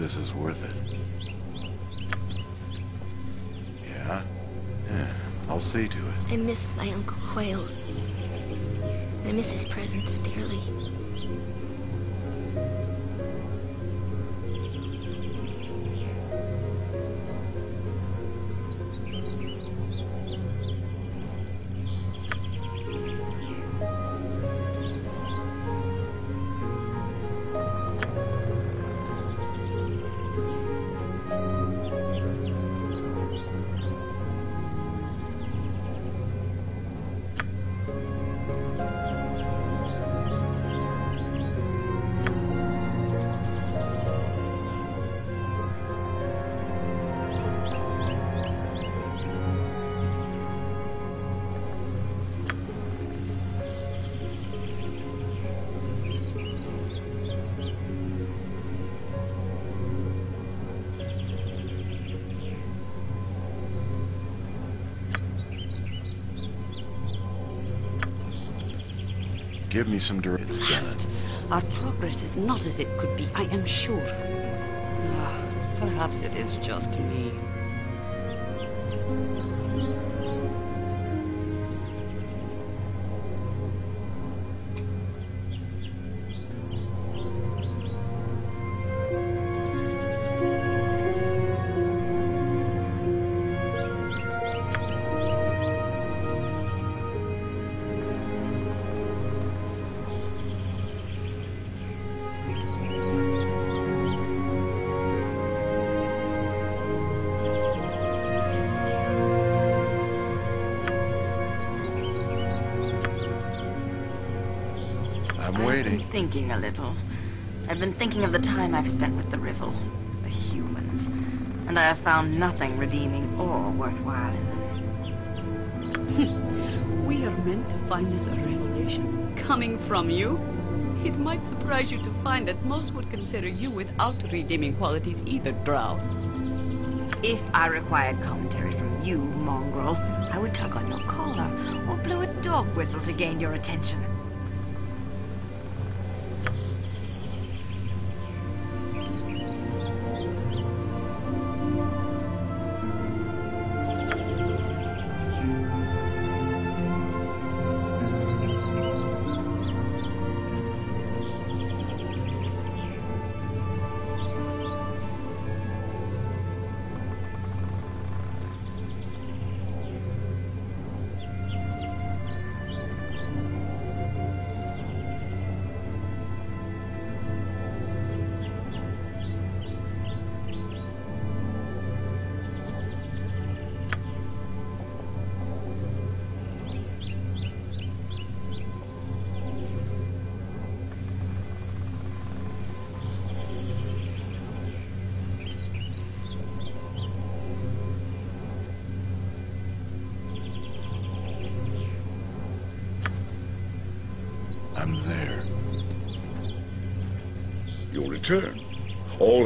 this is worth it. Yeah? Yeah, I'll see to it. I miss my Uncle Quayle. I miss his presence dearly. Some. Our progress is not as it could be, I am sure. Ah, perhaps it is just me. I've spent with the Rivvil, the humans, and I have found nothing redeeming or worthwhile in them. we are meant to find this a revelation coming from you. It might surprise you to find that most would consider you without redeeming qualities either, Drow. If I required commentary from you, mongrel, I would tug on your collar or blow a dog whistle to gain your attention.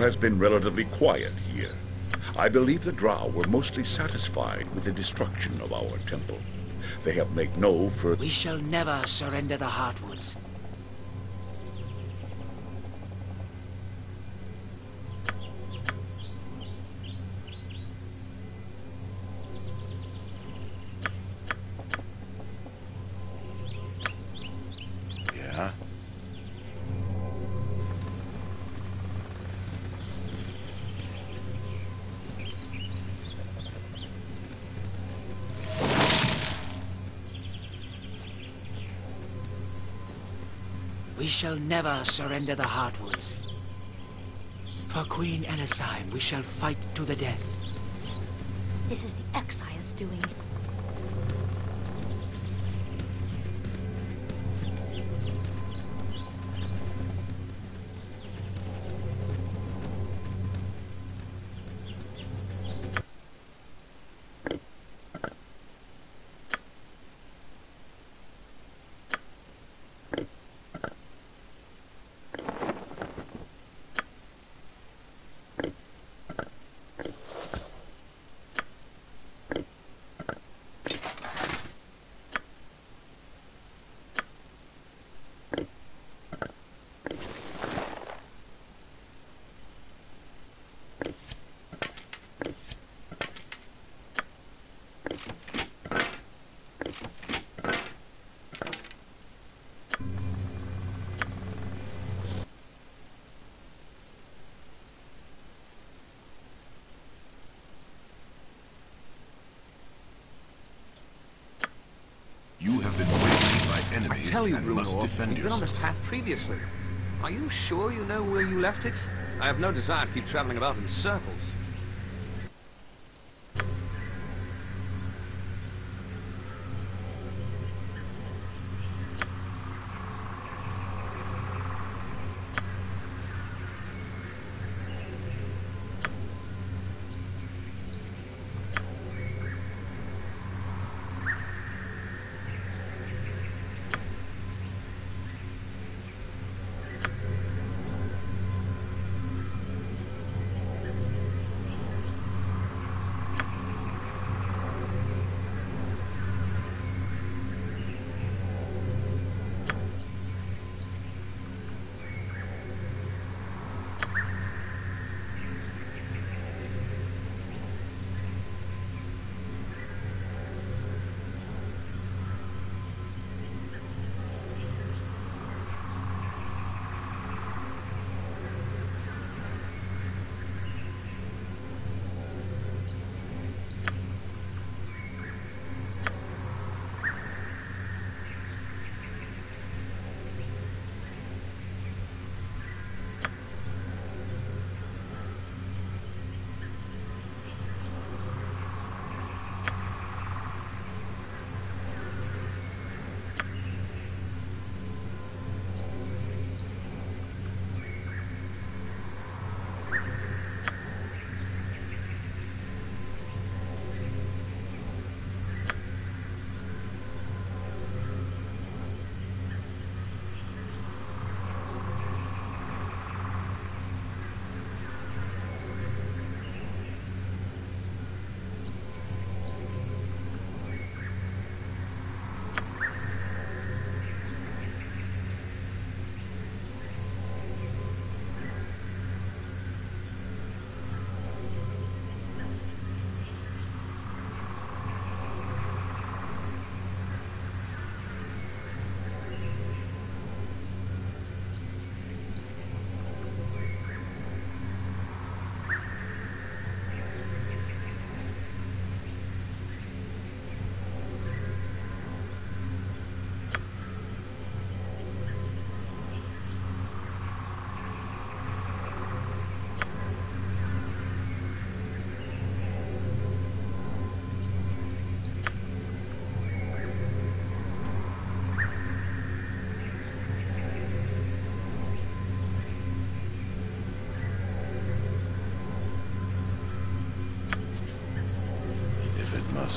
Has been relatively quiet here. I believe the Drow were mostly satisfied with the destruction of our temple. They have made no further... We shall never surrender the Heartwoods. Shall never surrender the Heartwoods. For Queen Ellesime, we shall fight to the death. This is the exiles doing. Tell you, and Bruno. must defend You've been on this path previously. Are you sure you know where you left it? I have no desire to keep traveling about in circles.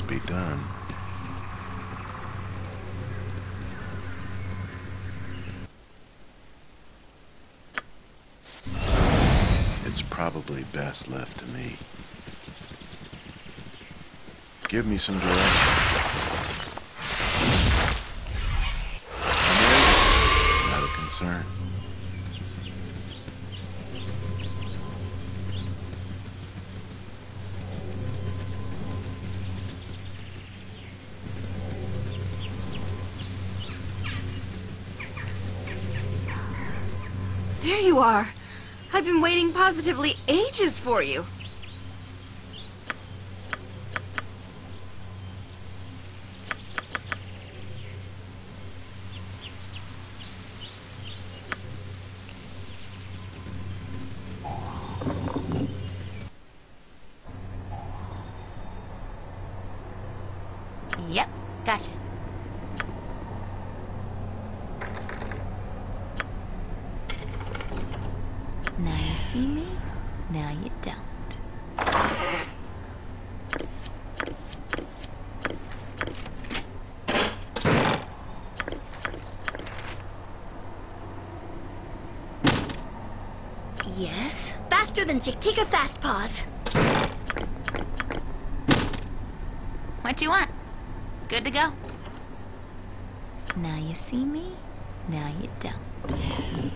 Be done. It's probably best left to me. Give me some directions. You are. I've been waiting positively ages for you. Yep, gotcha. Now you see me, now you don't. Yes? Faster than Chiktika Fast Paws. What you want? Good to go. Now you see me, now you don't.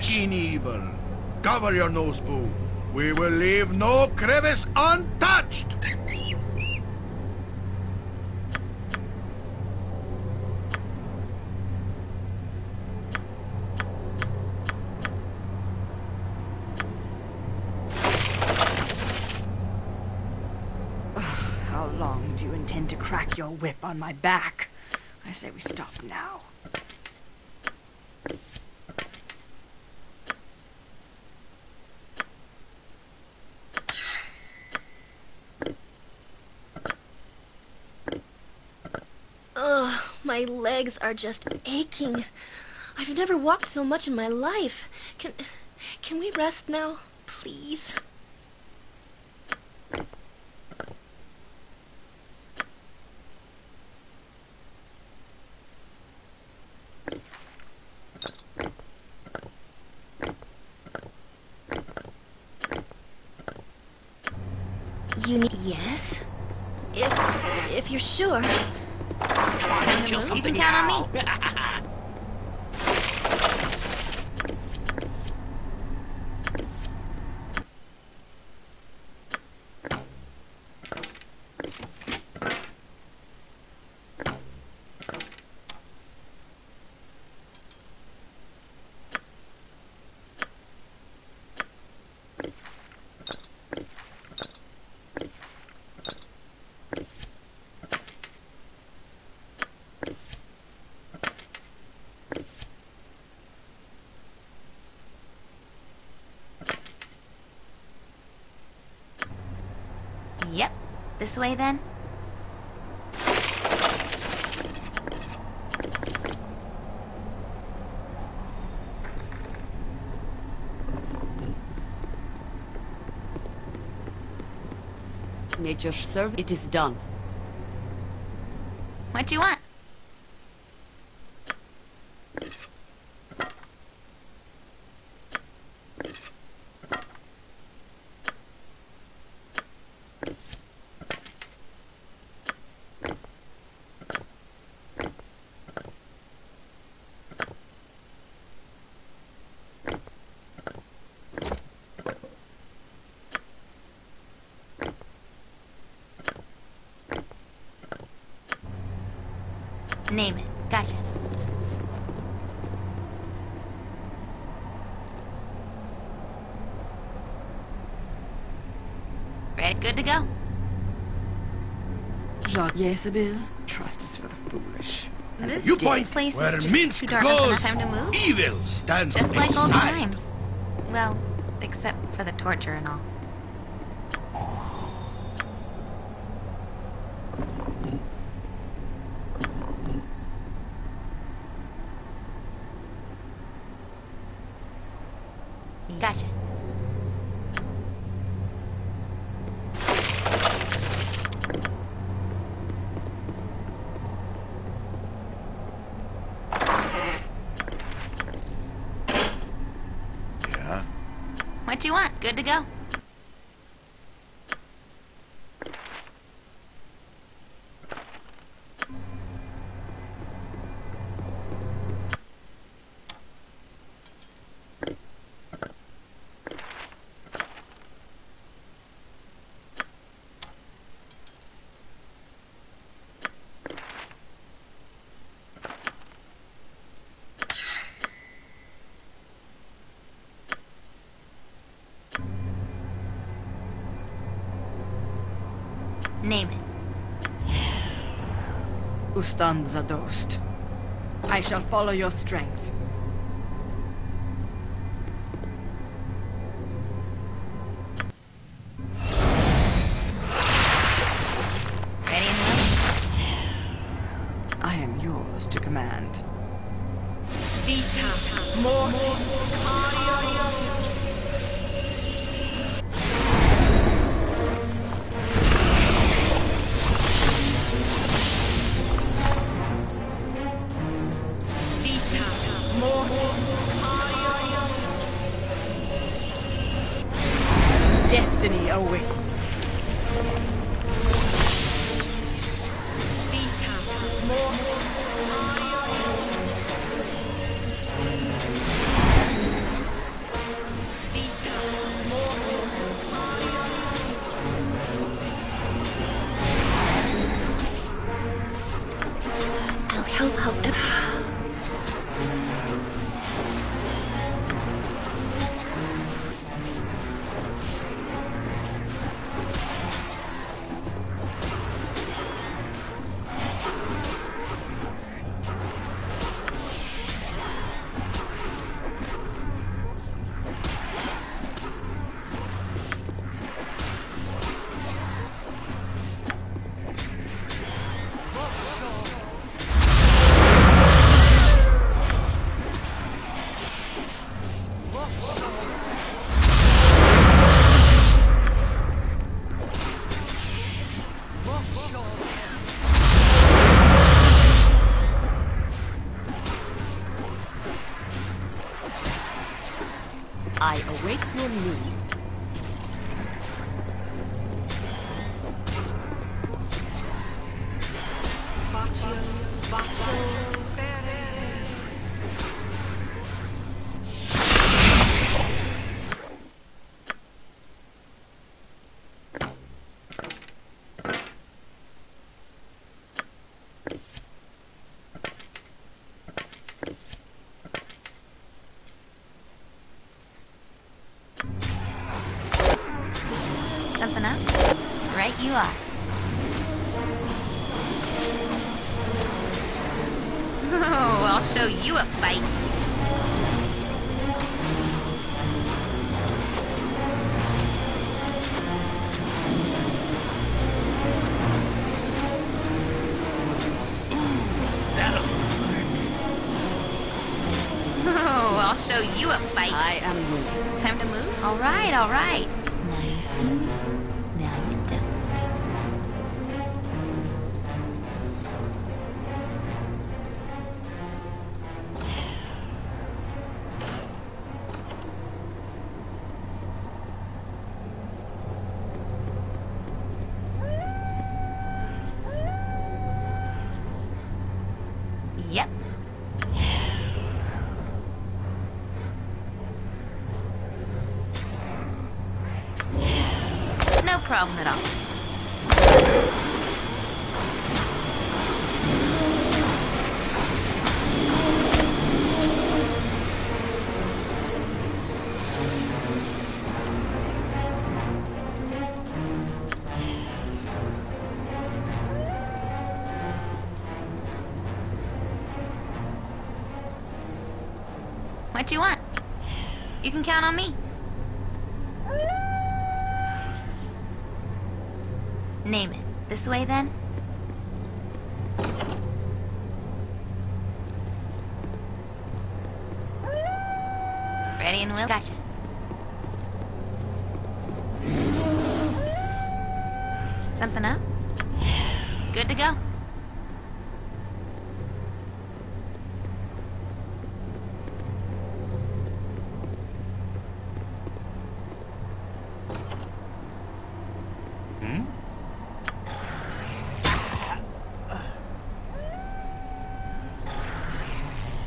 Wish. stinking evil. Cover your nose, Boo. We will leave no crevice untouched. How long do you intend to crack your whip on my back? I say we stop now. Ugh, my legs are just aching. I've never walked so much in my life. Can, can we rest now, please? You need yes? If if you're sure. Time to move. You can count on me. Yep. This way then? Nature's serve. It is done. What do you want? Name it. Gotcha. Ready? Good to go. Jacques Yesabel, trust is for the foolish. This You point place where is just Minsc too dark not goes. time to move. Evil stands Just like old times. Well, except for the torture and all. Name it. Ustan Zadost. I shall follow your strength. Fight. I am moving. Time to move? All right, all right. You want? You can count on me. Name it. This way, then? Ready and will? Gotcha. Something up? Good to go.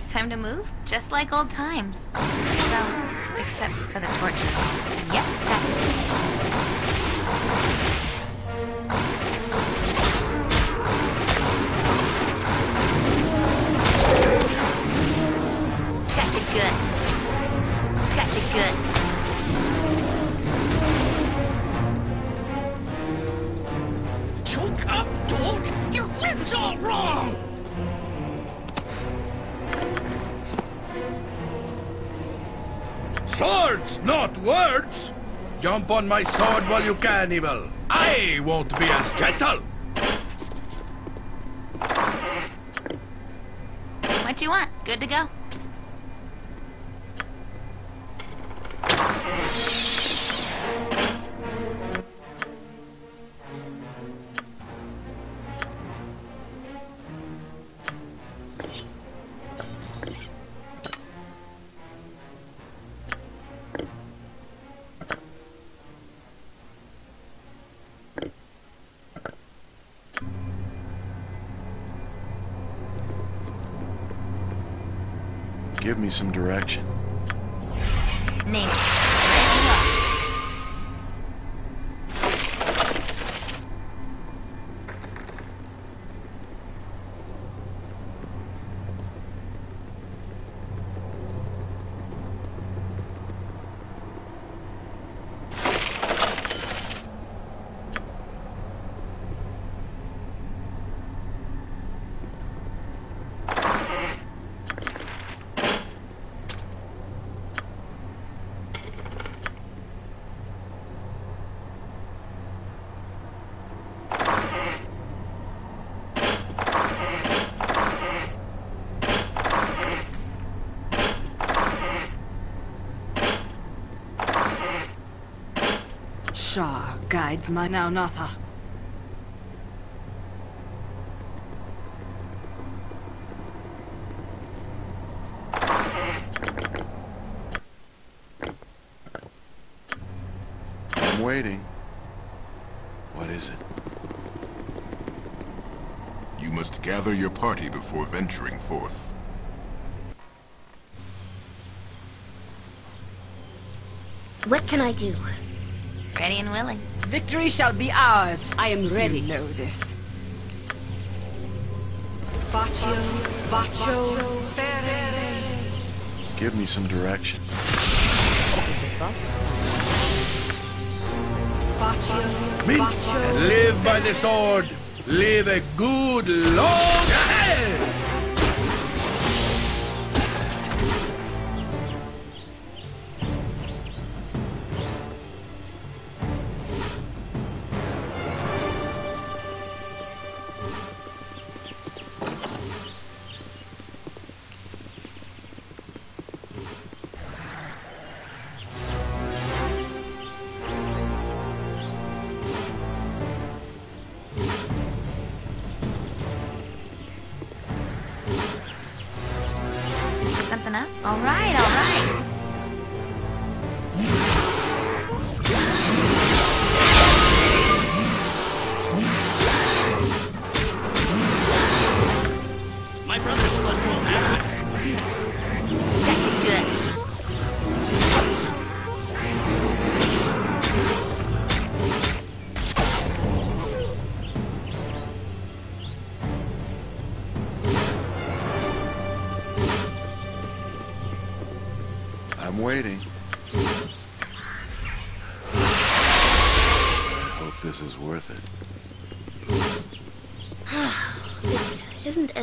Time to move? Just like old times. Except for the torture. Jump on my sword while you can, Evil. I won't be as gentle. What you want? Good to go. Some direction. Name it. Shar guides my now Natha. I'm waiting. What is it? You must gather your party before venturing forth. What can I do? Ready and willing. Victory shall be ours. I am ready. You know this. Baccio, Baccio, Give me some direction. Mince and live by the sword. Live a good, long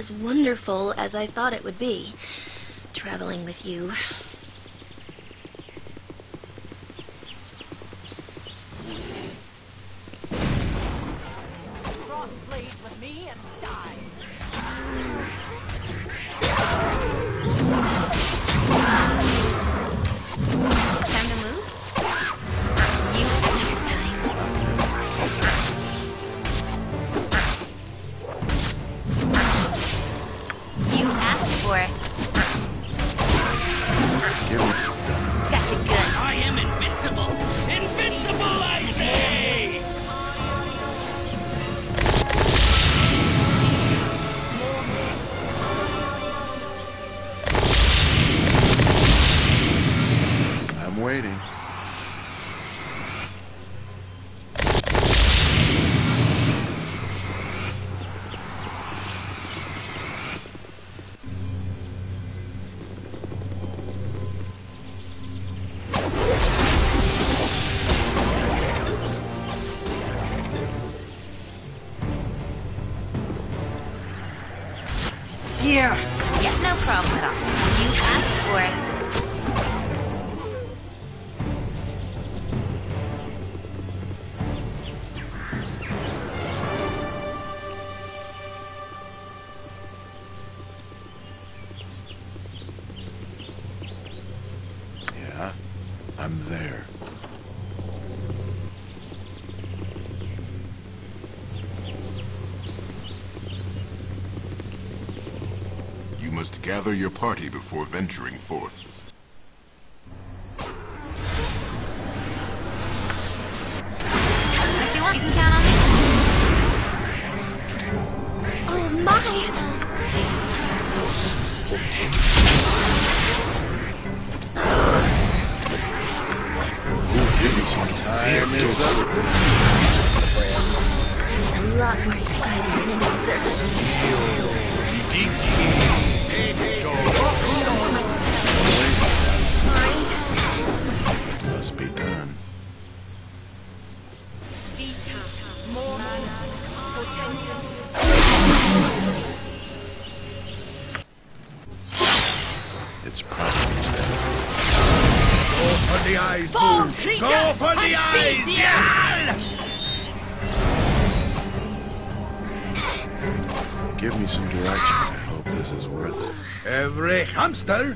as wonderful as I thought it would be. Traveling with you. Gather your party before venturing I'm.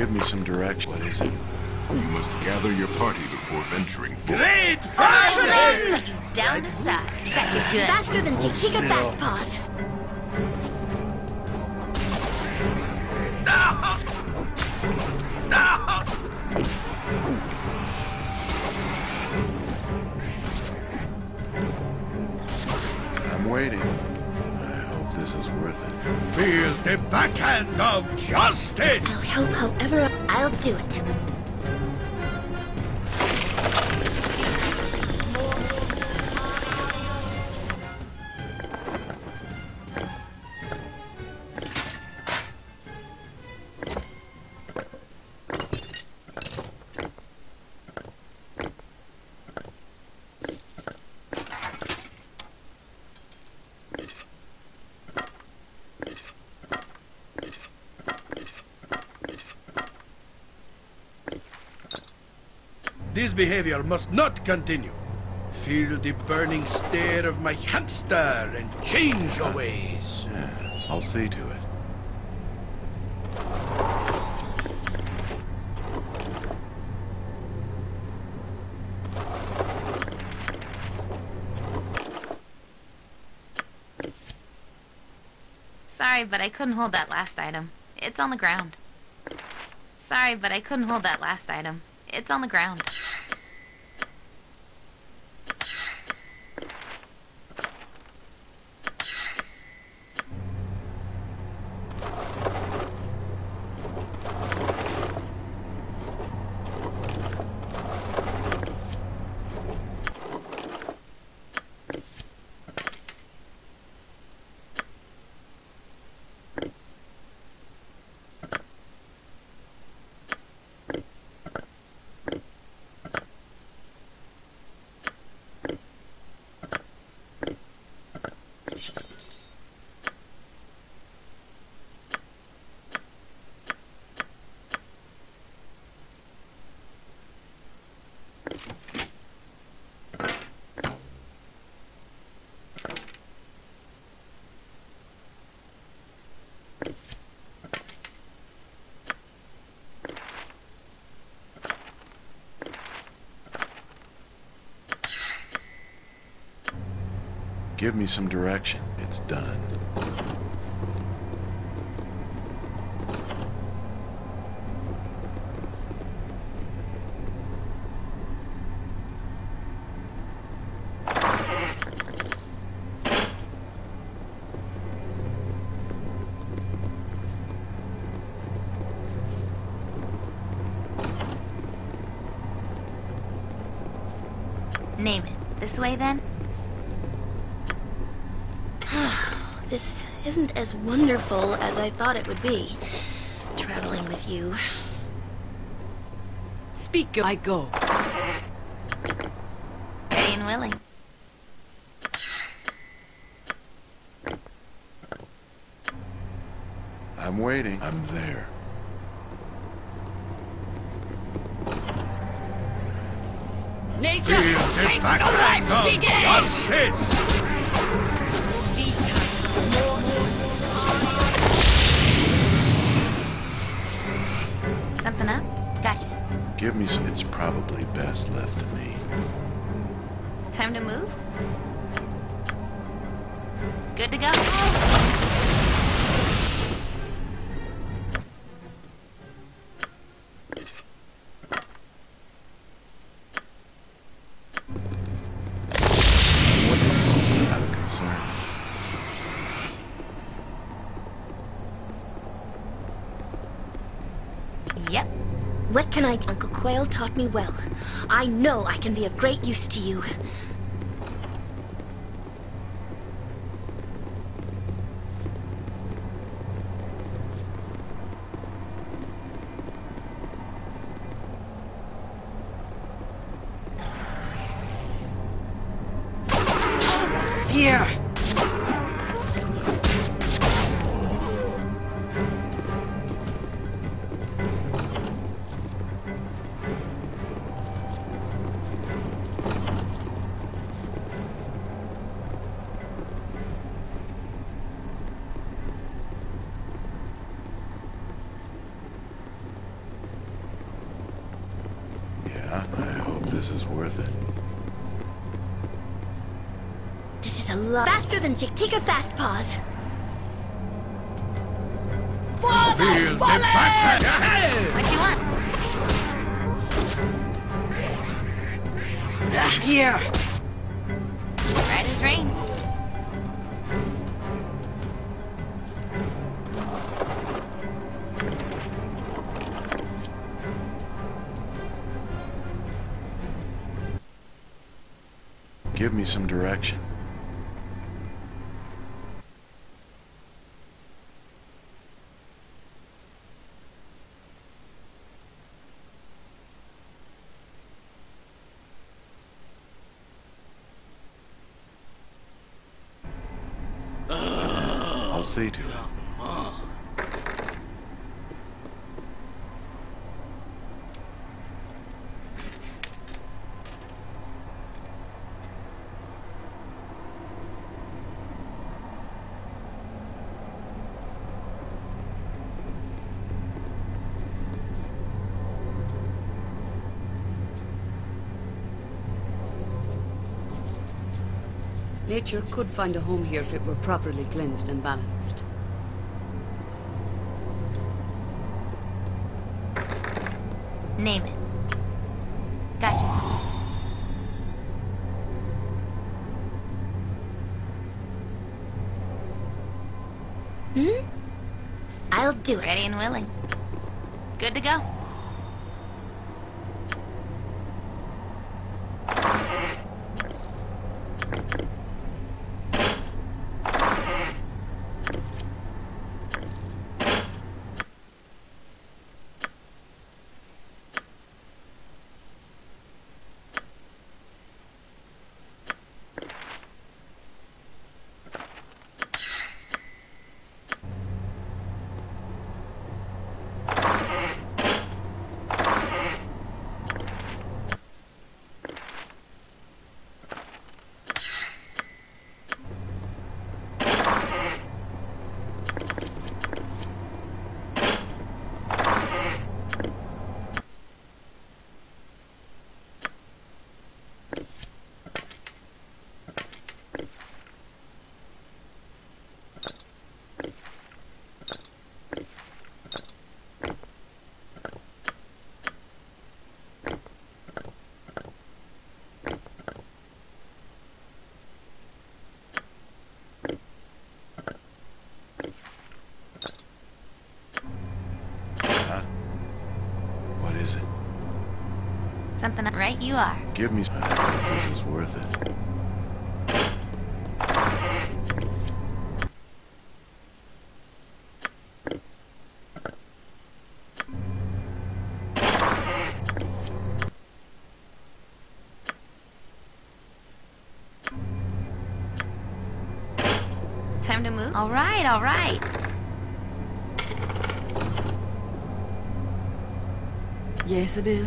give me some direction. behavior must not continue. Feel the burning stare of my hamster and change your ways. I'll see to it. Sorry, but I couldn't hold that last item. It's on the ground. Sorry, but I couldn't hold that last item. It's on the ground. Give me some direction. It's done. Name it. This way, then? This isn't as wonderful as I thought it would be. Traveling with you. Speak, I go. Ready and willing. I'm waiting. I'm there. Nature, take no life, she Justice! Give me some. It's probably best left to me. Time to move? Good to go? Taught me well. I know I can be of great use to you. Lot faster than Chictikka Fastpaws. Feel the! What you want? Here! Right as rain. Give me some direction. I'll see to it. Nature could find a home here if it were properly cleansed and balanced. Name it. Something right you are. Give me. This is worth it. Time to move? All right, all right. Jezebel.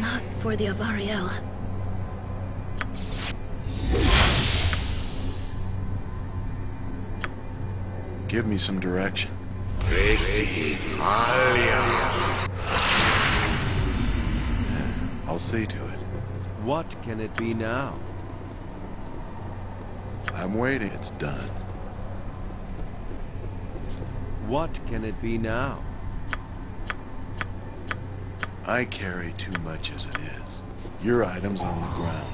not for the Avariel. Give me some direction. I'll see to it. What can it be now? I'm waiting. It's done. What can it be now? I carry too much as it is. Your item's on the ground.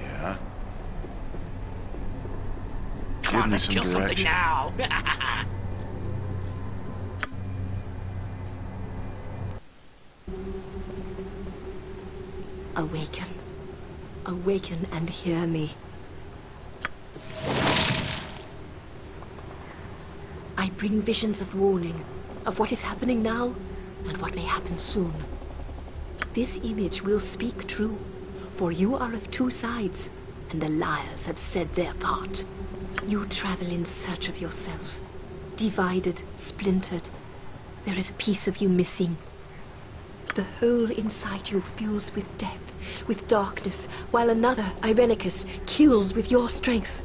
Yeah? Give me some direction. now. Awaken. Awaken and hear me. I bring visions of warning, of what is happening now and what may happen soon. This image will speak true, for you are of two sides, and the liars have said their part. You travel in search of yourself, divided, splintered. There is a piece of you missing. The hole inside you fills with death, with darkness, while another, Irenicus, kills with your strength.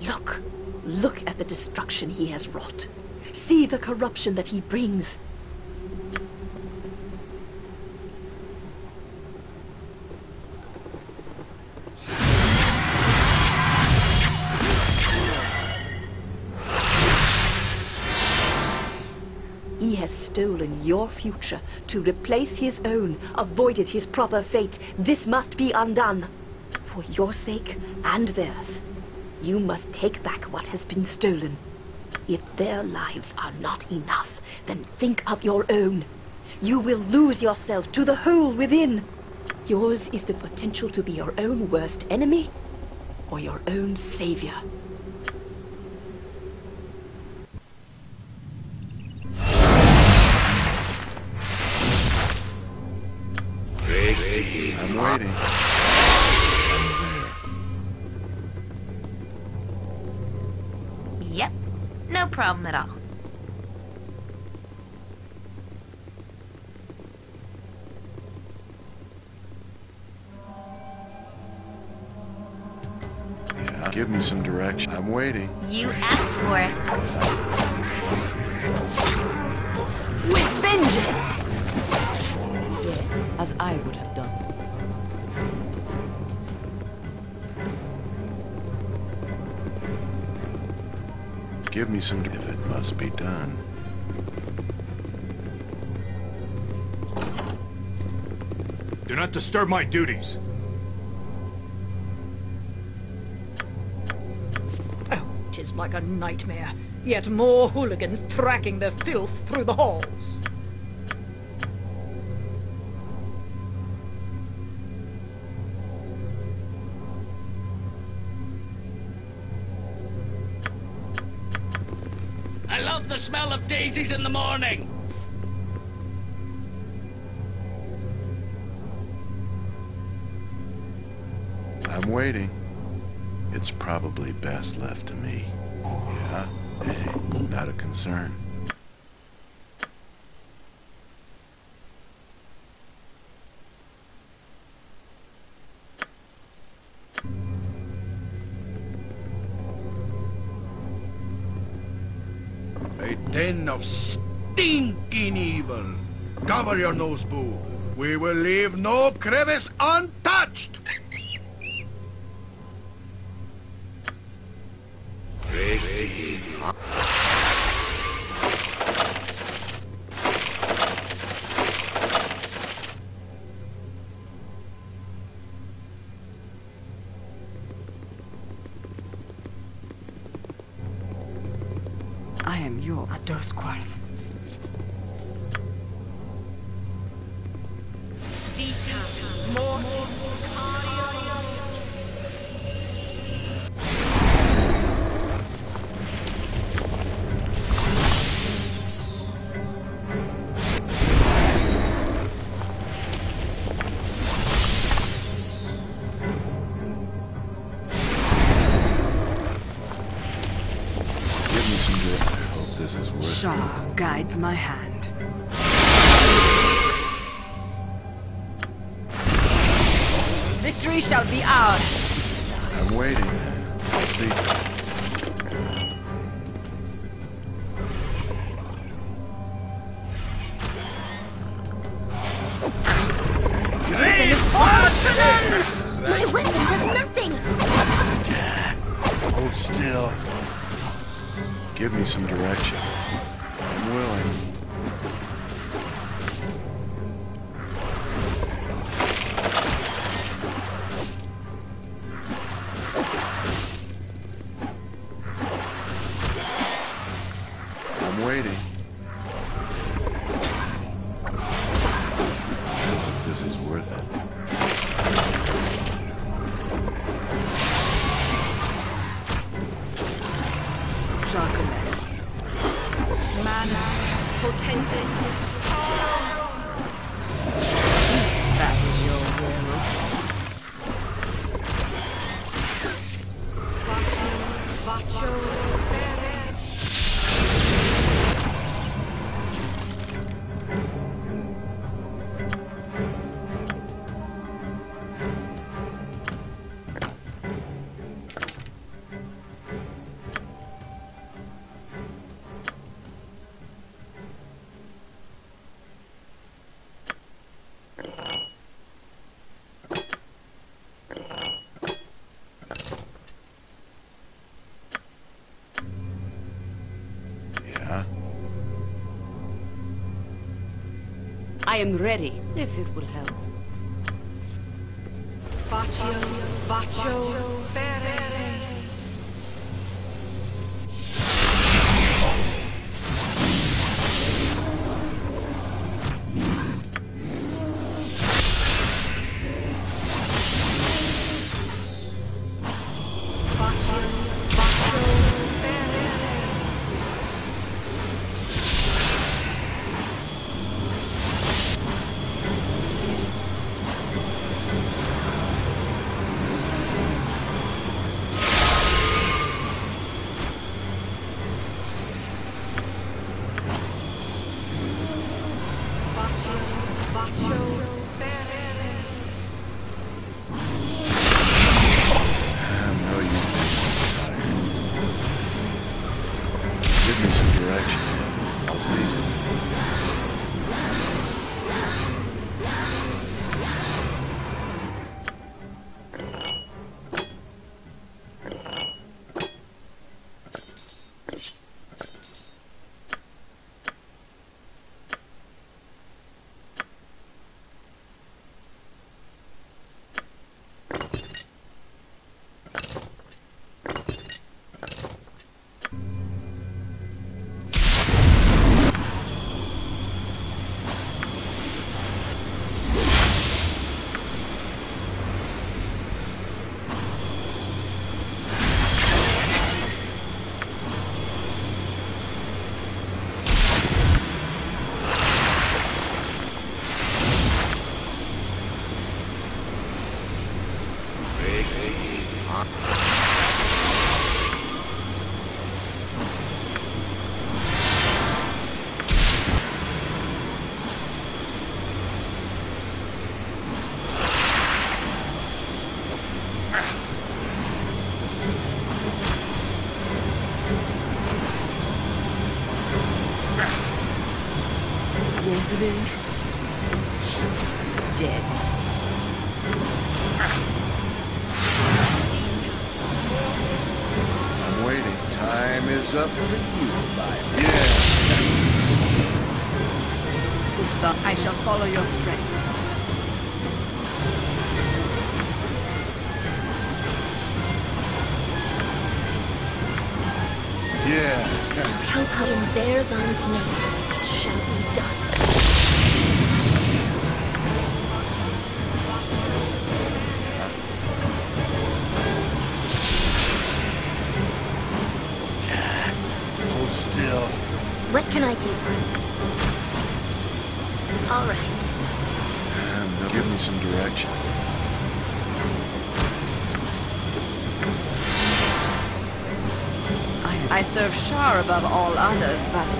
Look, look at the destruction he has wrought. See the corruption that he brings. Future to replace his own, avoided his proper fate. This must be undone. For your sake and theirs, you must take back what has been stolen. If their lives are not enough, then think of your own. You will lose yourself to the hole within. Yours is the potential to be your own worst enemy or your own savior. Waiting. You asked for it. With vengeance! Yes, as I would have done. Give me some if it must be done. Do not disturb my duties. Like a nightmare. Yet more hooligans tracking their filth through the halls. I love the smell of daisies in the morning. I'm waiting. It's probably best left to me. Concern. A den of stinking evil. Cover your nose, Boo. We will leave no crevice I am ready, if it will help. I'm follow your I serve Shar above all others, but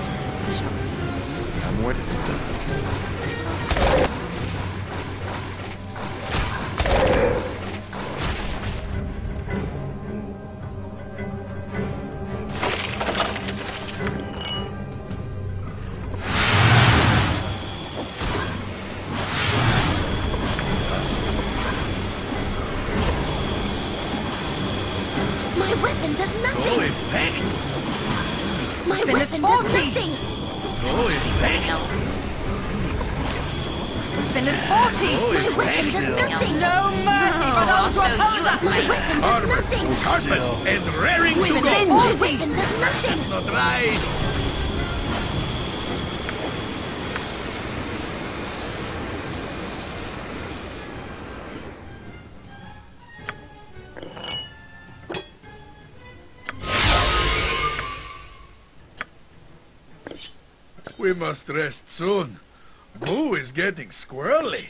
We must rest soon. Boo is getting squirrely.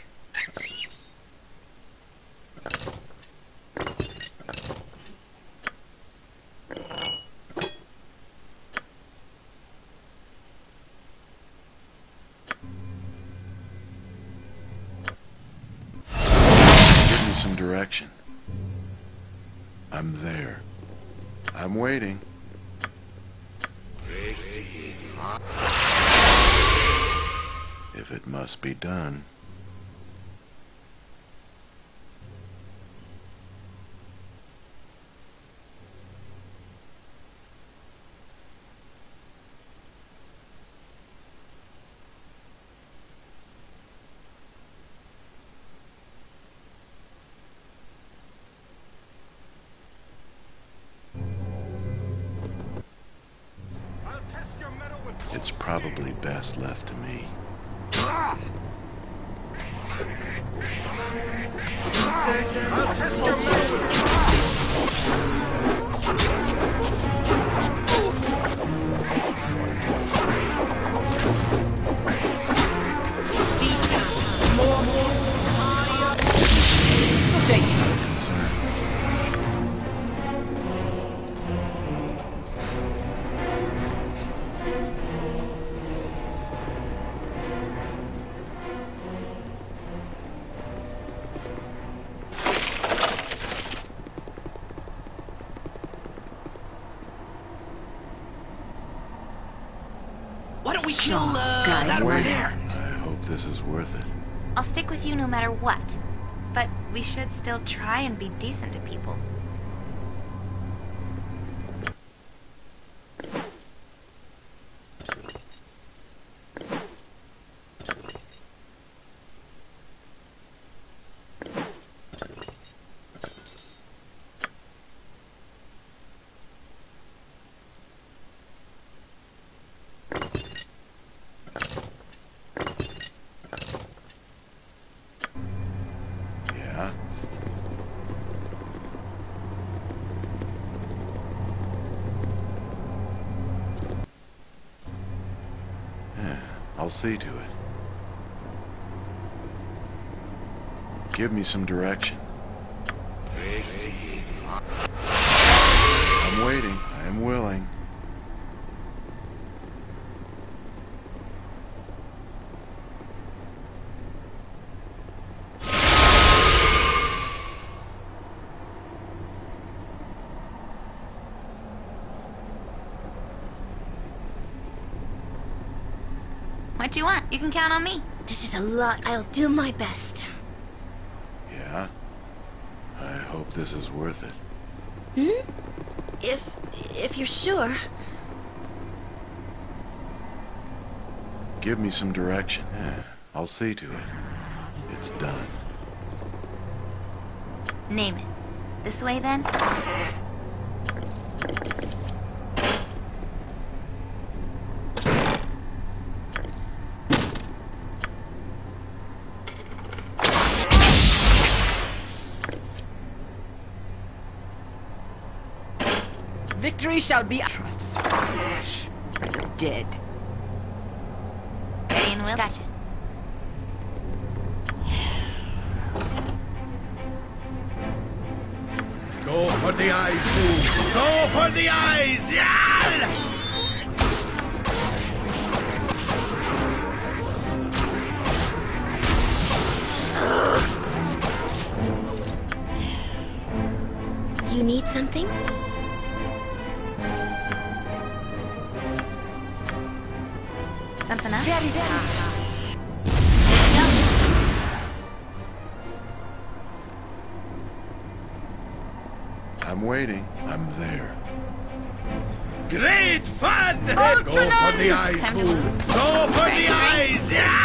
you no matter what. But we should still try and be decent to people. see to it. Give me some direction. What do you want? You can count on me. This is a lot. I'll do my best. Yeah? I hope this is worth it. Hmm? If... if you're sure. Give me some direction. Yeah, I'll see to it. It's done. Name it. This way, then? Victory shall be... Trust is foolish. You're dead. Ready and will. Gotcha. Go for the eyes, fool! Go for the eyes! Yeah! You need something? Something the eyes, fool! For the eyes! Yeah,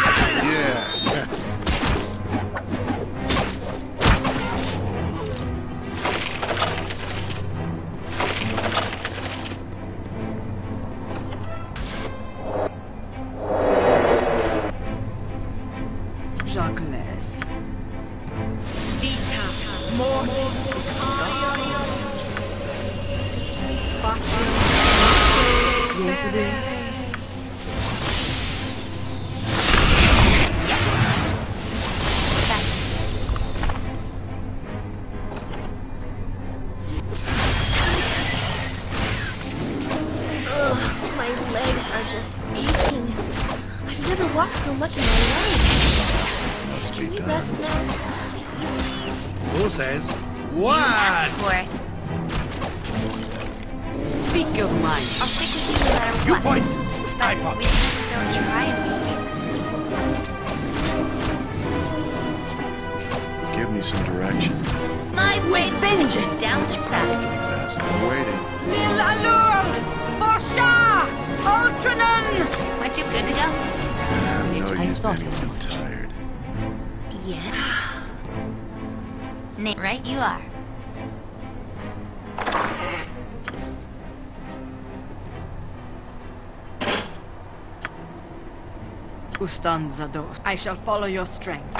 Ustanzador. I shall follow your strength.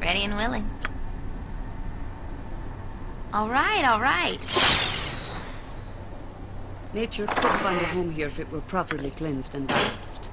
Ready and willing. All right, all right. Nature could find a home here if it were properly cleansed and balanced.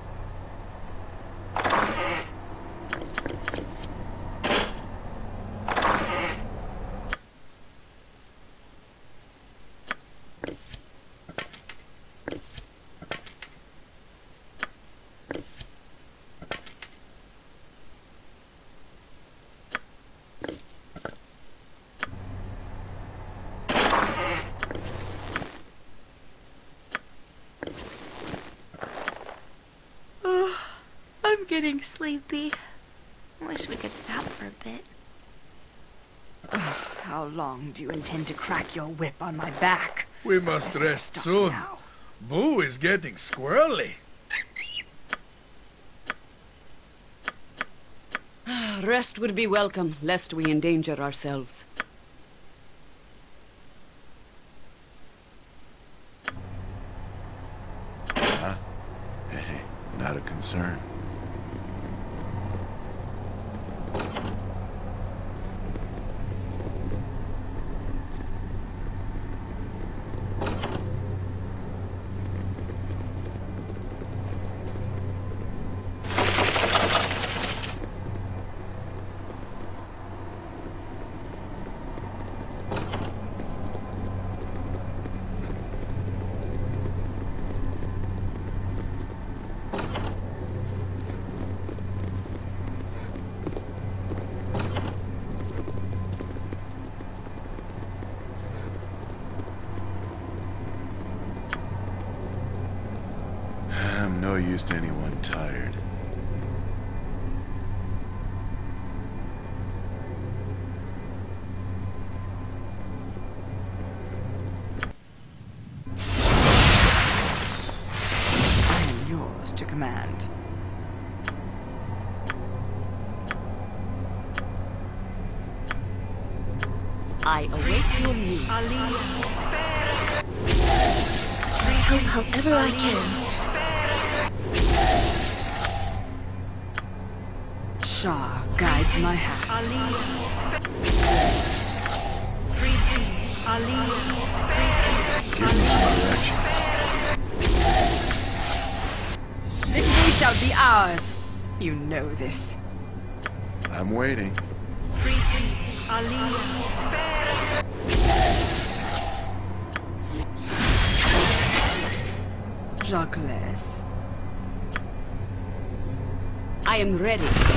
I'm getting sleepy. Wish we could stop for a bit. How long do you intend to crack your whip on my back? We must rest soon. now. Boo is getting squirrely. Rest would be welcome, lest we endanger ourselves. No anyone tired. I am yours to command. I await your need. Help however I can. My hand. Give me some direction. Victory shall be ours. You know this. I'm waiting. Freezing. Ali. Jacques. I am ready.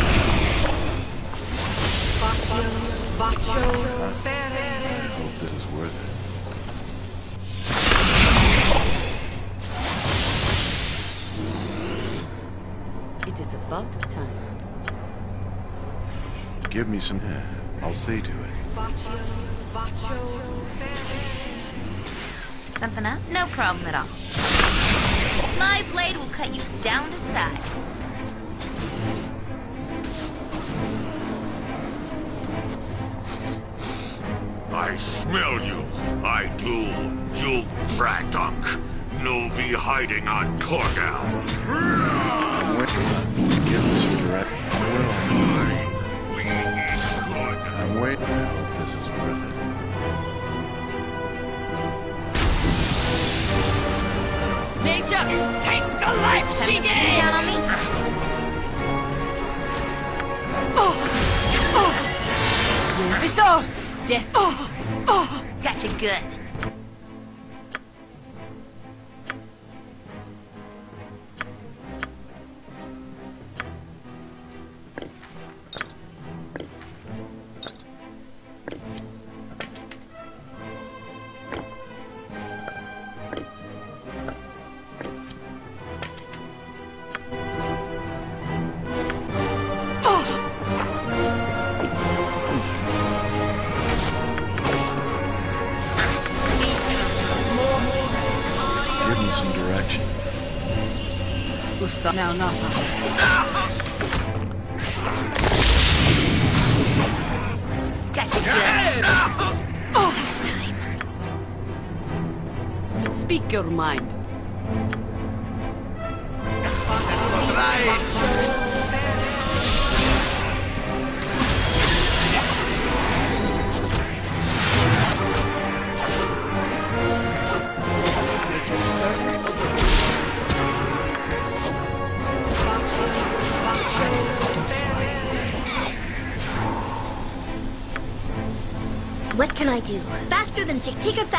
Give me some. I'll see to it. Something up? No problem at all. My blade will cut you down to size. Hiding on Torgal. Gusta now nothing. Got you good. Next time. Speak your mind. Take a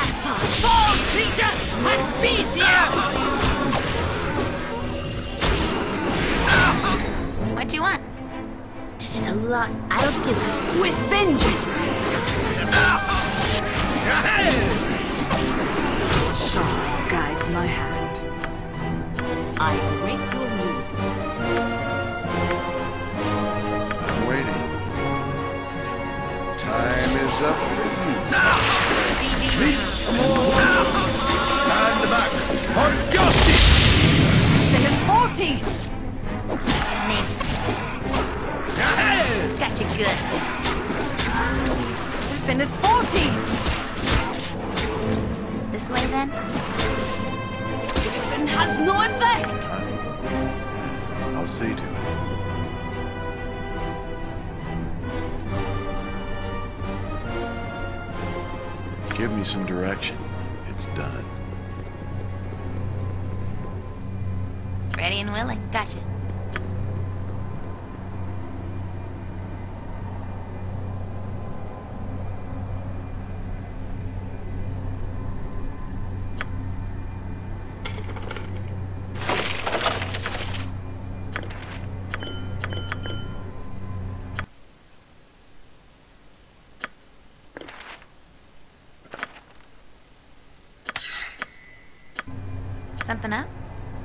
వసంతనా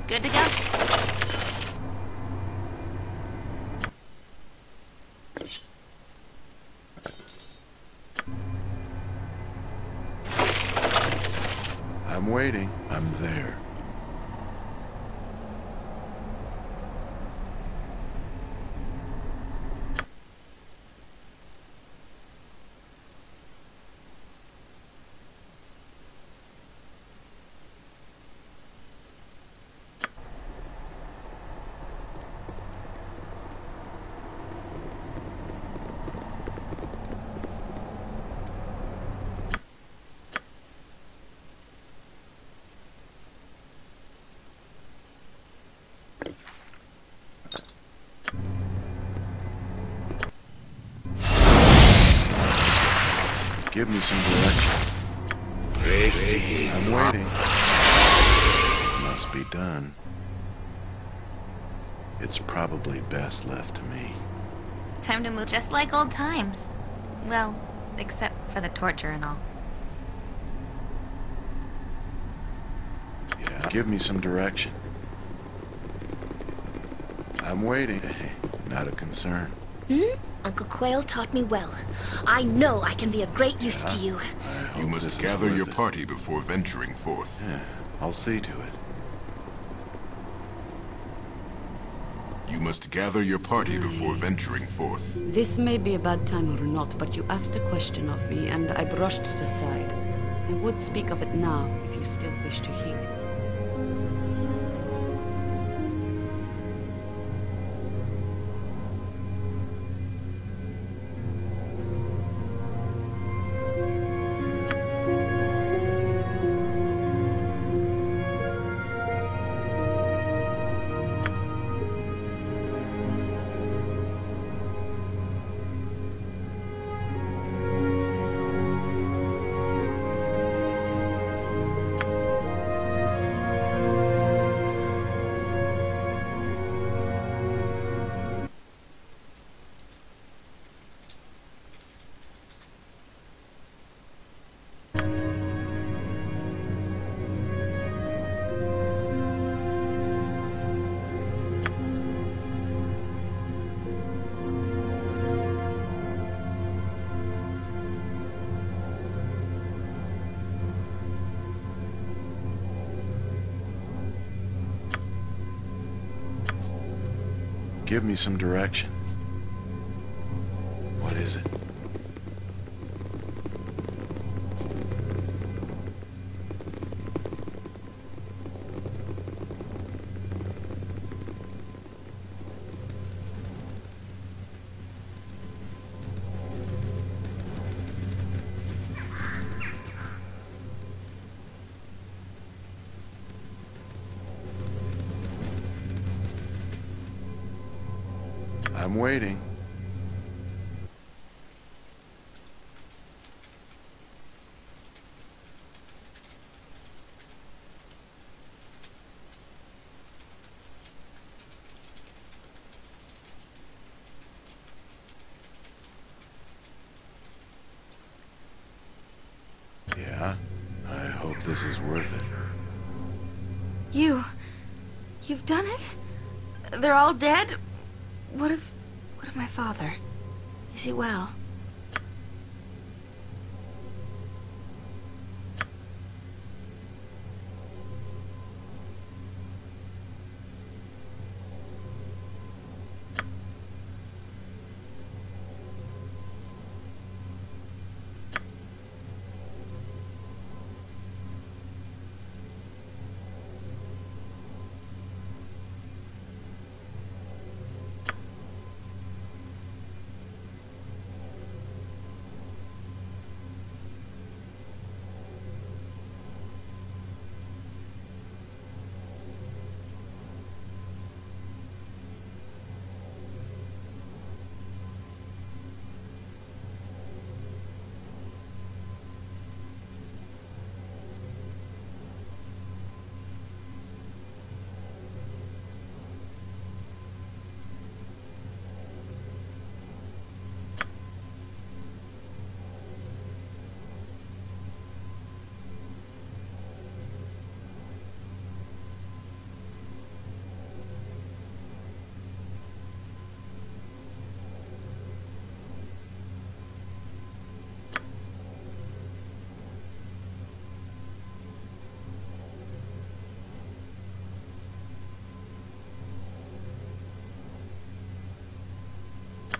గడ్డ Give me some direction. I'm waiting. Must be done. It's probably best left to me. Time to move just like old times. Well, except for the torture and all. Yeah. Give me some direction. I'm waiting. Not a concern. Hmm? Uncle Quayle taught me well. I know I can be of great use to you. You must gather your party before venturing forth. Yeah, I'll see to it. You must gather your party before venturing forth. This may be a bad time or not, but you asked a question of me, and I brushed it aside. I would speak of it now, if you still wish to hear. Give me some direction. You've done it? They're all dead? What of... What of my father? Is he well?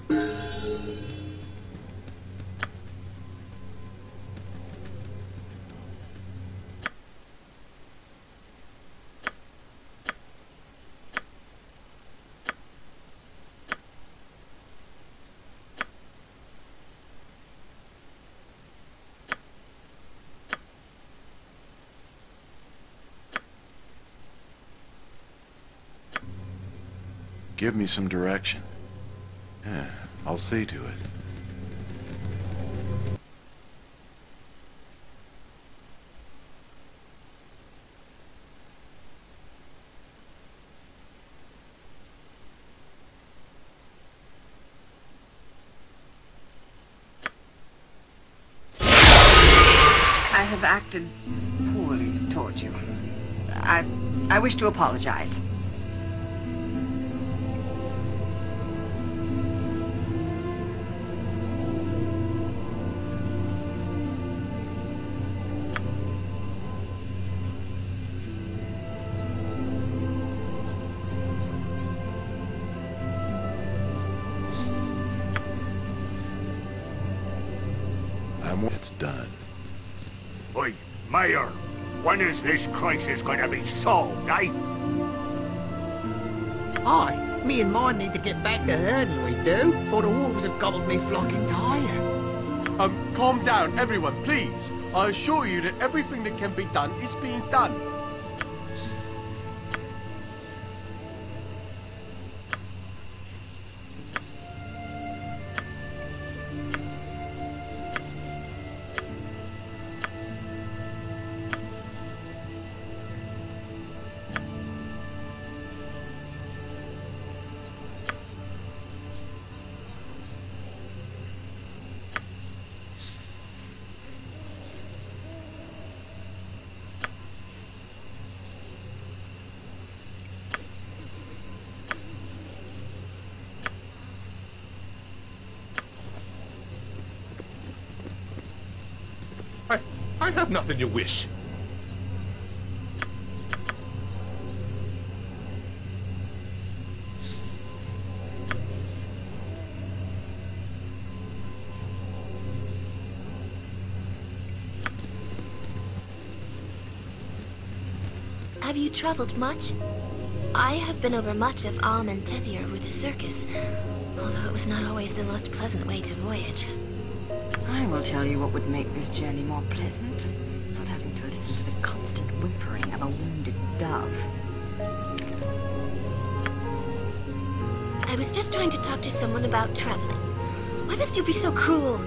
Give me some direction. Yeah, I'll see to it. I have acted poorly towards you. I, I wish to apologize. Is this crisis going to be solved, eh? Aye, me and mine need to get back to herding, we do, for the wolves have gobbled me flocking tire. Um, calm down, everyone, please. I assure you that everything that can be done is being done. I, have nothing to wish. Have you traveled much? I have been over much of Amn and Tethyr with the circus, although it was not always the most pleasant way to voyage. I will tell you what would make this journey more pleasant. Not having to listen to the constant whimpering of a wounded dove. I was just trying to talk to someone about traveling. Why must you be so cruel?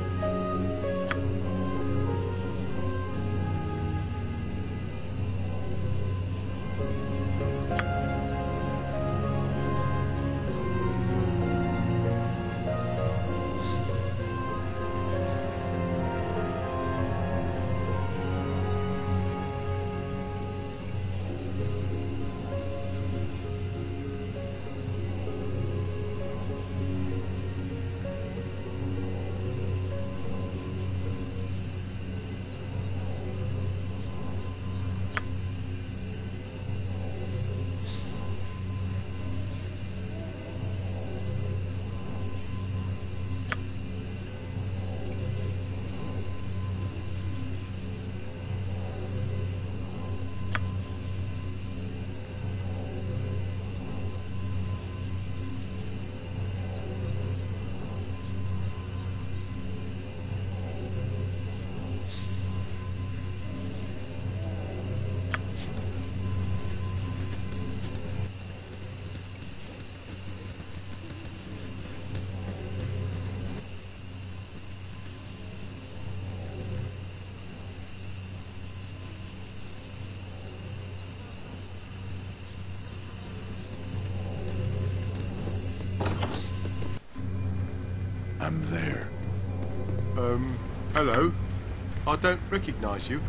Hello? I don't recognize you.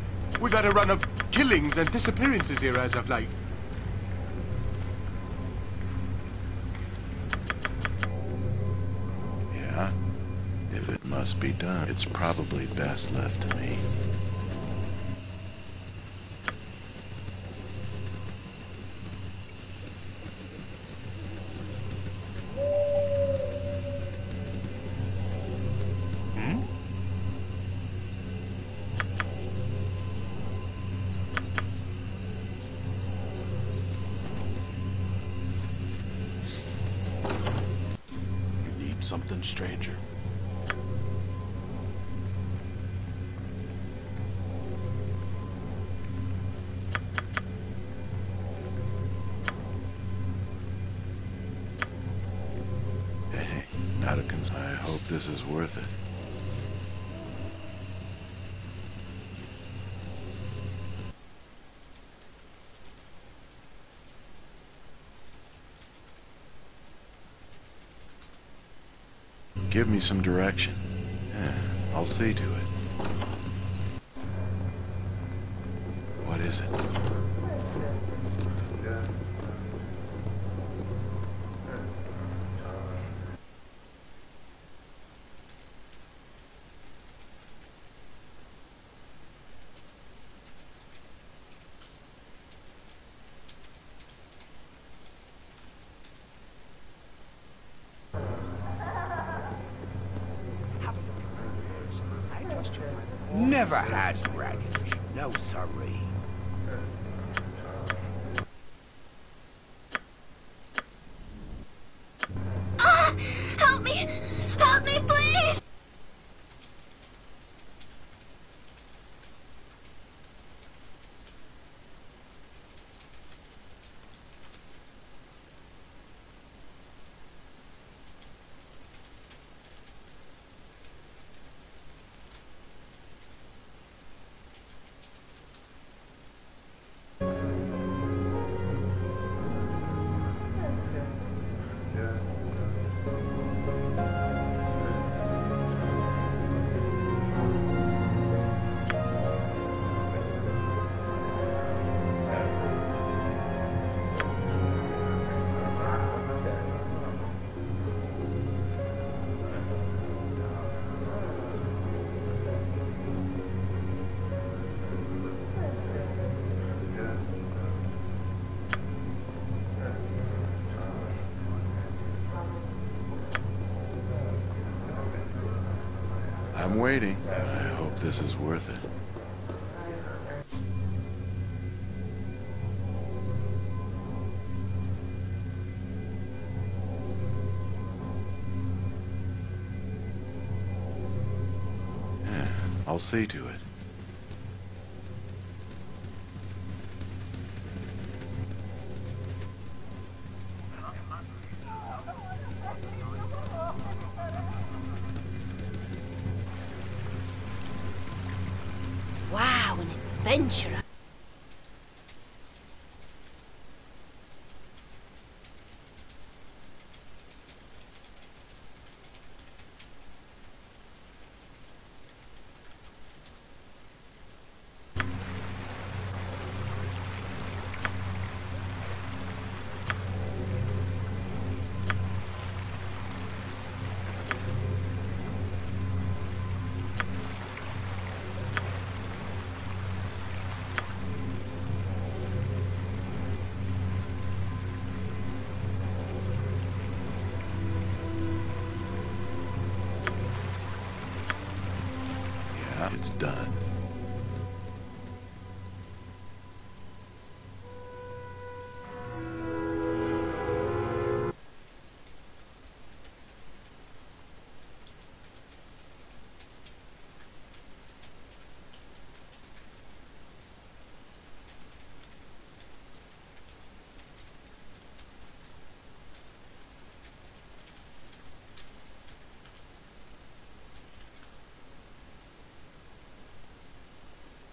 We've had a run of killings and disappearances here as of late. Yeah? If it must be done, it's probably best left to me. Stranger. Give me some direction. Yeah, I'll see to it. What is it? I'm waiting. I hope this is worth it. I'll see to it. It's done.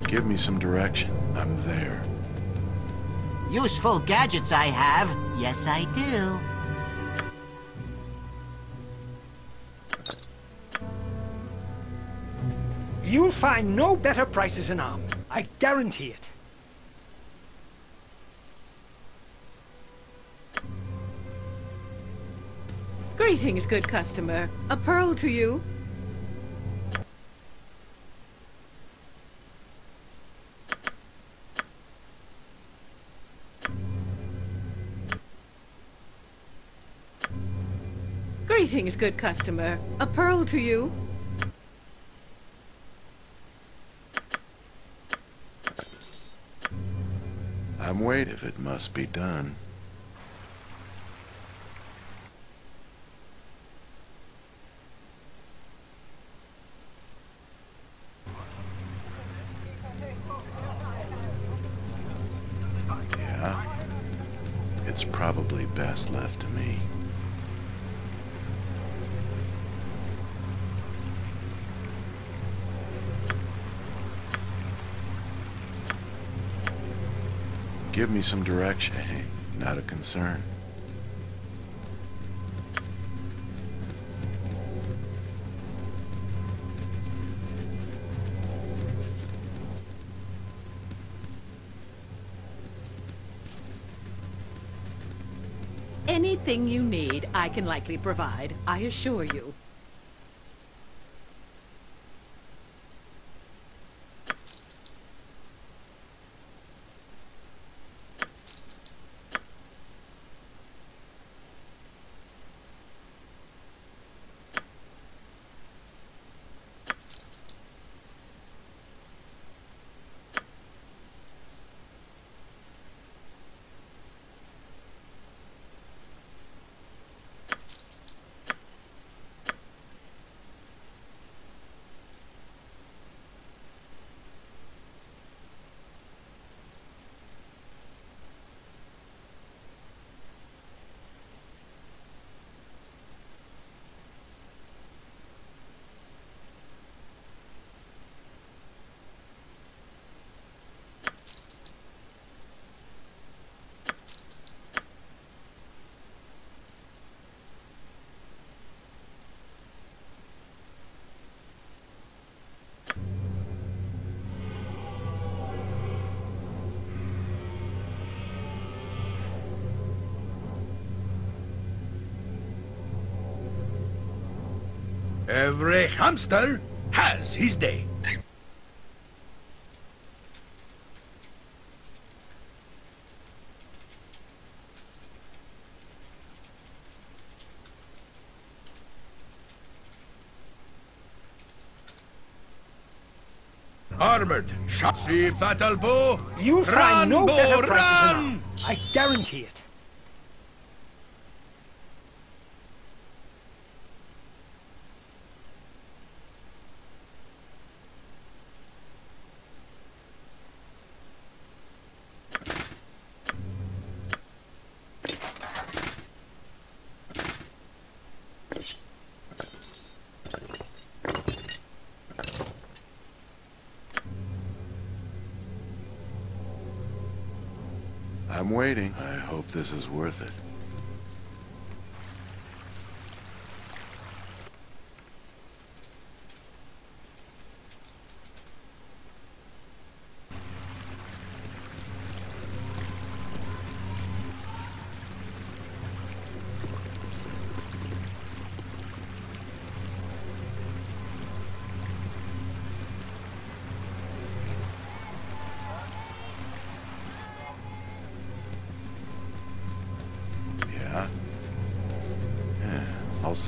Give me some direction. I'm there. Useful gadgets I have. Yes, I do. You'll find no better prices in Amn. I guarantee it. Greetings, good customer. A pearl to you. Greetings, good customer. A pearl to you. I'm waiting if it must be done. Yeah. It's probably best left. Give me some direction. Hey, not a concern. Anything you need, I can likely provide, I assure you. Every hamster has his day. Armored, chassis battle bow. You find no better prices than I guarantee it. I'm waiting. I hope this is worth it.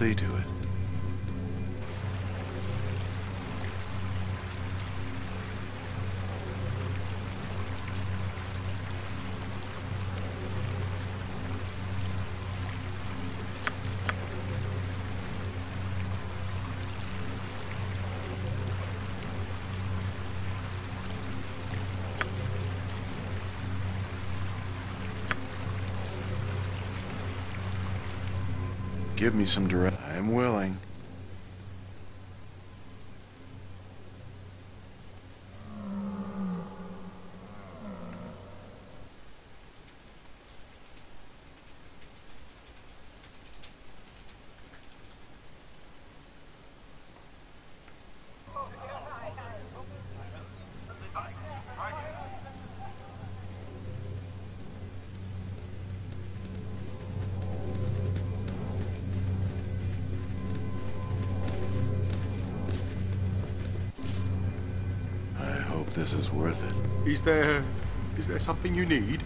I'll see me some direct. I'm willing. Is worth it. Is there... is there something you need?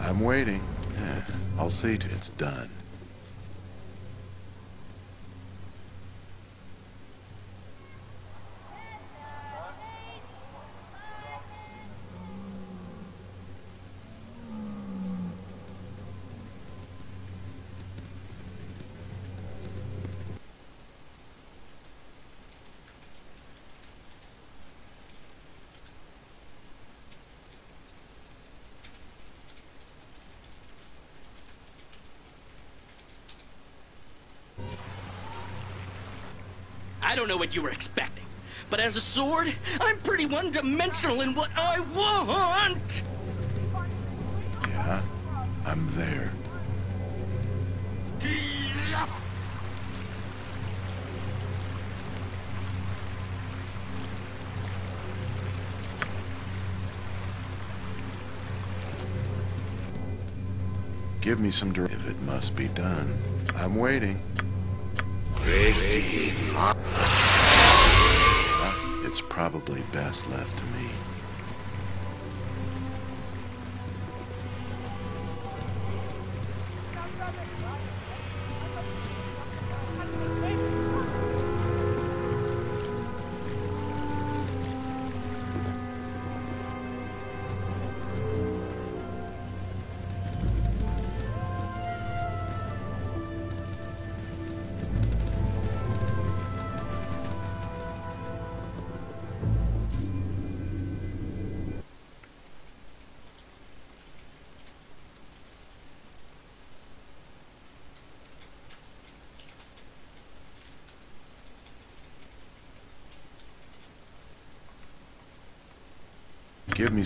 I'm waiting. I'll see to it's done. Don't know what you were expecting. But as a sword, I'm pretty one-dimensional in what I want! Yeah, I'm there. Give me some dir- if it must be done. I'm waiting. Uh, It's probably best left to me.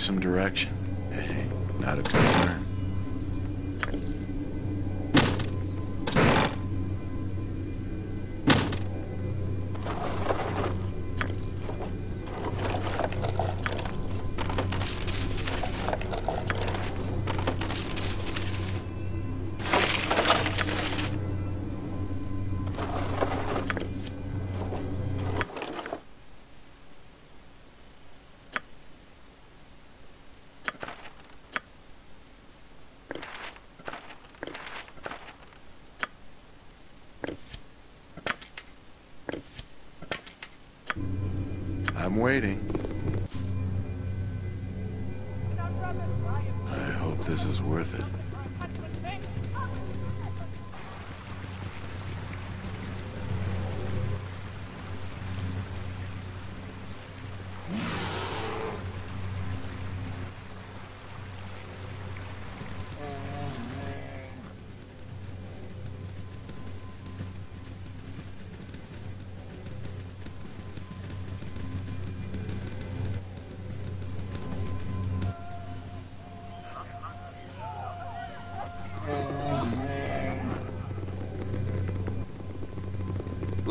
Some direction. Hey, not a concern.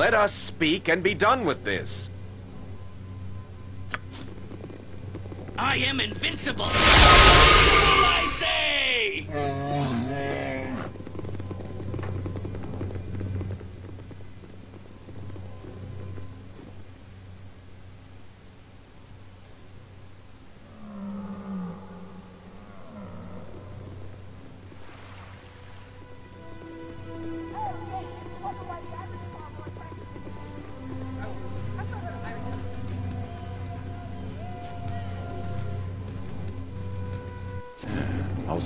Let us speak and be done with this. I am invincible!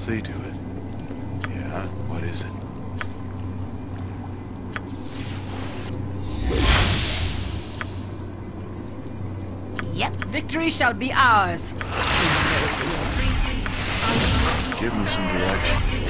See to it. Yeah, what is it? Yep, victory shall be ours. Give me some direction.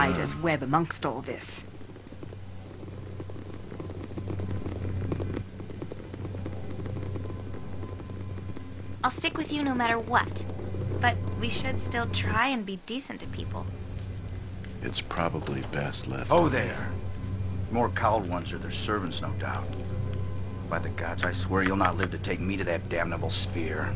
Spiders web amongst all this. I'll stick with you no matter what. But we should still try and be decent to people. It's probably best left. Oh, there. More cowled ones are their servants, no doubt. By the gods, I swear you'll not live to take me to that damnable sphere.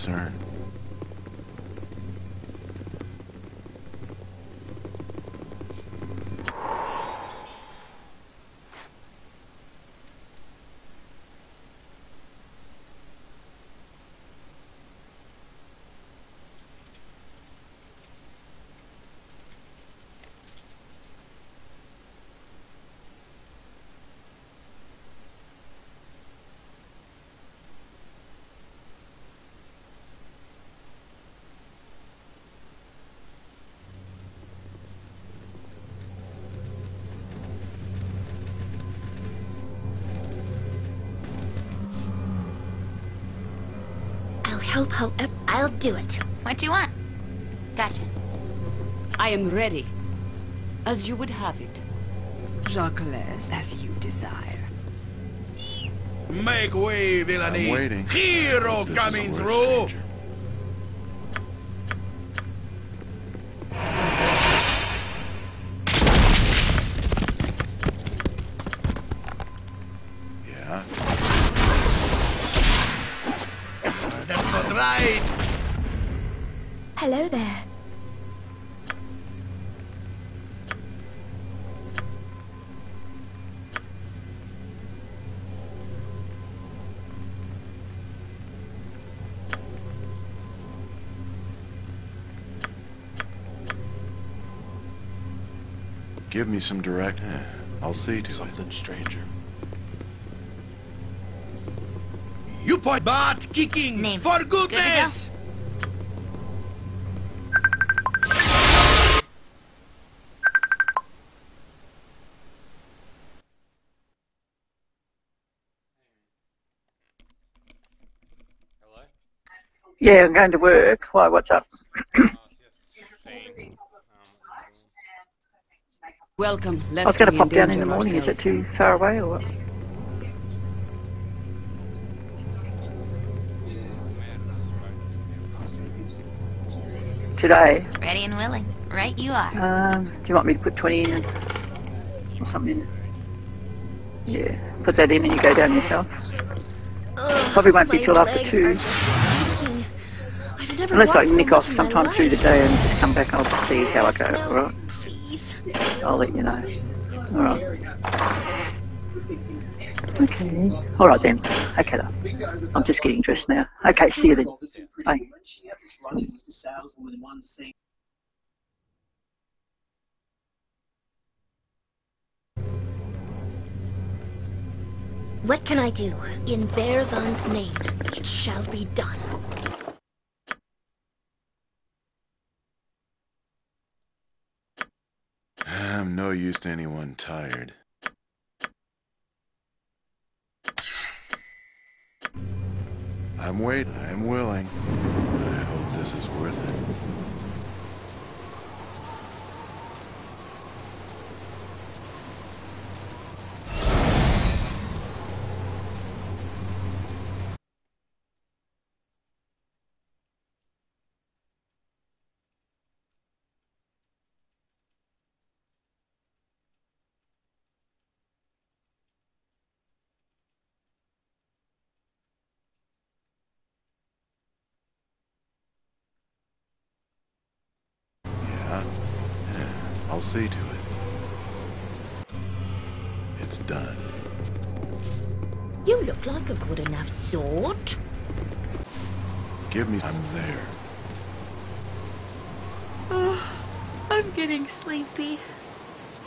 Concern. I'll help however. I'll do it. What do you want? Gotcha. I am ready. As you would have it. Jacques, as you desire. Make way, villainy. I'm waiting. Hero coming through. danger. Me some direct. eh, I'll see to Something stranger. You point butt kicking Name. for Good to goodness. Yeah, I'm going to work. Why, what's up? Welcome. I was going to pop down in the morning. Is it too far away or what? Today? Ready and willing. Right you are. Um, do you want me to put 20 in or something in? Yeah, put that in and you go down yourself. Probably won't be till after 2. are aching. I've never Unless I walked nick off much in my sometime through the day and just come back, I'll just see how I go, No, alright? I'll let you know. Alright. Okay. Alright then. Okay then. I'm just getting dressed now. Okay, see you then. Bye. What can I do? In Arvoreen's name, it shall be done. I'm no use to anyone tired. I'm waiting. I'm willing. I'll see to it. It's done. You look like a good enough sort. Give me... I'm there. Oh, I'm getting sleepy.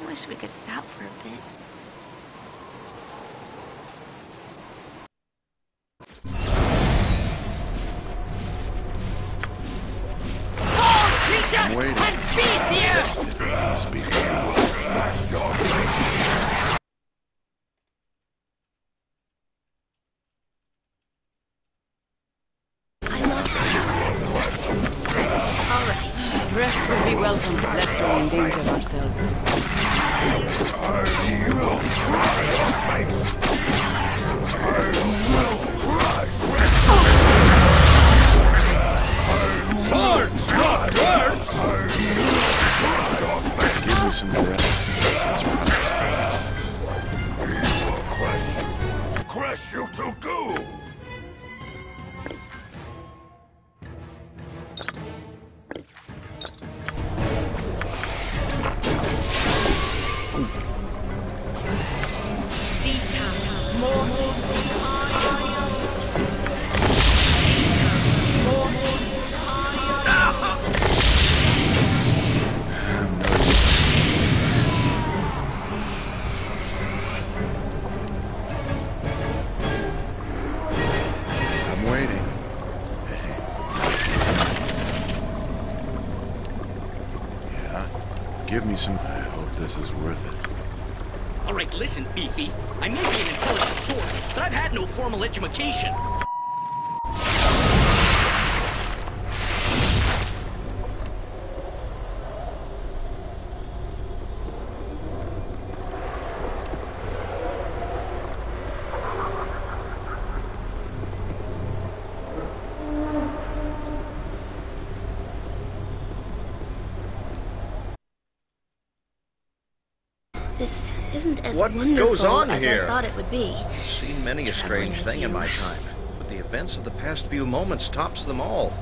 I wish we could stop for a bit. Had education. This isn't as What wonderful goes on as here? I thought it would be. Many a strange thing in my time, but the events of the past few moments tops them all.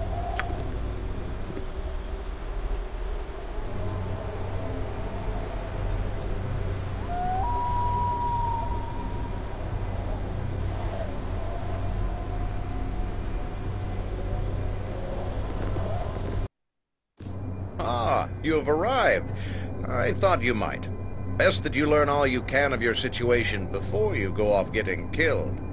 Ah, you have arrived. I thought you might. Best that you learn all you can of your situation before you go off getting killed.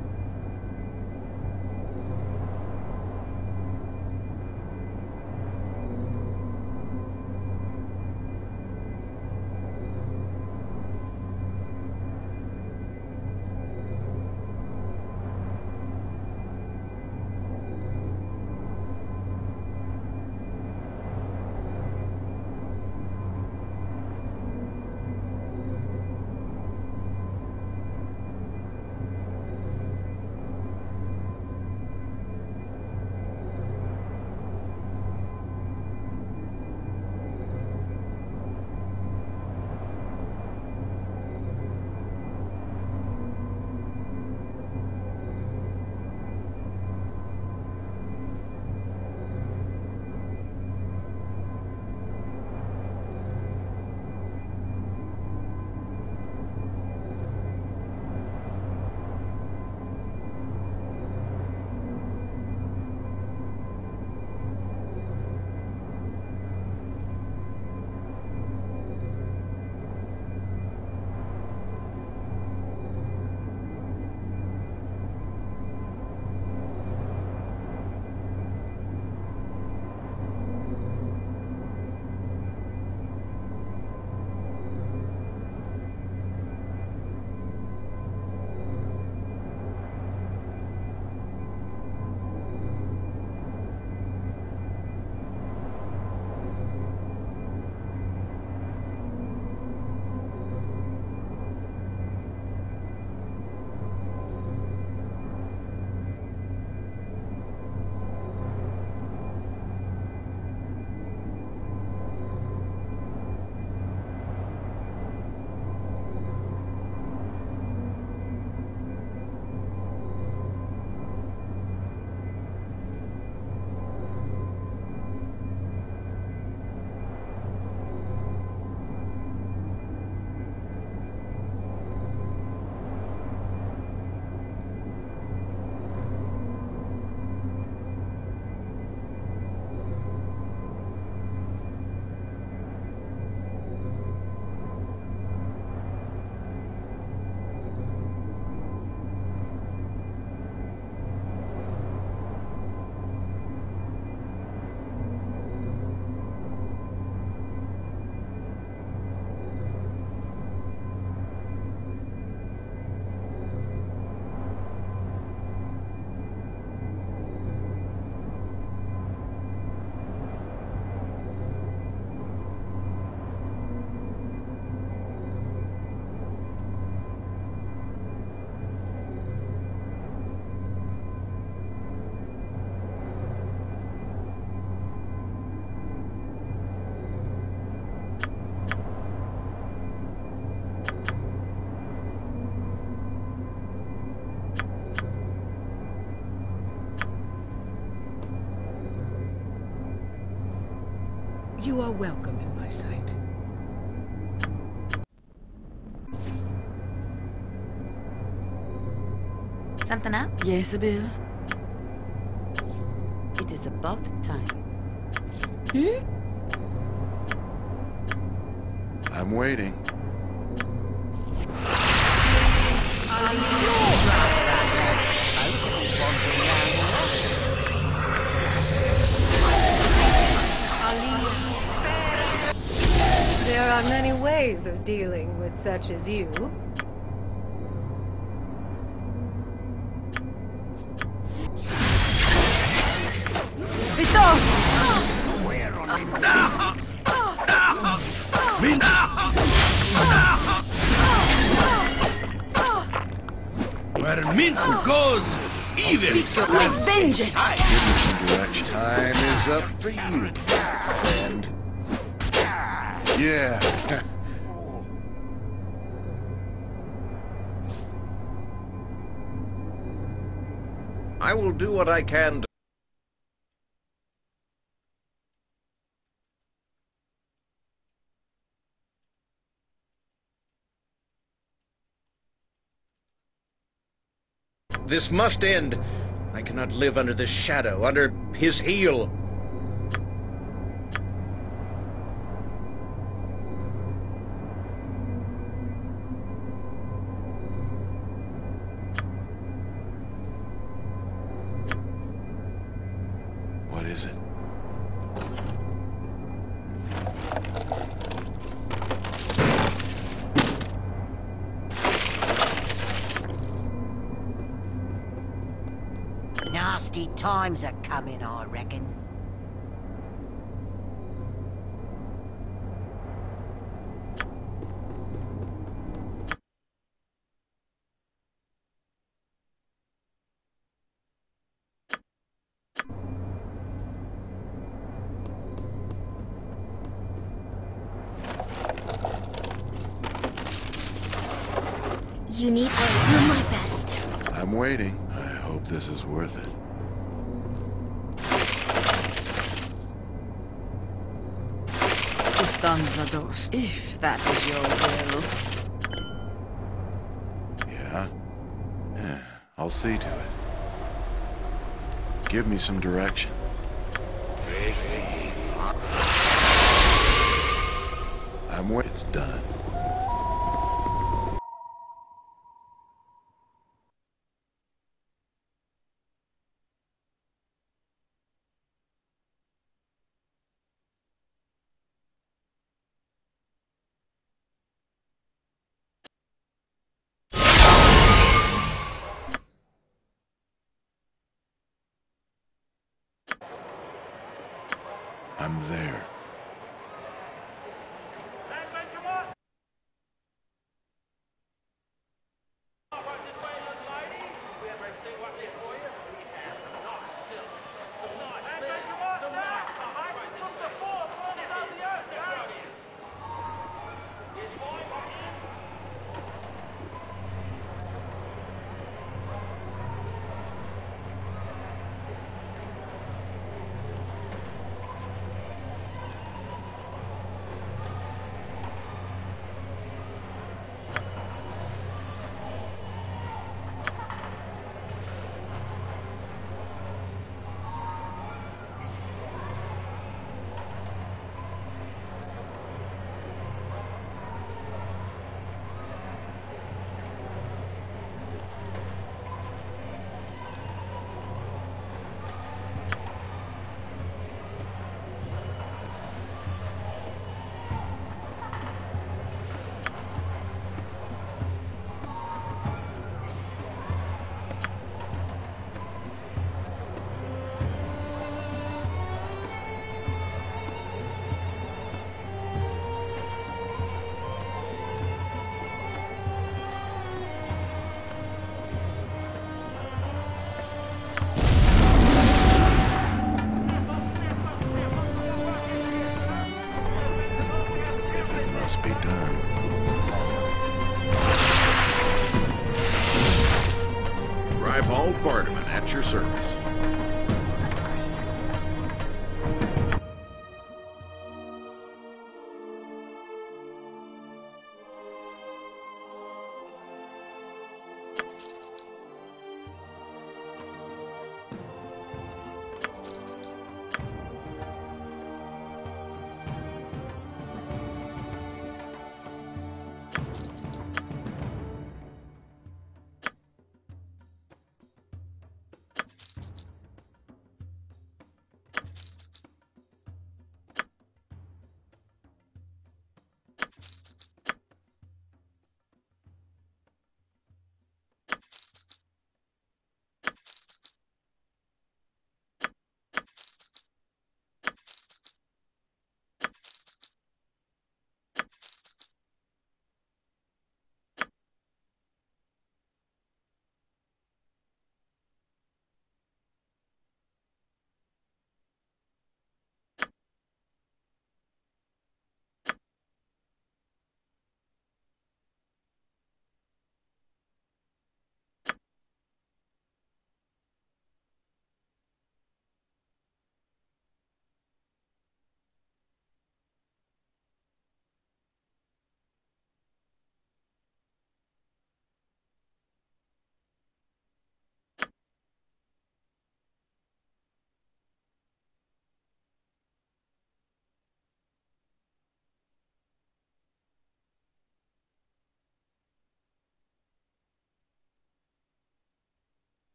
You are welcome in my sight. Something up? Yes, Abil. It is about time. Hmm? I'm waiting. Ways of dealing with such as you. Where Minsc goes, evil My vengeance! Give me some direction. Time is up for you, what I can to... This must end. I cannot live under this shadow, under his heel. Coming, I reckon. You need I'll do my best. I'm waiting. I hope this is worth it. Ustanzados, if that is your will. Yeah? Yeah, I'll see to it. Give me some direction. I'm wait. It's done.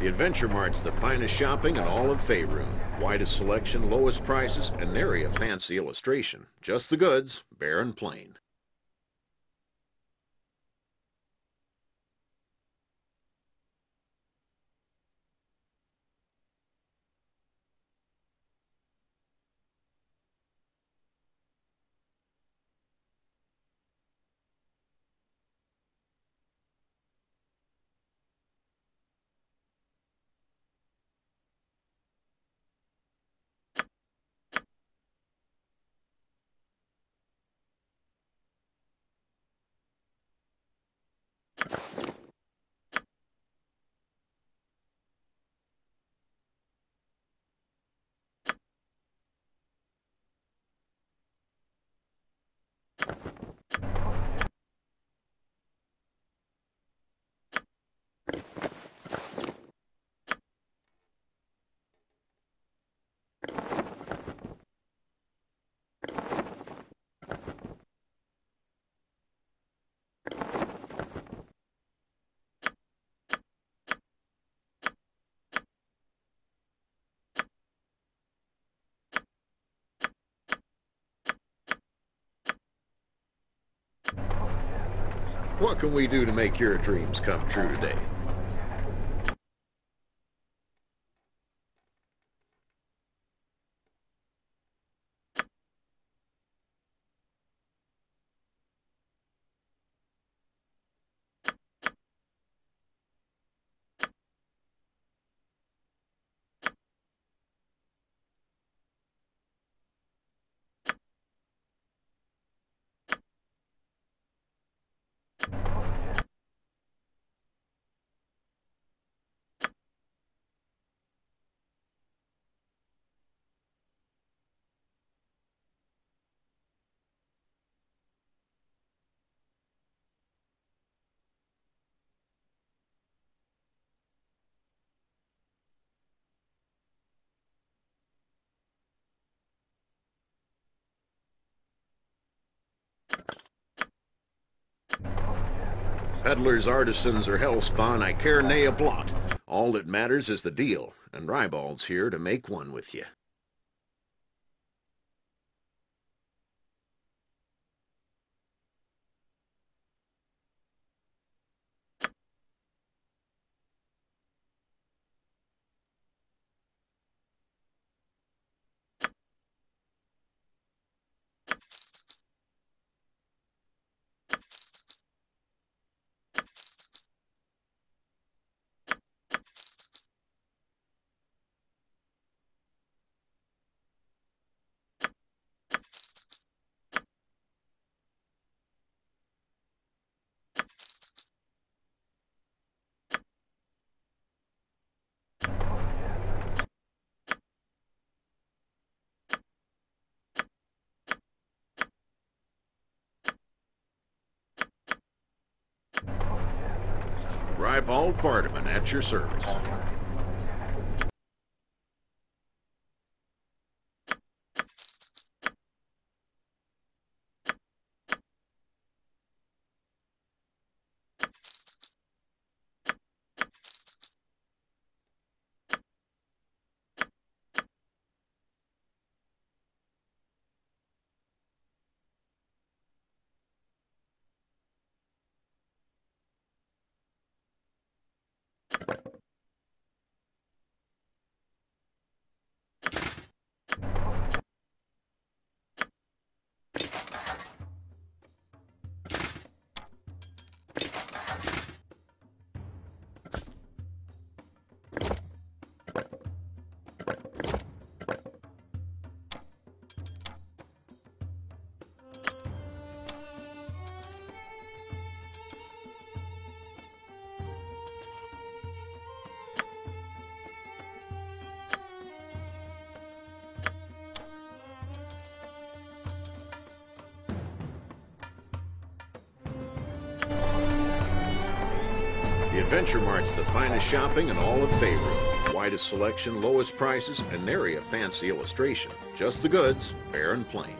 The Adventure Mart's the finest shopping in all of Faerun. Widest selection, lowest prices, and nary a fancy illustration. Just the goods, bare and plain. What can we do to make your dreams come true today? Peddlers, artisans, or hellspawn, I care nay a blot. All that matters is the deal, and Ribald's here to make one with you. Ribald Barterman at your service. The Adventure Mart's the finest shopping in all of Faerun. Widest selection, lowest prices, and nary a fancy illustration. Just the goods, bare and plain.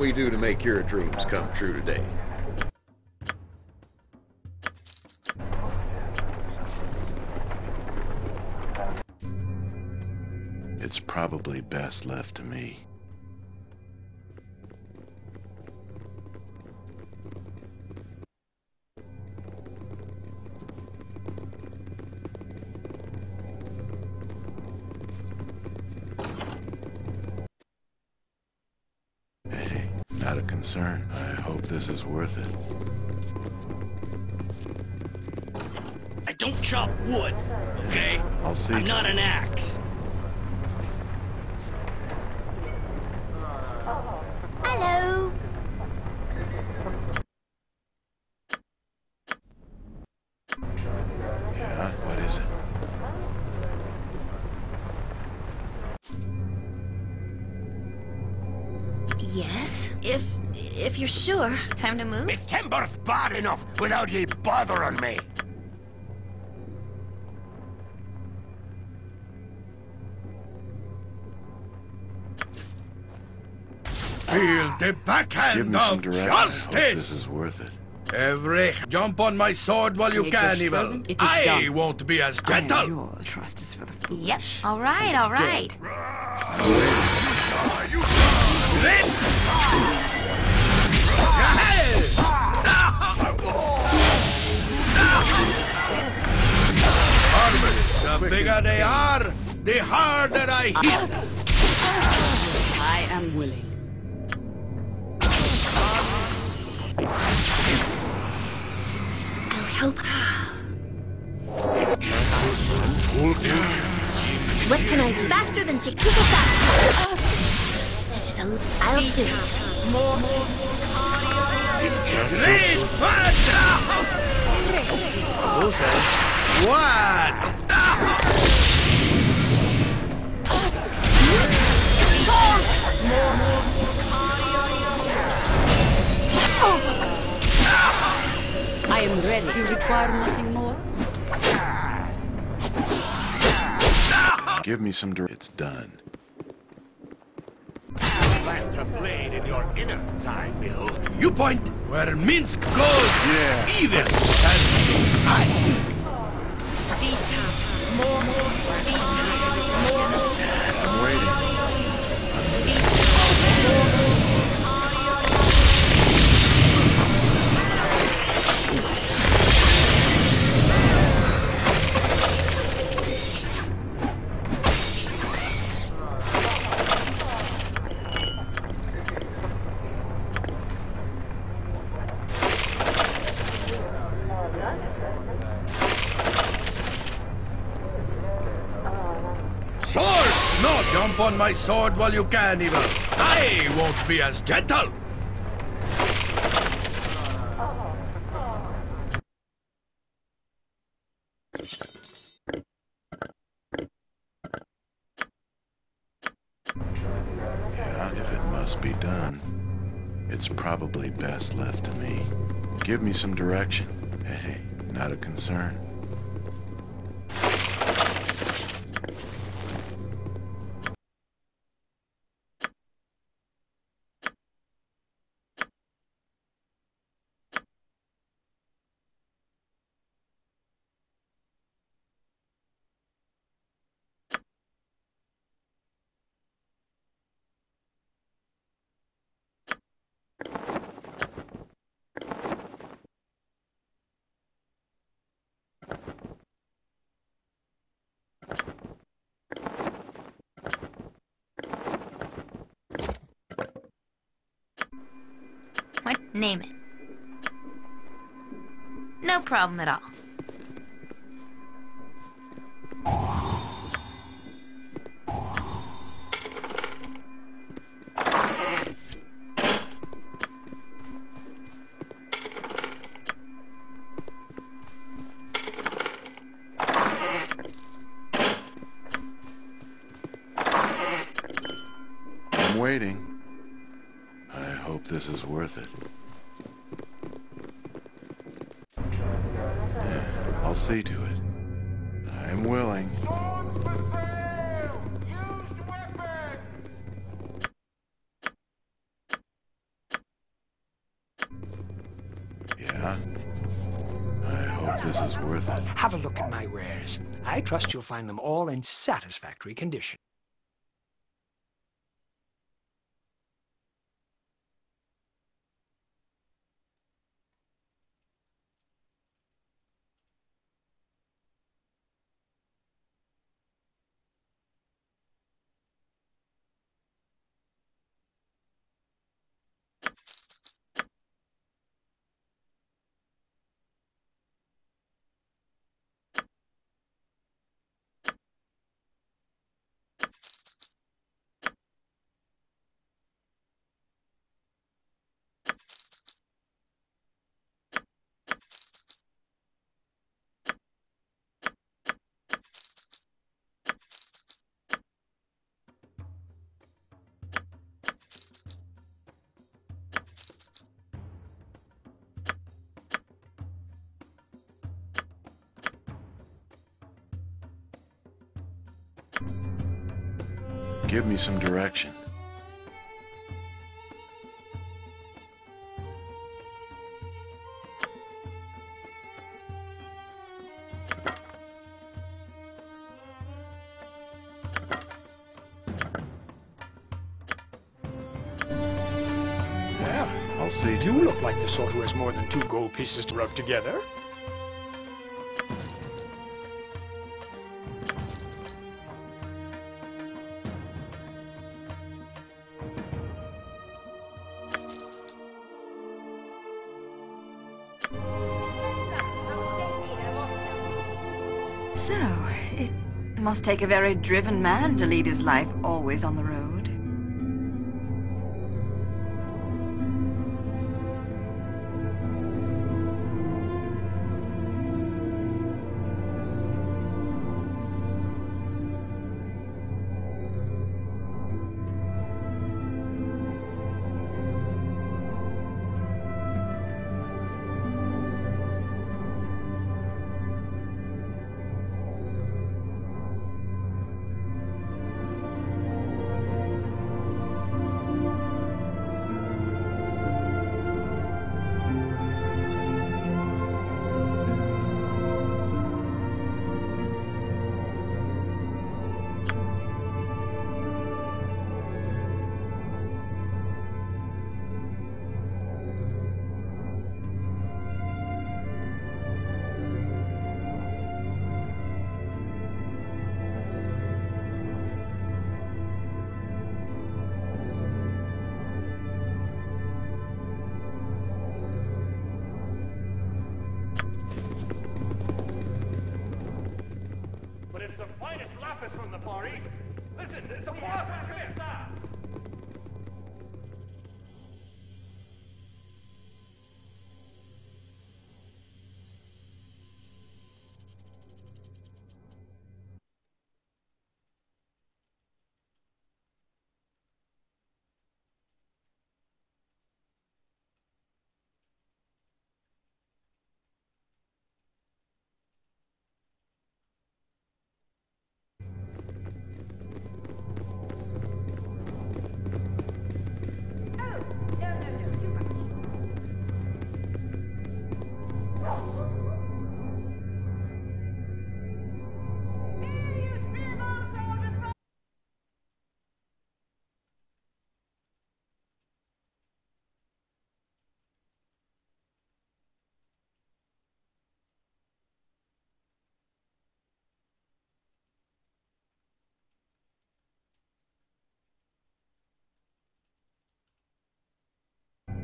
We do to make your dreams come true today? It's probably best left to me. Concern. I hope this is worth it. I don't chop wood, okay? I'll see I'm not an axe. Sure. Time to move? Me timber's bad enough without ye bothering me. Feel the Give backhand me some of direction. I hope this justice. is worth it. Every jump on my sword while you Make can, evil. servant, it is I done. won't be as gentle. yours. Trust is for the foolish. Yep. All right, all right. Bigger they are, the harder I hit. I am willing. I'll help. What can I do? Faster than Chictikka fast. This is a... I'll do it. More, What? I am ready. You require nothing more? Give me some dir- It's done. Plant a blade in your inner thigh, Bill. You point where Minsc goes. Yeah. Evil and I. I'm my sword while you can, Eva. I won't be as gentle. Yeah, if it must be done, it's probably best left to me. Give me some direction. Hey, not a concern. What? Name it. No problem at all. Trust you'll find them all in satisfactory condition. Give me some direction. Well, I'll say You look like the sort who has more than two gold pieces to rub together. Must take a very driven man to lead his life always on the road. Lapis from the Far East. Listen, it's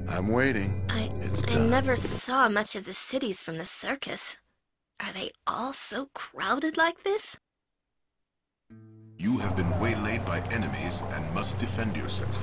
I'm waiting. I, It's I done. never saw much of the cities from the circus. Are they all so crowded like this? You have been waylaid by enemies and must defend yourself.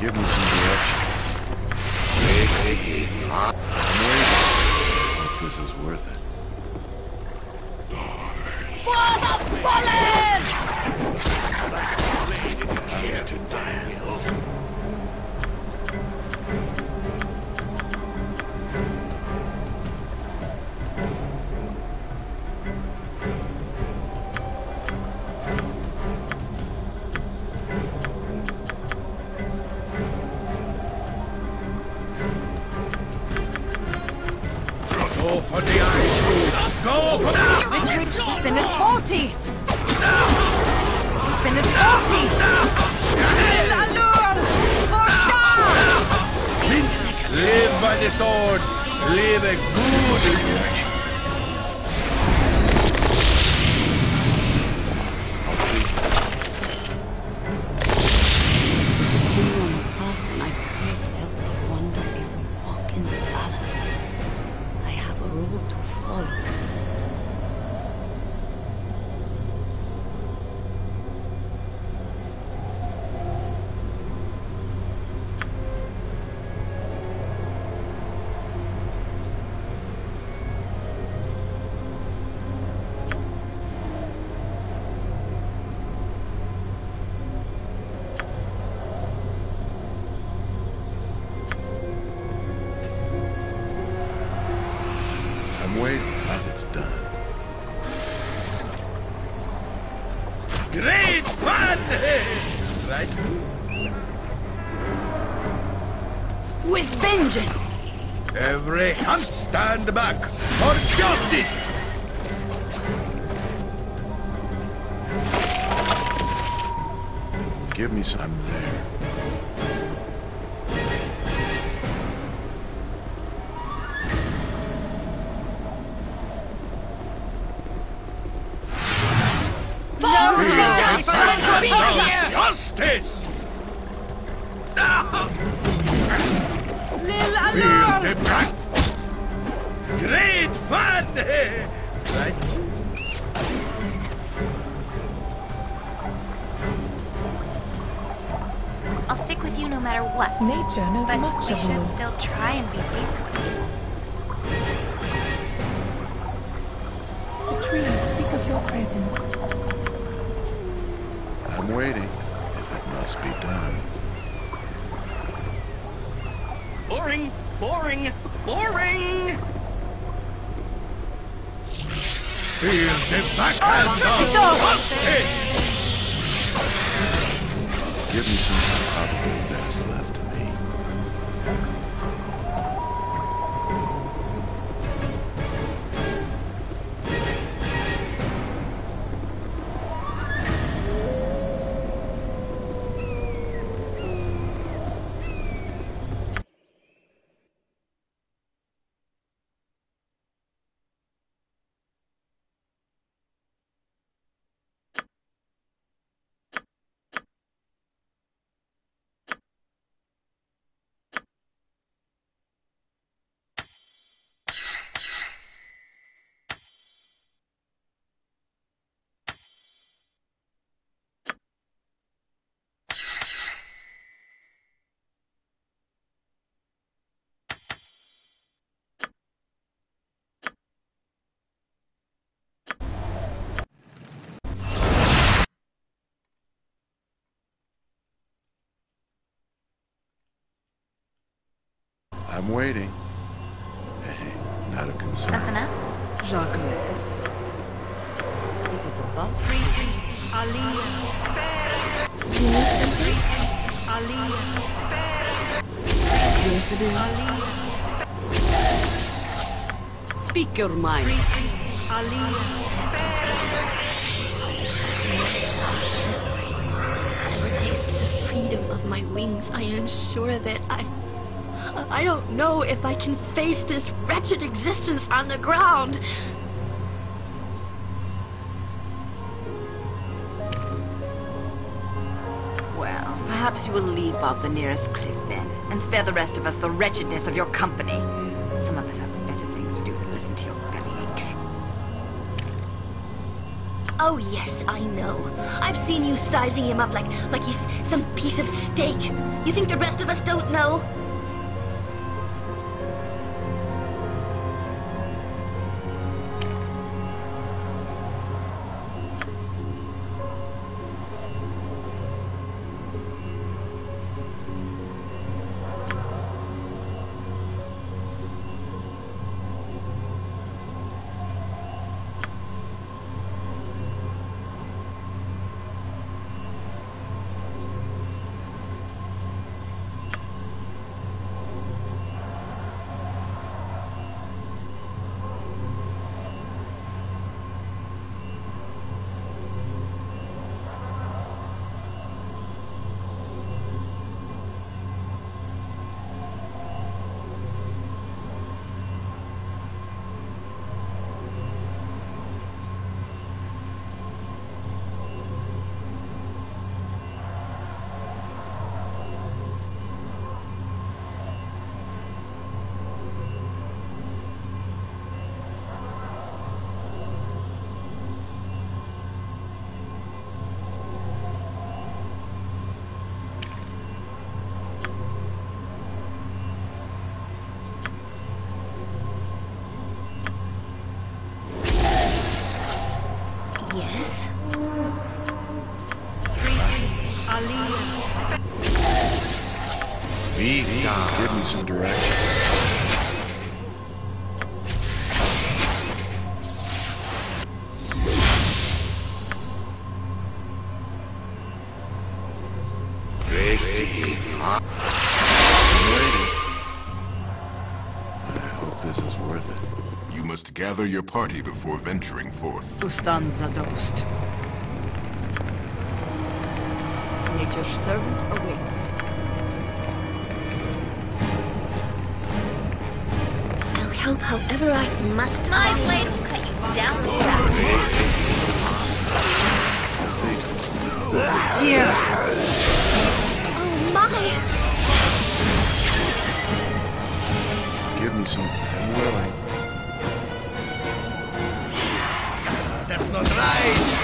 Give me we should still try and I'm waiting. Hey, not a concern. Jacques Less. It is above. Yes, it is. Speak your mind. ever taste the freedom of my wings, I am sure that I... I don't know if I can face this wretched existence on the ground. Well, perhaps you will leap off the nearest cliff then, and spare the rest of us the wretchedness of your company. Some of us have better things to do than listen to your belly aches. Oh yes, I know. I've seen you sizing him up like like he's some piece of steak. You think the rest of us don't know? Gather your party before venturing forth. Ustanza Dost. Nature's servant awaits. I'll help however I must. My blade will cut you down to Here. Oh my! Give me some. I'm willing. That's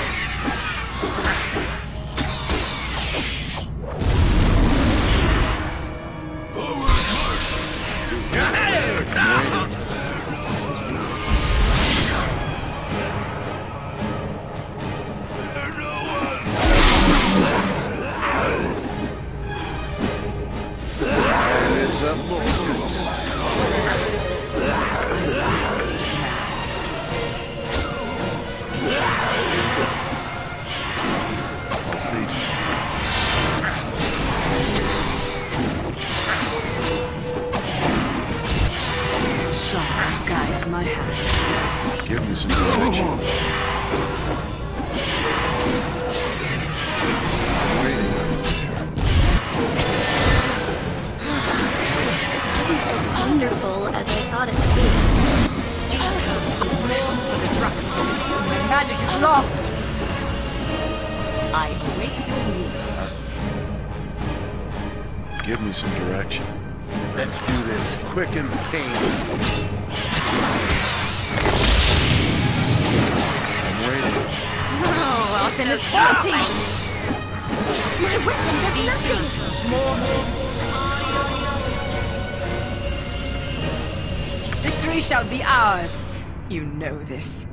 You know this.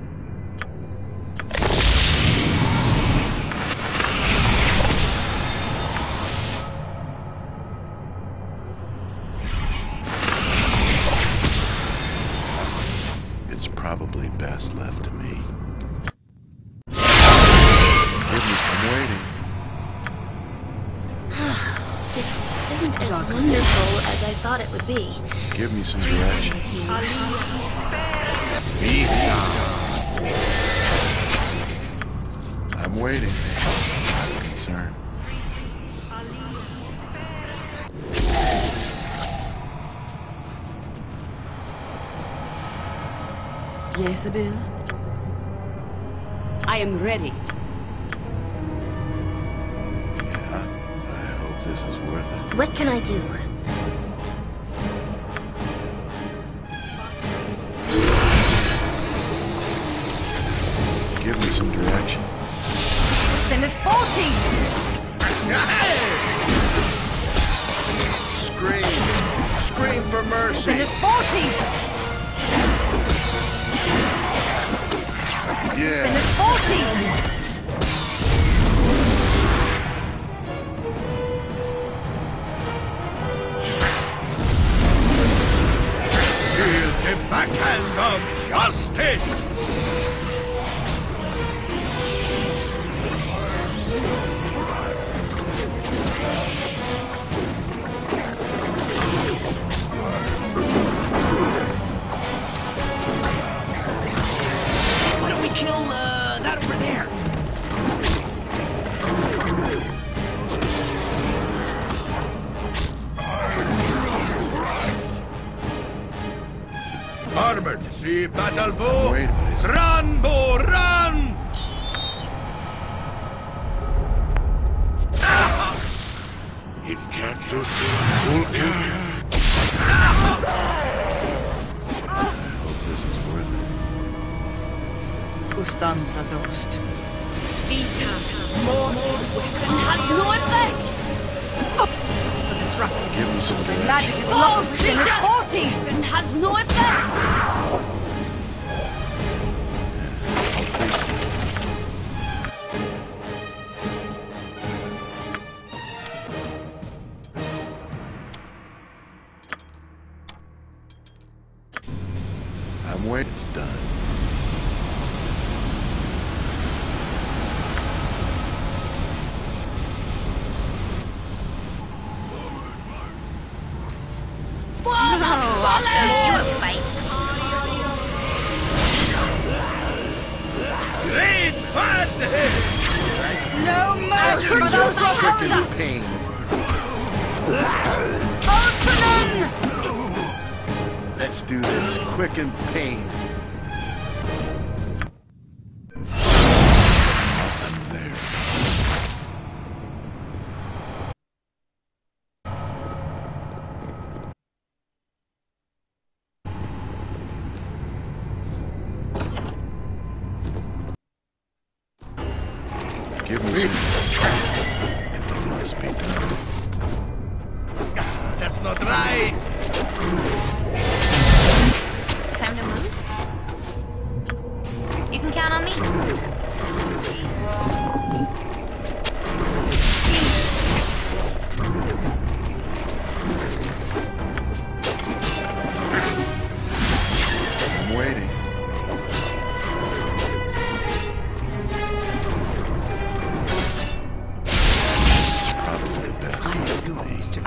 Sibyl. I am ready. Yeah, I hope this is worth it. What can I do? Talbot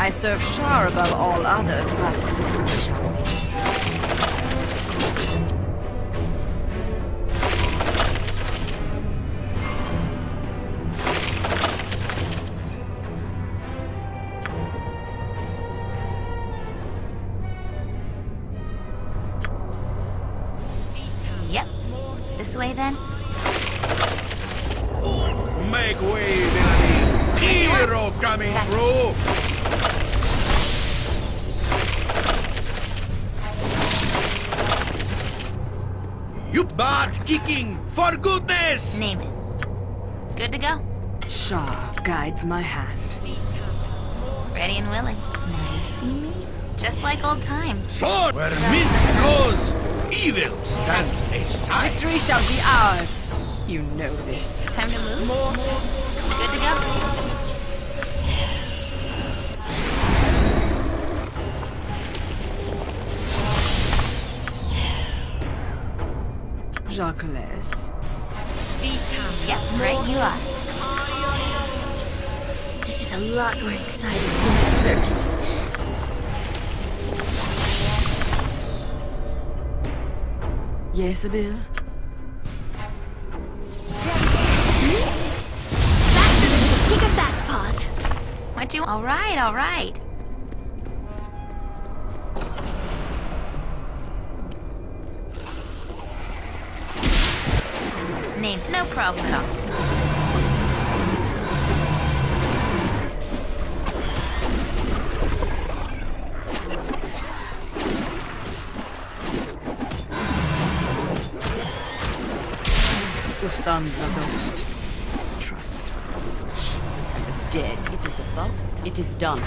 I serve Shar above all others, but my hand. Ready and willing. Me? Just like old times. Sword! Where mist goes, evil stands aside. Victory shall be ours. You know this. Time to move? More. Good to go. Lot more exciting than the circus. Jezebel? Take a fast. What you? All right, all right. Name, no problem Dost. Trust is for the foolish. And the dead, it is about, it is done.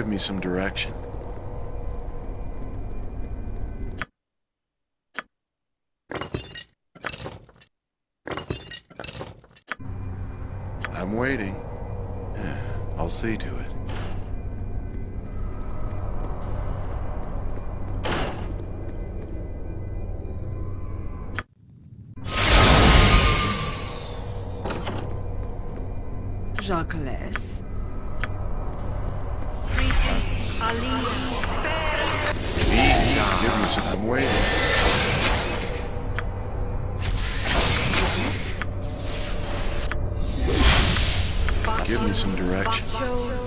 Give me some direction. I'm waiting. I'll see to it. Jacques. I'm waiting. Give me some direction.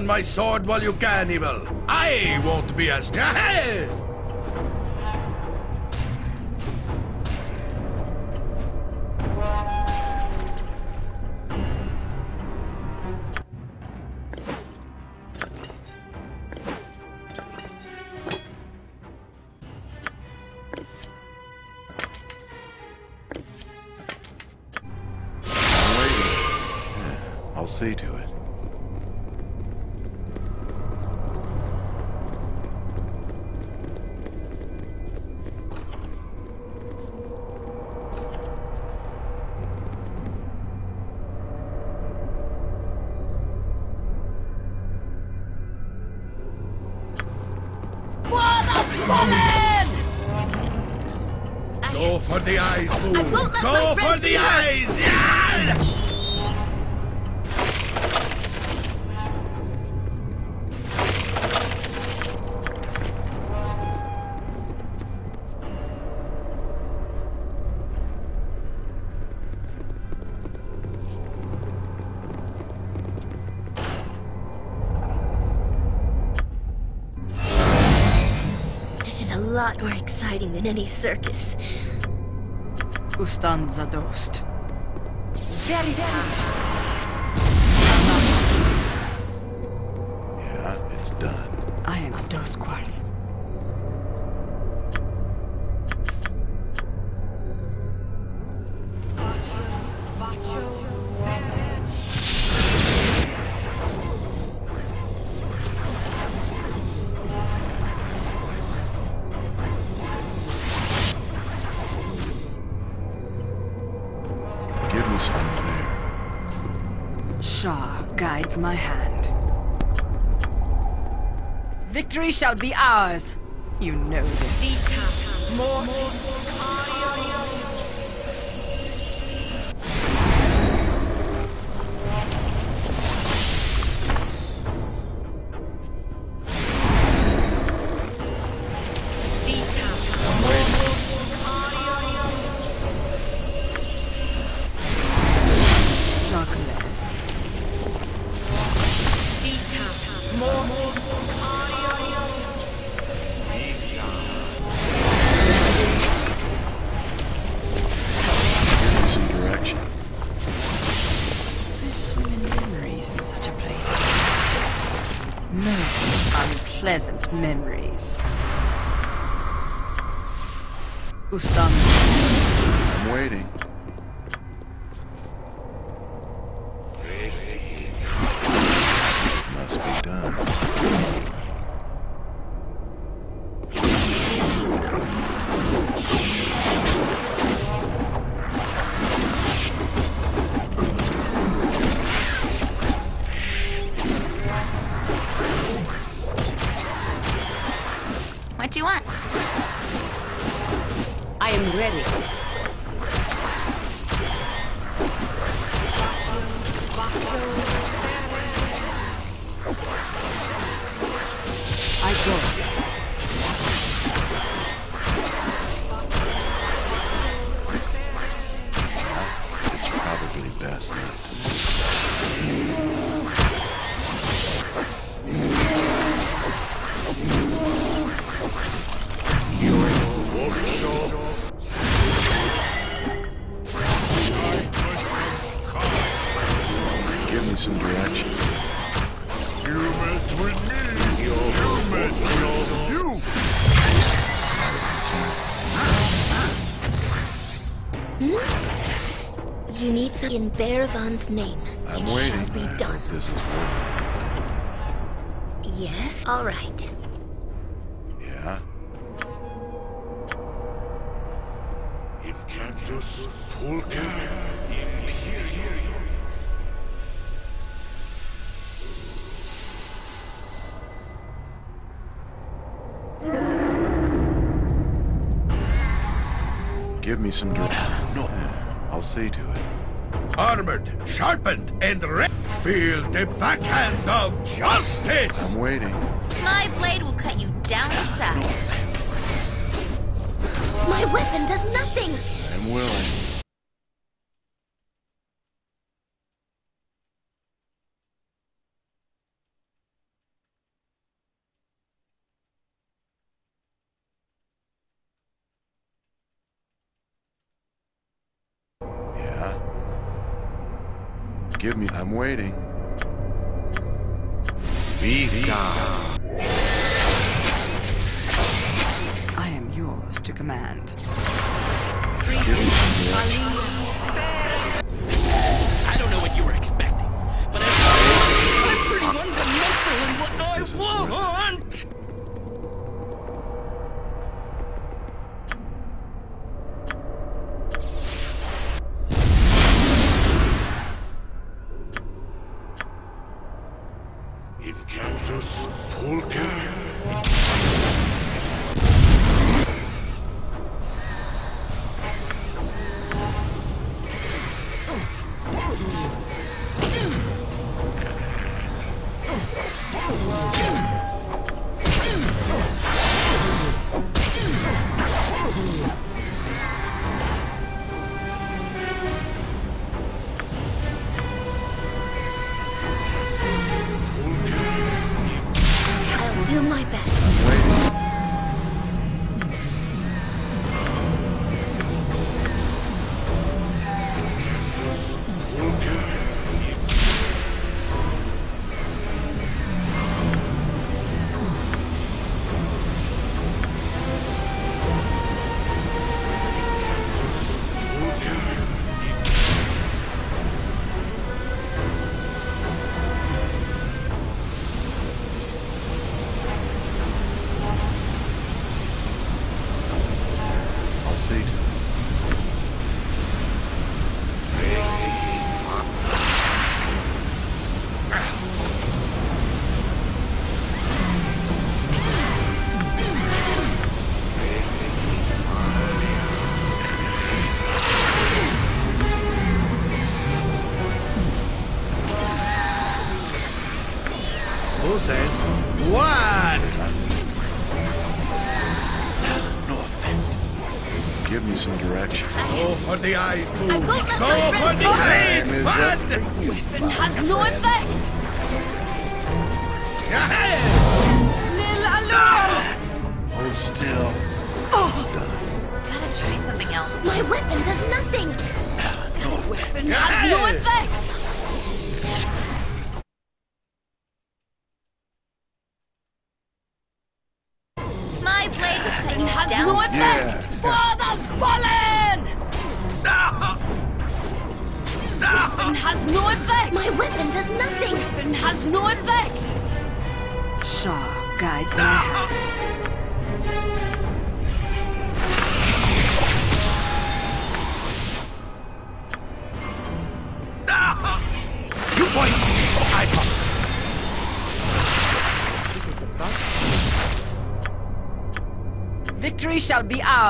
on my sword while you can, Evil. I won't be as... dead. in any circus. Ustanza dost. Verità. shall be ours. You know this. Mortis. Need some in Baervan's name. I'm it waiting. shall be done. This is Yes, all right. Yeah? Incantus pulca imperium. Give me some direction. Sharpened, and ready. Feel the backhand of justice. I'm waiting. My blade will cut you down the side. My weapon does nothing! I'm willing. Give me... I'm waiting. Vita! I am yours to command. Give me some direction. I don't know what you were expecting, but I'm, I'm pretty one-dimensional in what I want! The eyes, boo. I won't So my the go. great Time is up fun. for you. Weapon has no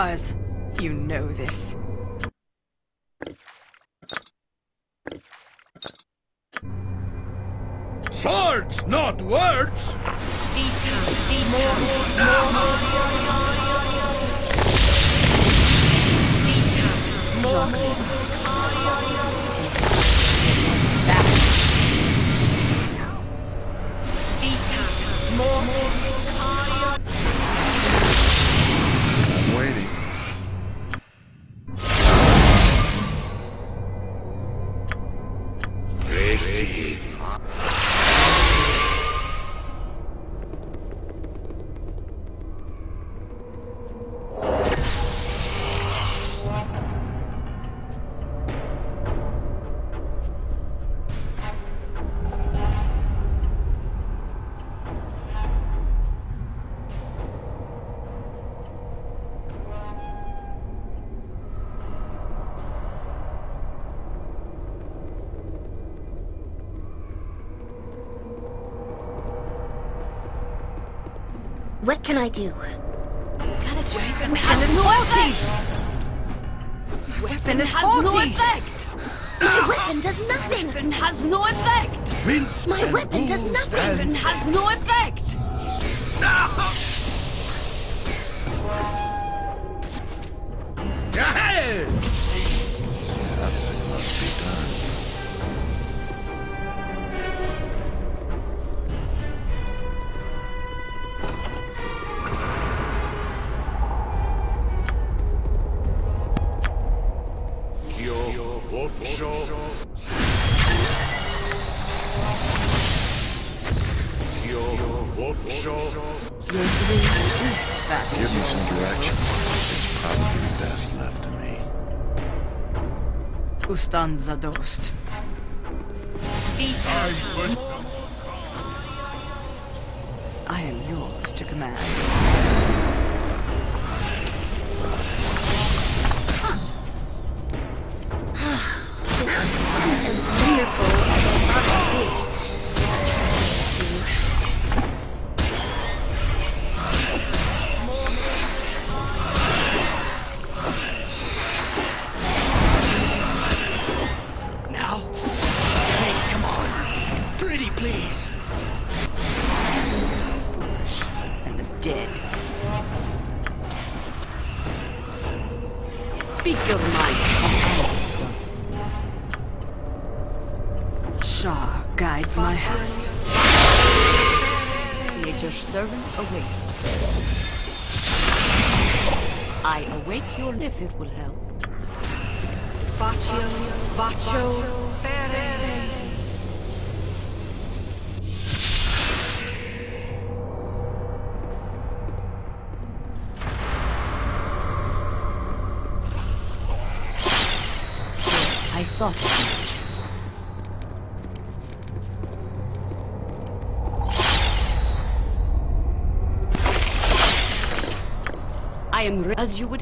stars. can I do? Gotta try some has no effect! Weapon has faulty. no effect! My weapon does nothing! Weapon has no effect! Vince My weapon does nothing! Weapon has no effect! causa dost. I am as you would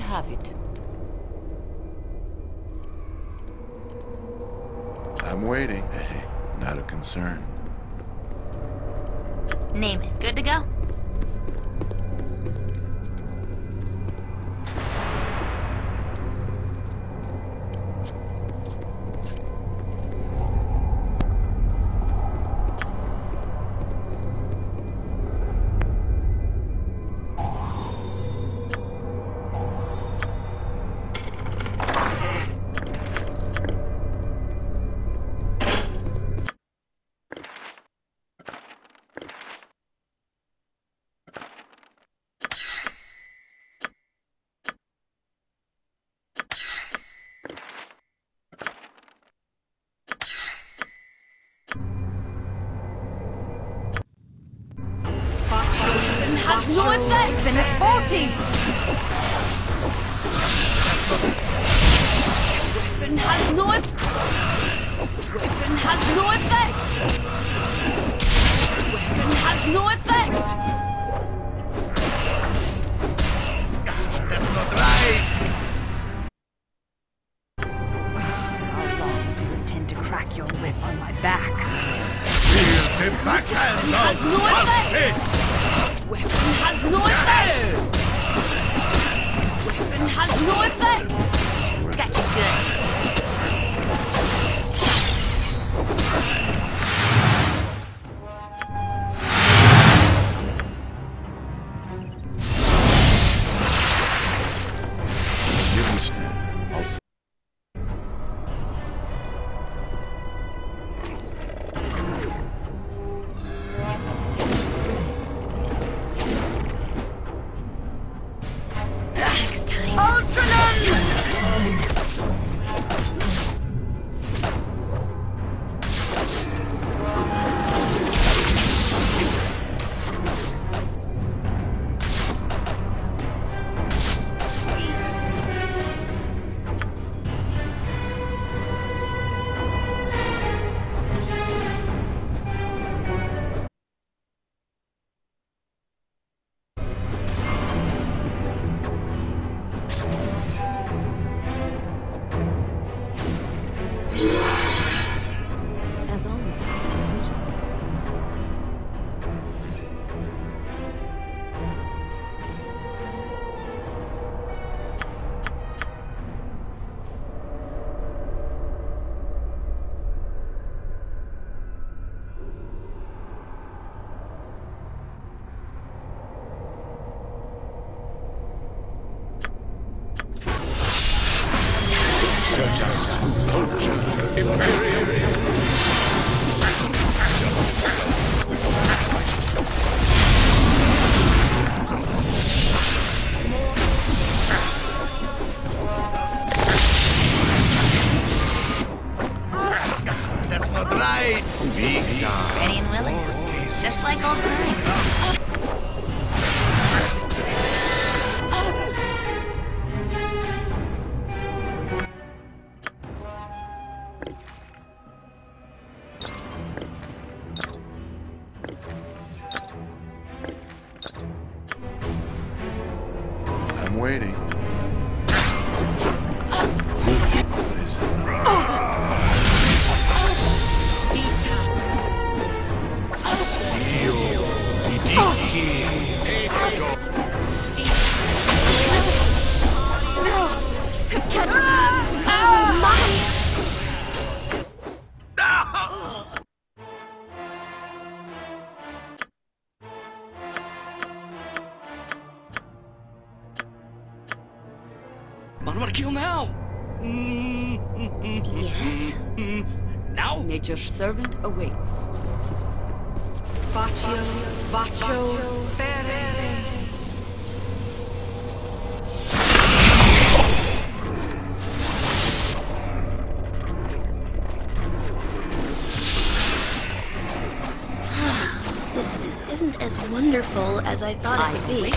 wonderful as I thought it would be.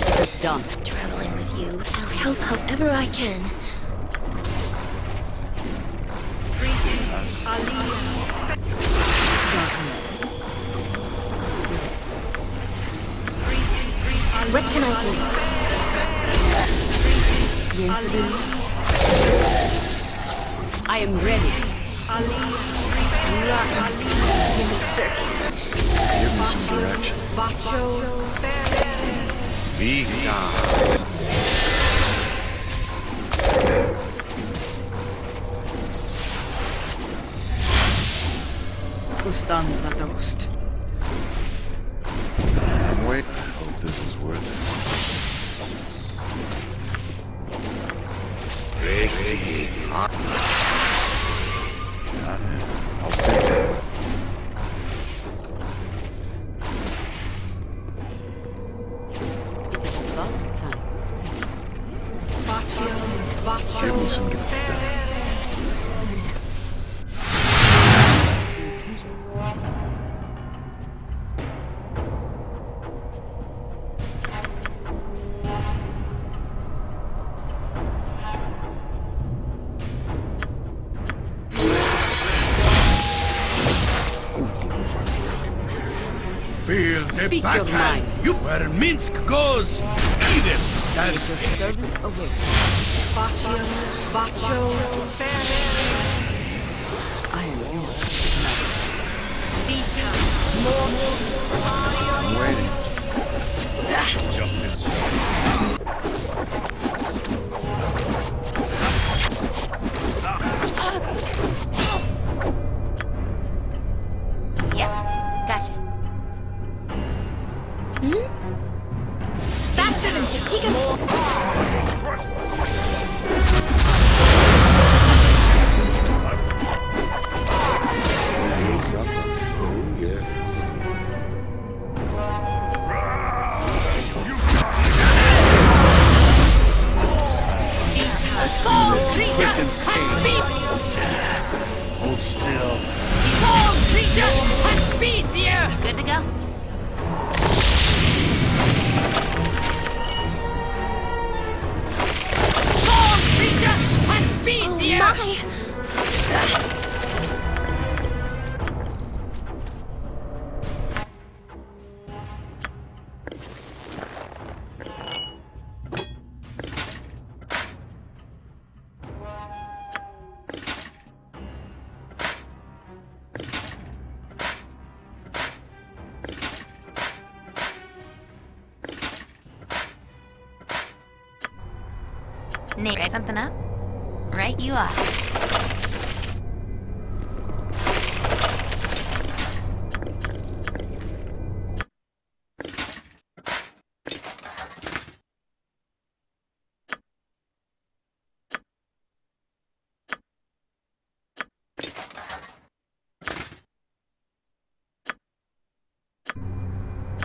Traveling with you, I'll help however I can. Speak your mind. You where Minsc goes, Eden stands. Your servant awaits. Baccio, Baccio, I am yours. Vita, Mortis,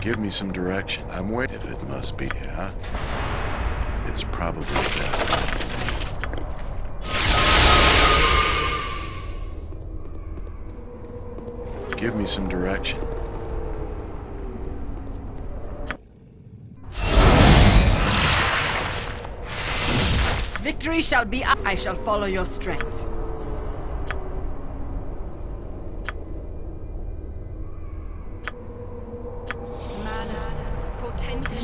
Give me some direction. I'm waiting. If it must be, huh? It's probably best. Give me some direction. Victory shall be I shall follow your strength.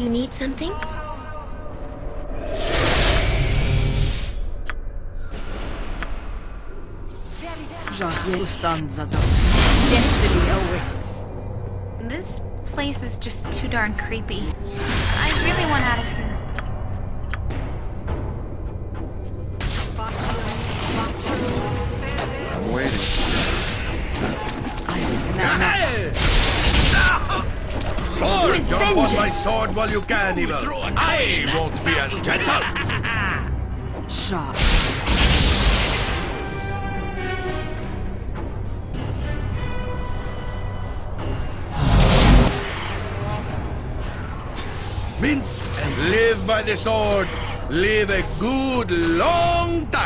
You need something? Javier Stanza Destiny awaits. This place is just too darn creepy. I really want out of here. My while you can, evil. I won't be as gentle. Sharp. Minsc and live by the sword. Live a good long time.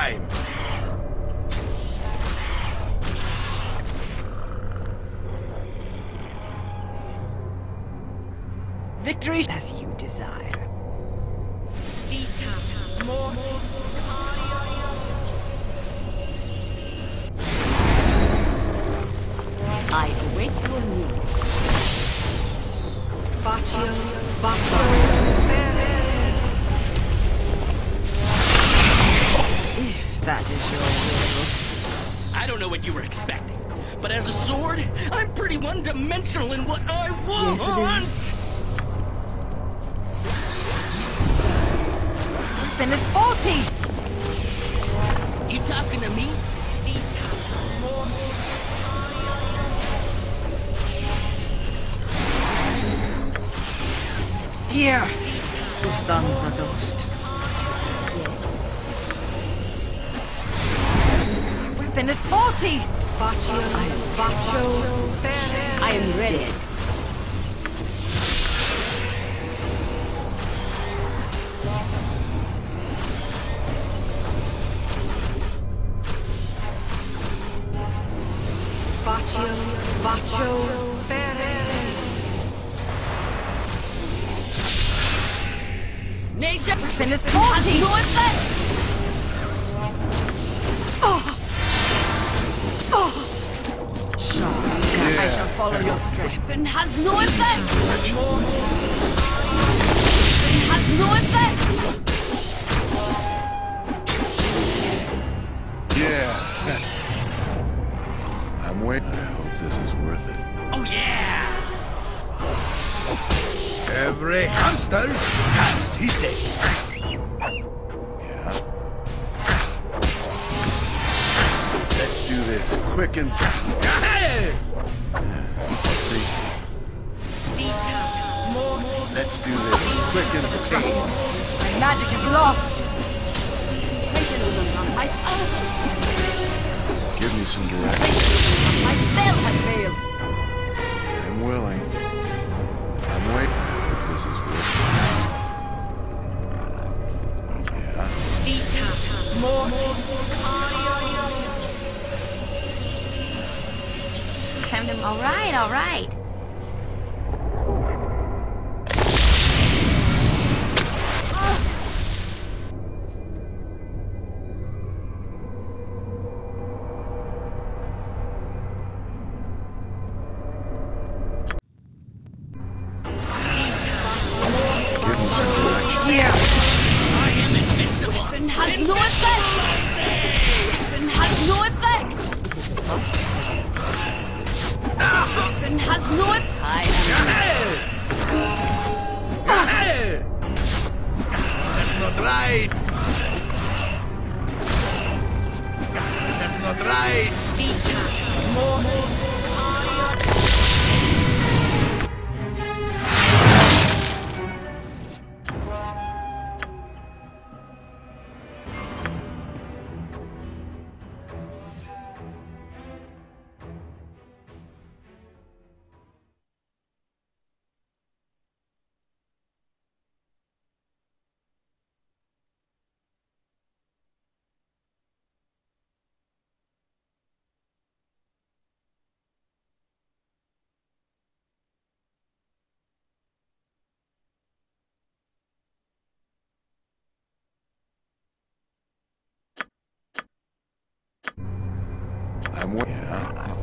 Yeah.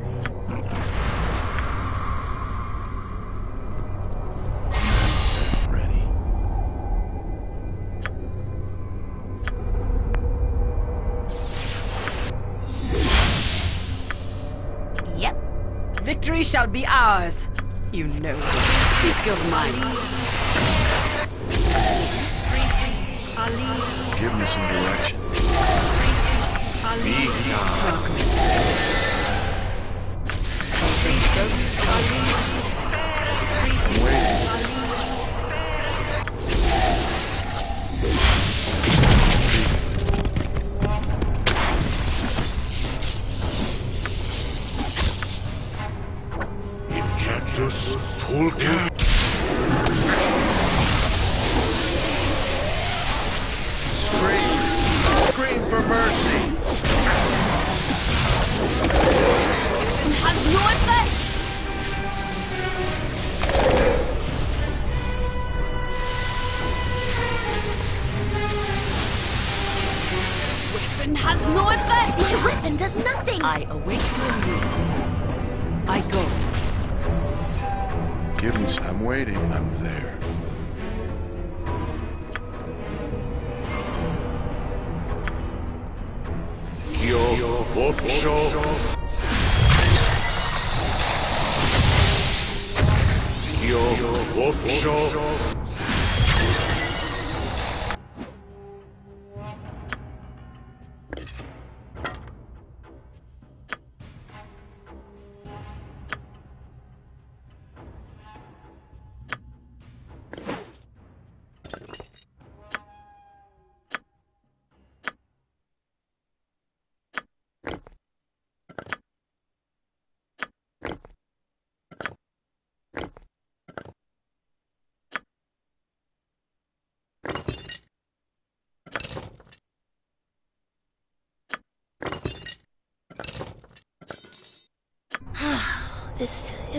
Yep. Victory shall be ours. You know this stick of mine. Give me some direction. Be time.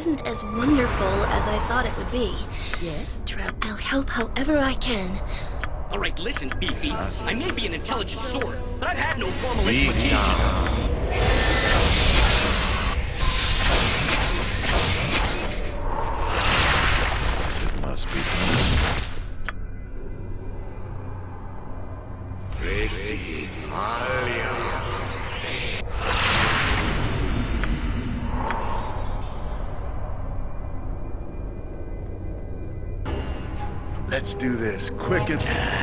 isn't as wonderful as I thought it would be. Yes? I'll help however I can. All right, listen, Beefy. I may be an intelligent sword, but I've had no formal education. quick and...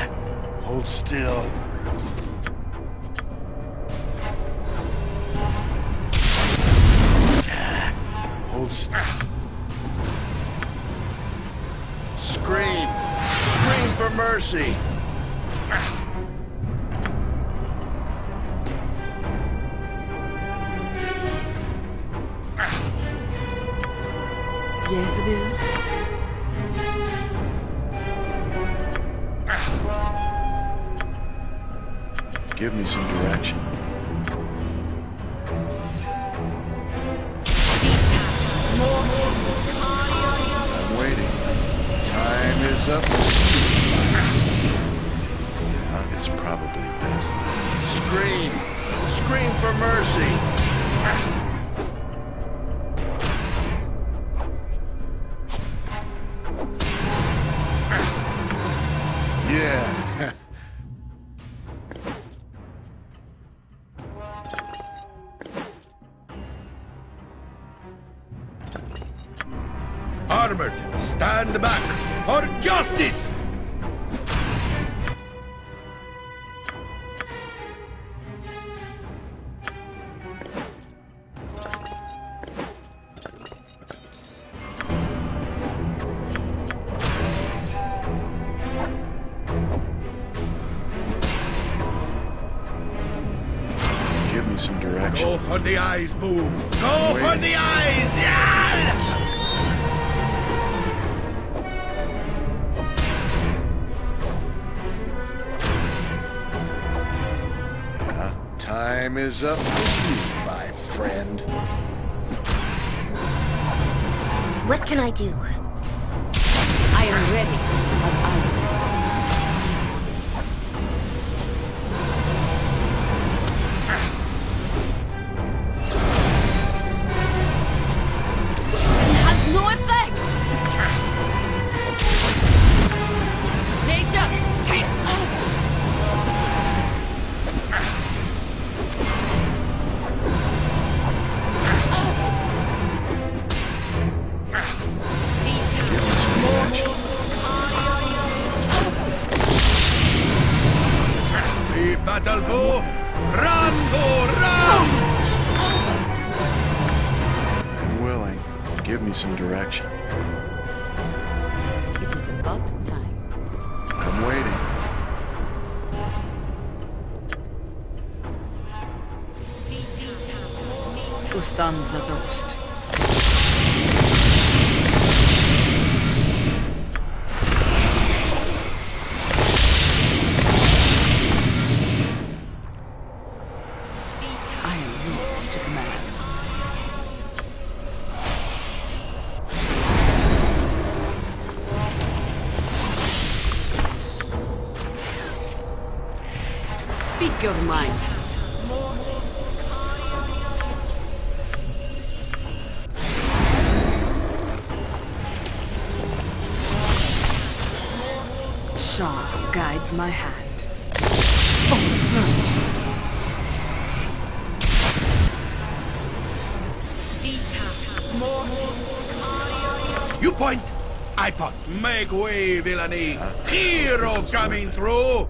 black way villainy. Hero coming through.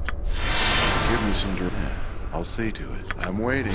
Give me some direct. I'll see to it. I'm waiting.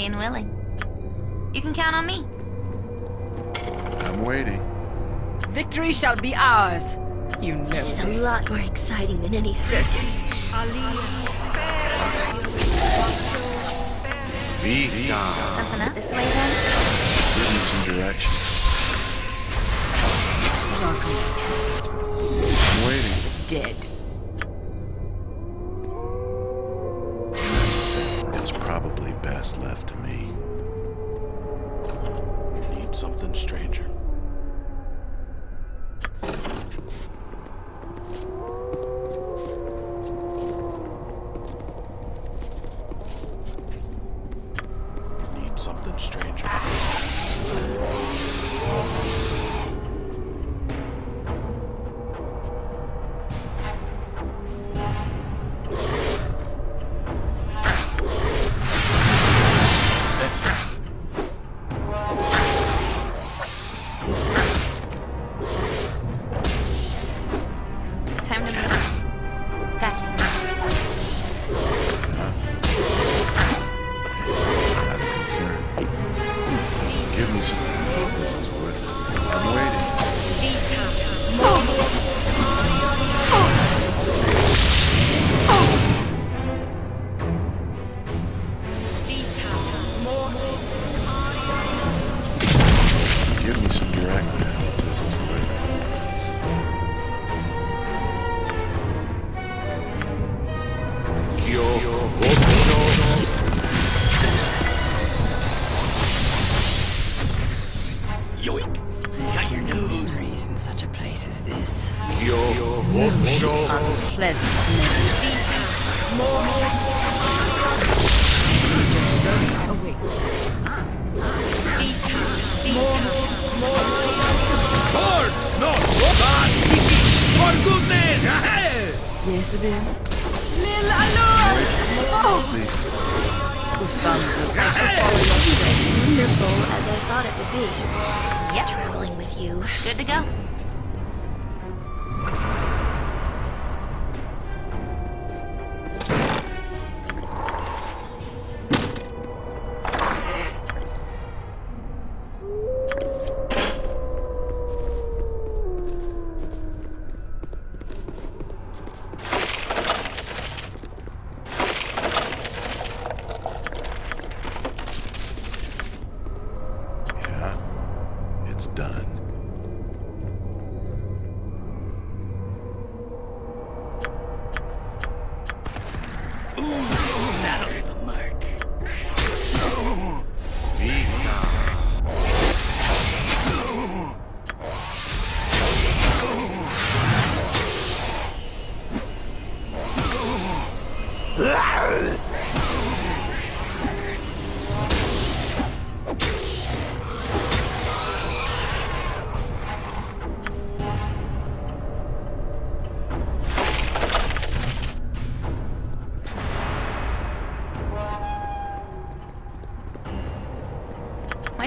Ready and willing. You can count on me. I'm waiting. Victory shall be ours. You know This is this. a lot more exciting than any circus. Vita. Something up this way then? Give me some direction. I'm waiting. Dead. Best left to me. Need something stranger. Need something stranger.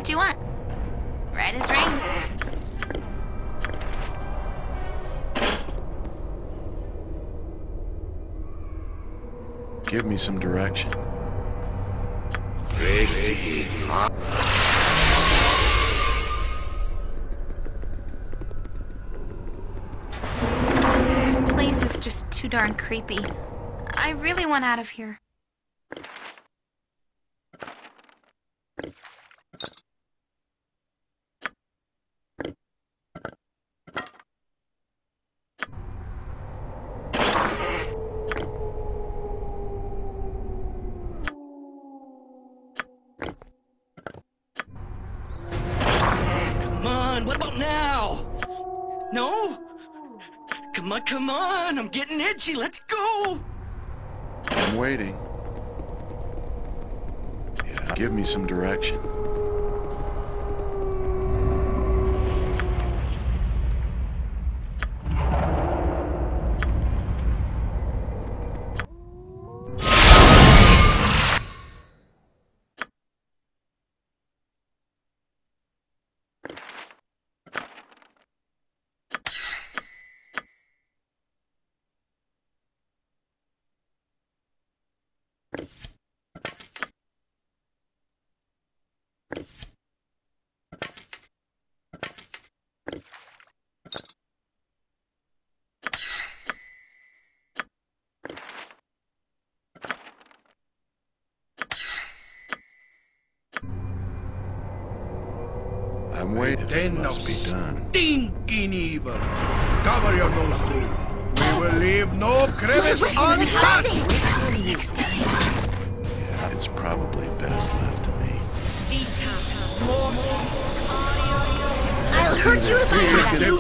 What do you want? Red as rain. Give me some direction. This place is just too darn creepy. I really want out of here. I'm waiting. Den of stinking evil. Cover your nose, too. We will leave no crevice untouched. Next time. Yeah, it's probably best left to me. I'll hurt you if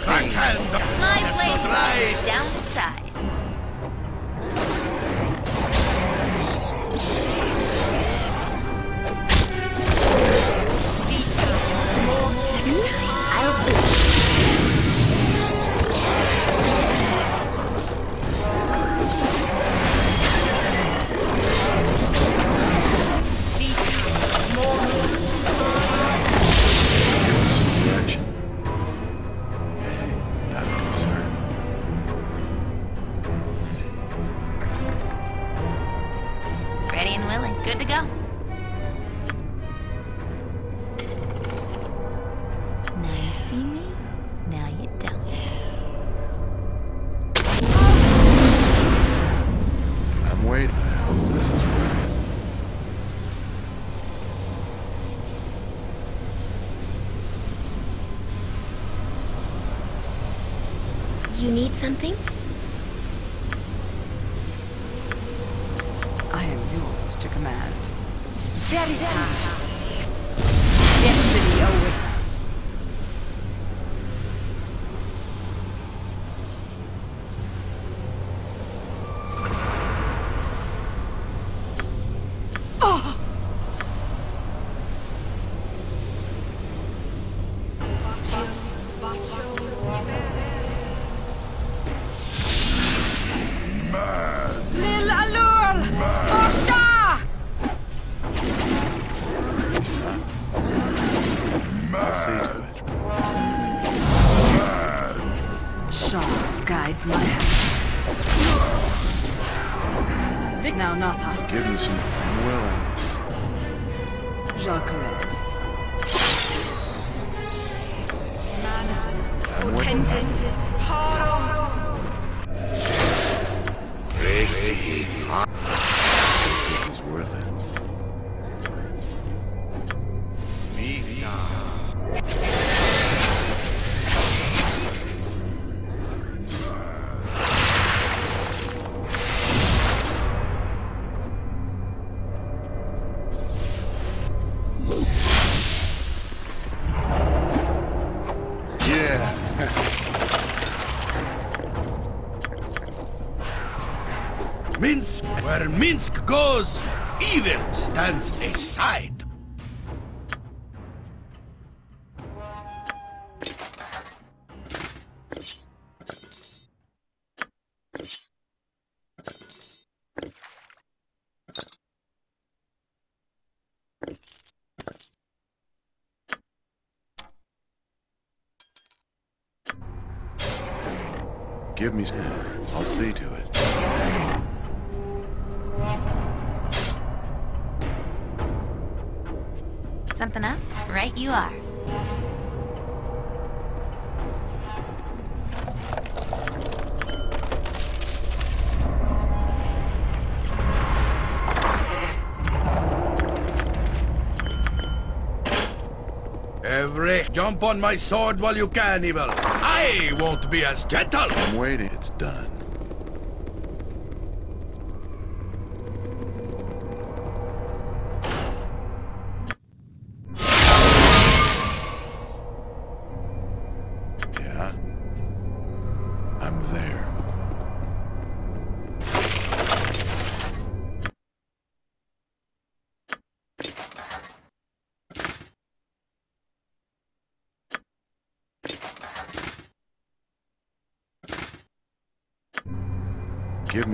I have to. My blade down the side. Minsc goes, evil stands aside. Give me some. you are. Every jump on my sword while you can, Evil. I won't be as gentle. I'm waiting. It's done.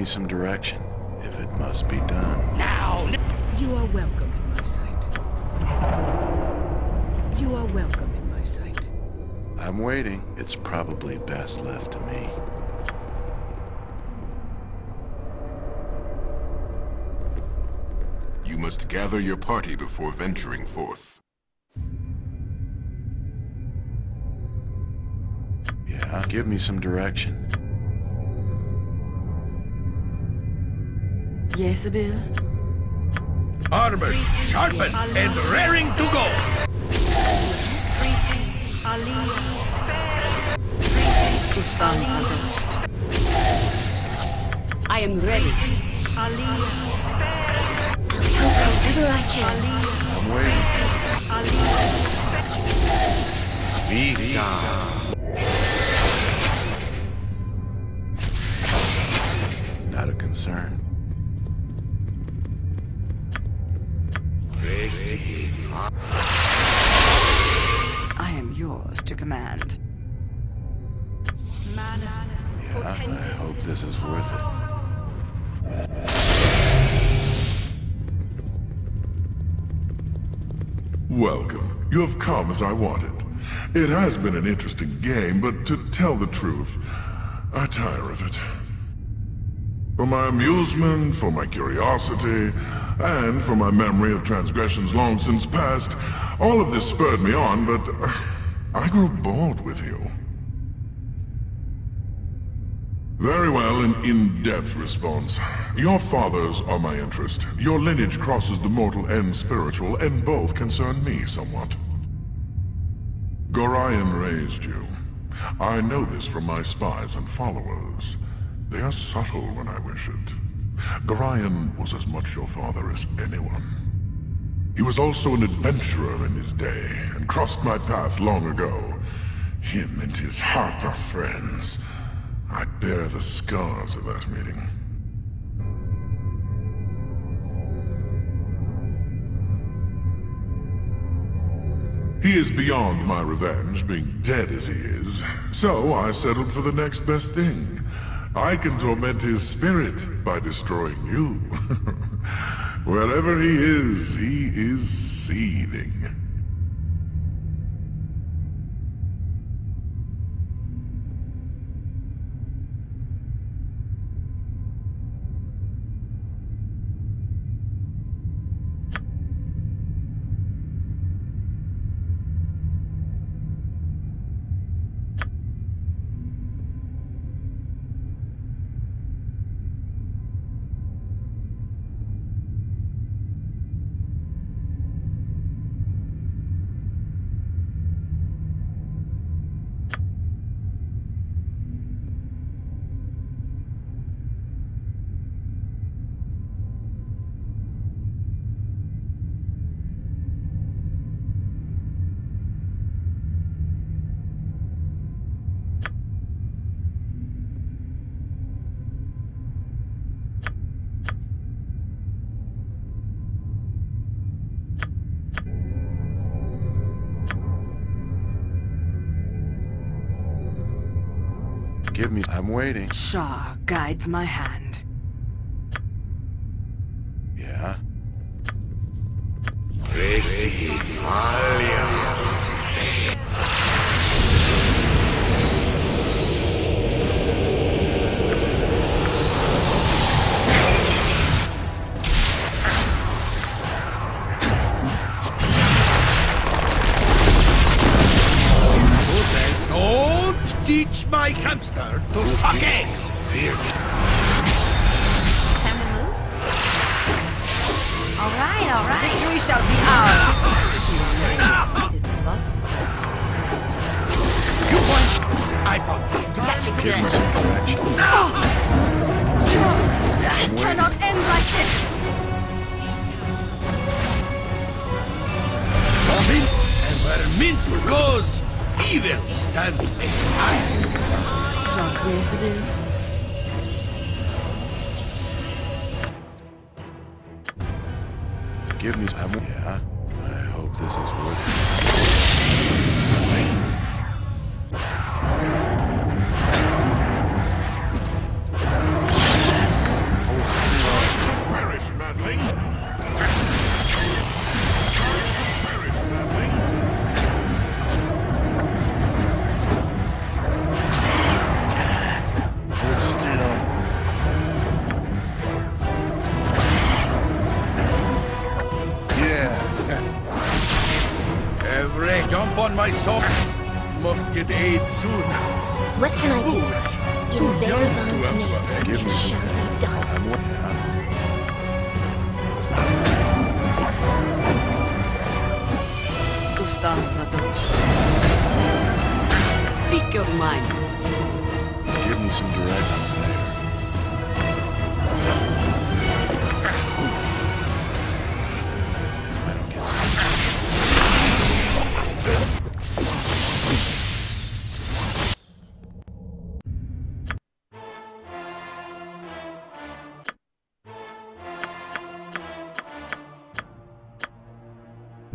Some direction, if it must be done. Now! You are welcome in my sight. You are welcome in my sight. I'm waiting. It's probably best left to me. You must gather your party before venturing forth. Yeah, give me some direction. Yes, Abil? Armor sharpened and raring to go. I am ready. Whenever I can. I'm waiting. Not a concern. This is worth it. Welcome. You have come as I wanted. It has been an interesting game, but to tell the truth, I tire of it. For my amusement, for my curiosity, and for my memory of transgressions long since past, all of this spurred me on, but uh, I grew bored with you. Very well, an in-depth response. Your fathers are my interest. Your lineage crosses the mortal and spiritual, and both concern me somewhat. Gorion raised you. I know this from my spies and followers. They are subtle when I wish it. Gorion was as much your father as anyone. He was also an adventurer in his day, and crossed my path long ago. Him and his heart of friends. I bear the scars of that meeting. He is beyond my revenge, being dead as he is. So I settled for the next best thing. I can torment his spirit by destroying you. Wherever he is, he is seething. I'm waiting. Shar guides my hand. Yeah? Don't teach my hamster to suck eggs. Fear. Can we move? All right, all right. we shall be ours. you punch. I punch. Such a good. No. Oh. Cannot end like this. Vermin and Verminsk goes evil stands exiled. Dark residue. Give me some. Yeah, I hope this is worth it.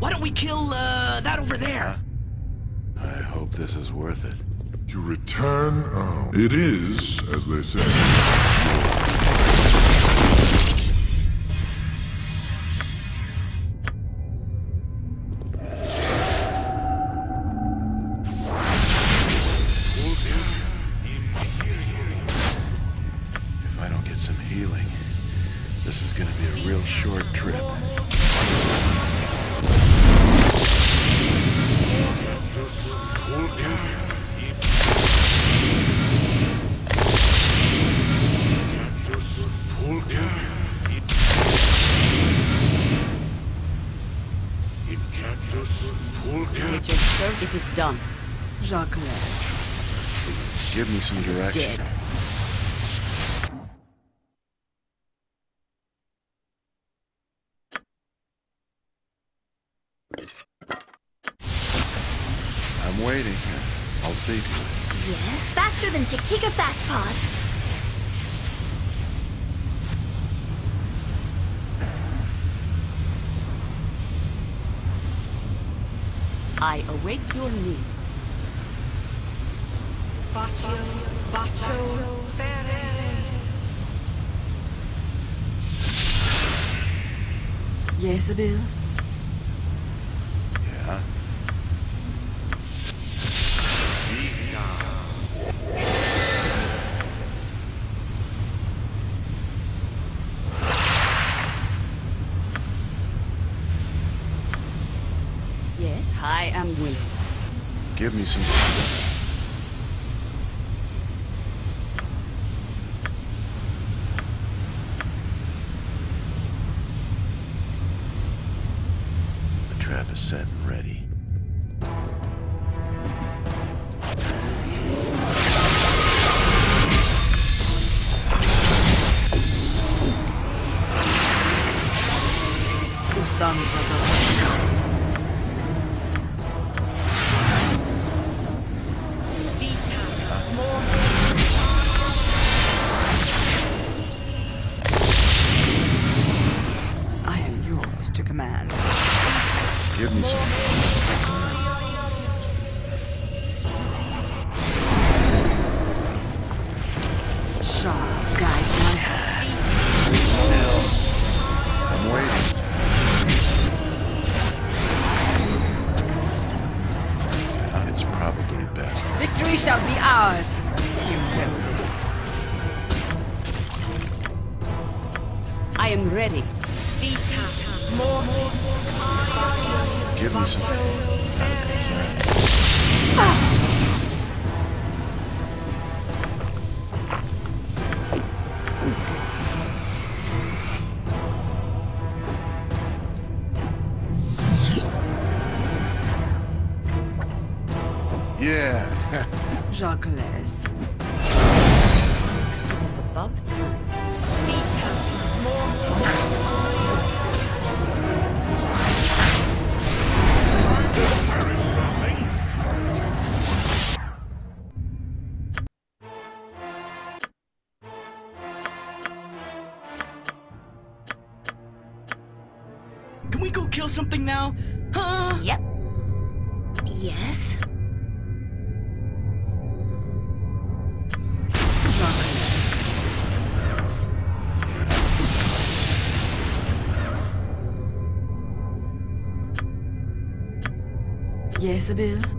Why don't we kill, uh, that over there? I hope this is worth it. You return Oh. It is, as they say, some direction. Dead. I'm waiting. I'll see to it. Yes? Faster than Chictikka Fastpaws. I await your need. Isabel? Yeah. Yes, I am willing. Give me some Jacques. It Jezebel.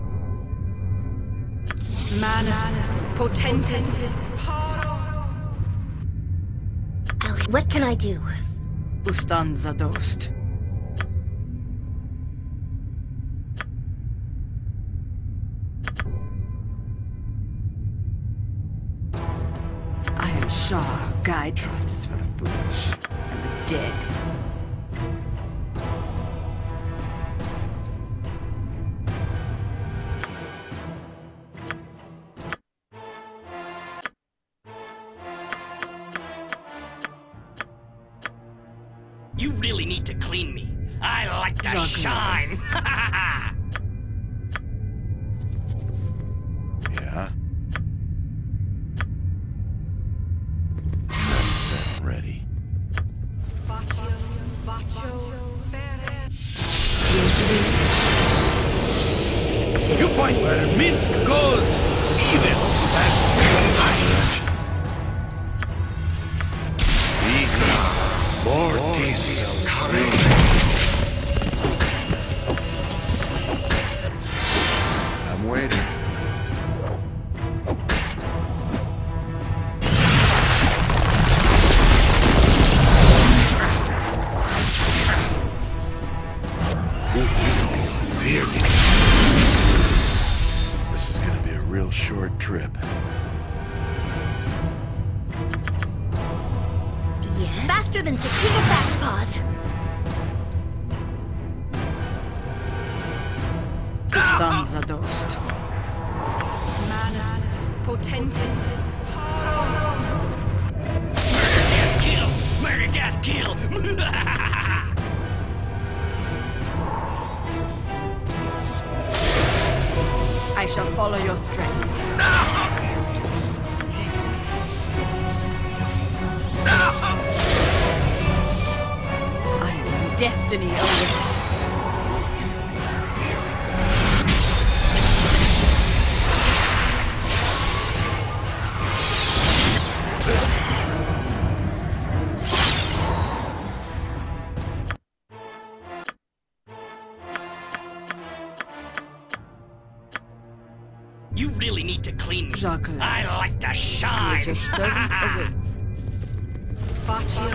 Your servant awaits.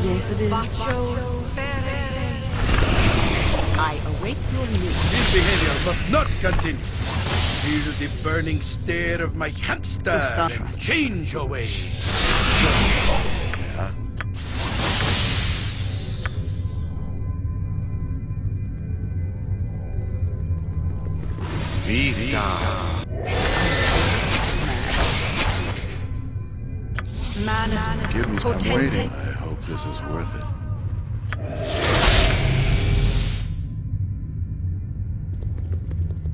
Jezebel. I await your news. This behavior must not continue. Feel the burning stare of my hamster change your ways. This is worth it.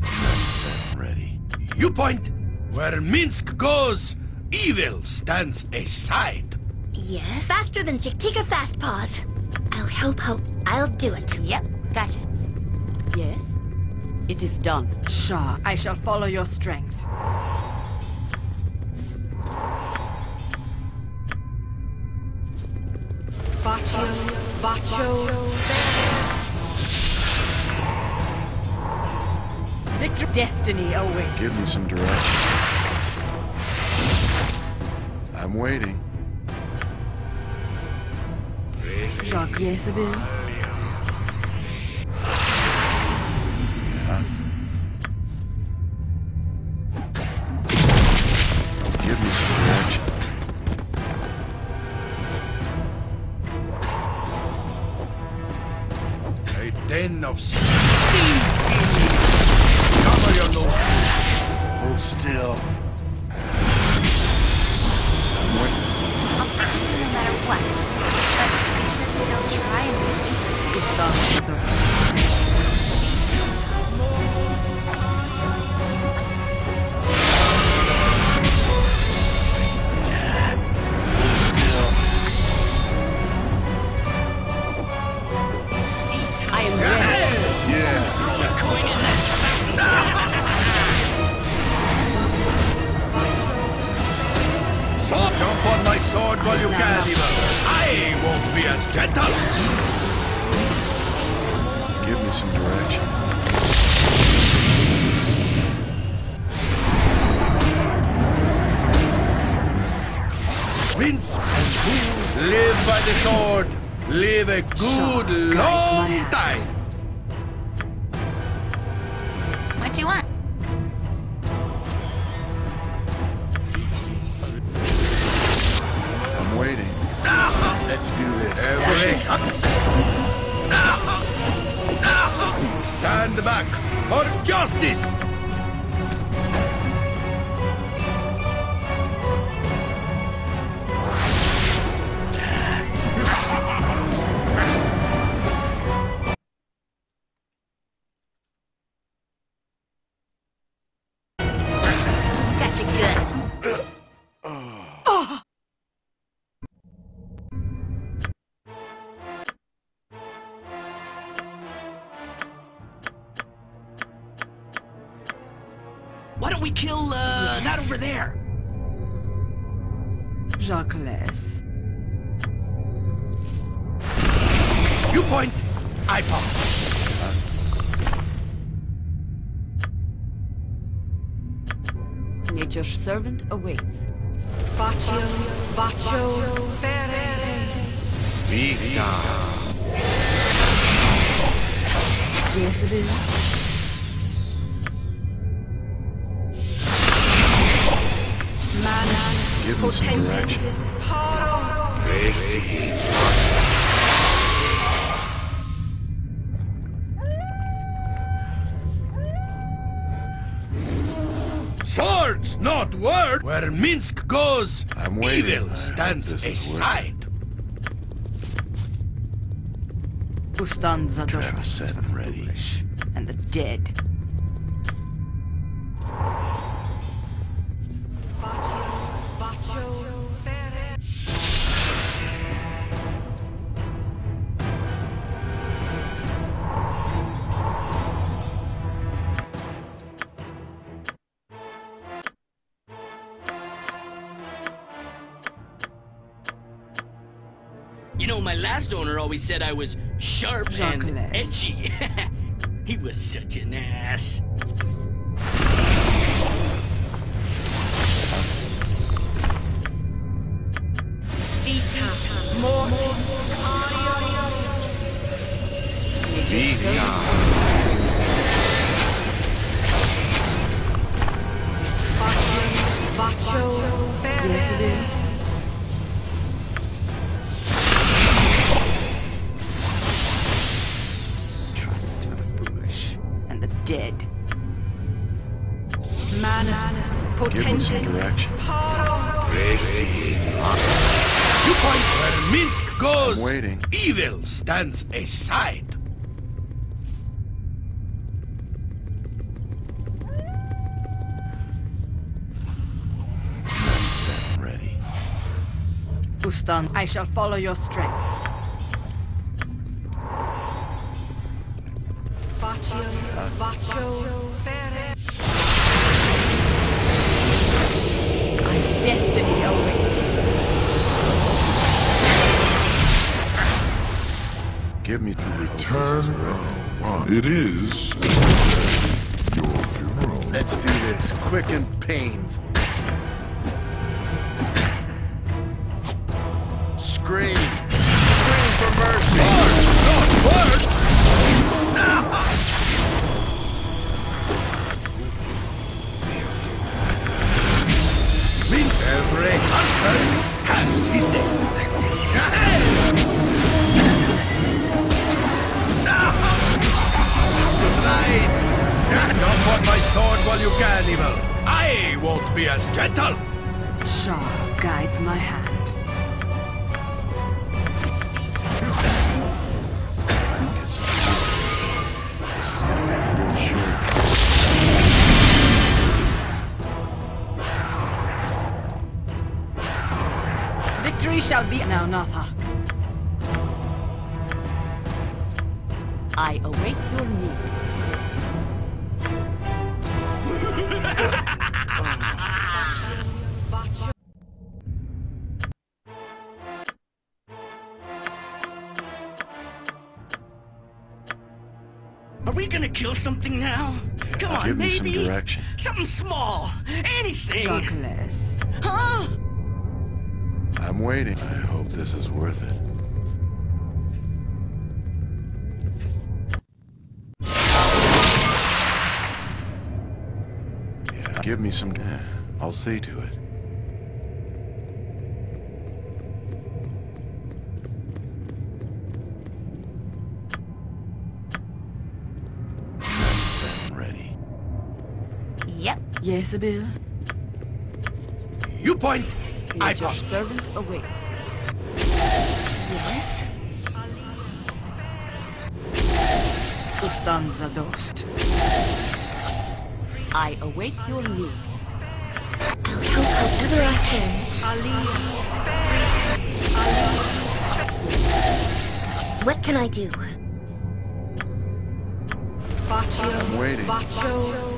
Set ready. You point where Minsc goes, evil stands aside. Yes? Faster than Chictikka Fastpaws. I'll help out. I'll do it. Yep, gotcha. Yes? It is done. Shar, I shall follow your strength. Baccio. Victor destiny awaits. Give me some direction. I'm waiting. Jacques Jezebel. awaits. Minsc goes, evil stands aside. Who stands Adoshas and the dead always said I was sharp and edgy. he was such an ass. Aston. I shall follow your strength. Vaccio, Vaccio, destiny awaits. Get me the return. It is Something small. Anything. Jacques. Huh? I'm waiting. I hope this is worth it. Yeah, give me some... Yeah, I'll see to it. Set and ready. Yep. Yes, Abil. You point. I Your point. servant awaits. Yes? Ustanza dost. I await your need. I'll help however I can. What can I do? I'm waiting.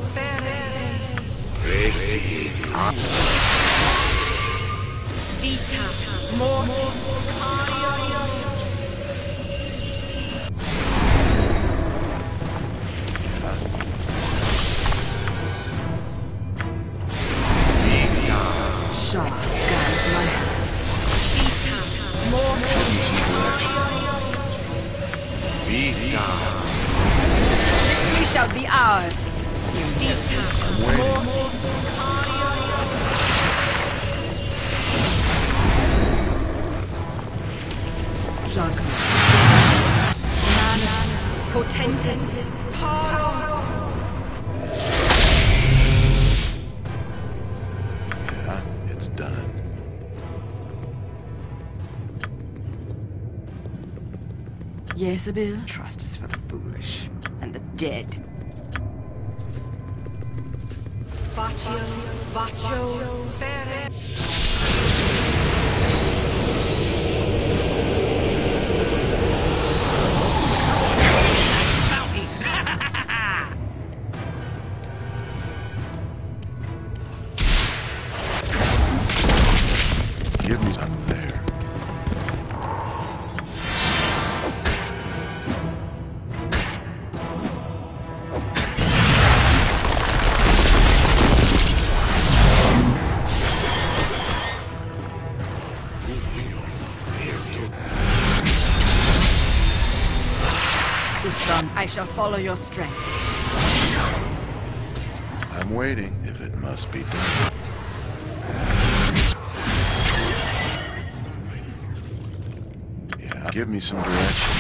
Vita. Mortis. Shar guides my hand. Victory shall be ours. I'm waiting. Jacques. Yeah, it's done. Yes, Abil. Trust is for the foolish and the dead. Baccio. Baccio. Fere. Shall follow your strength. I'm waiting if it must be done. Yeah, give me some direction.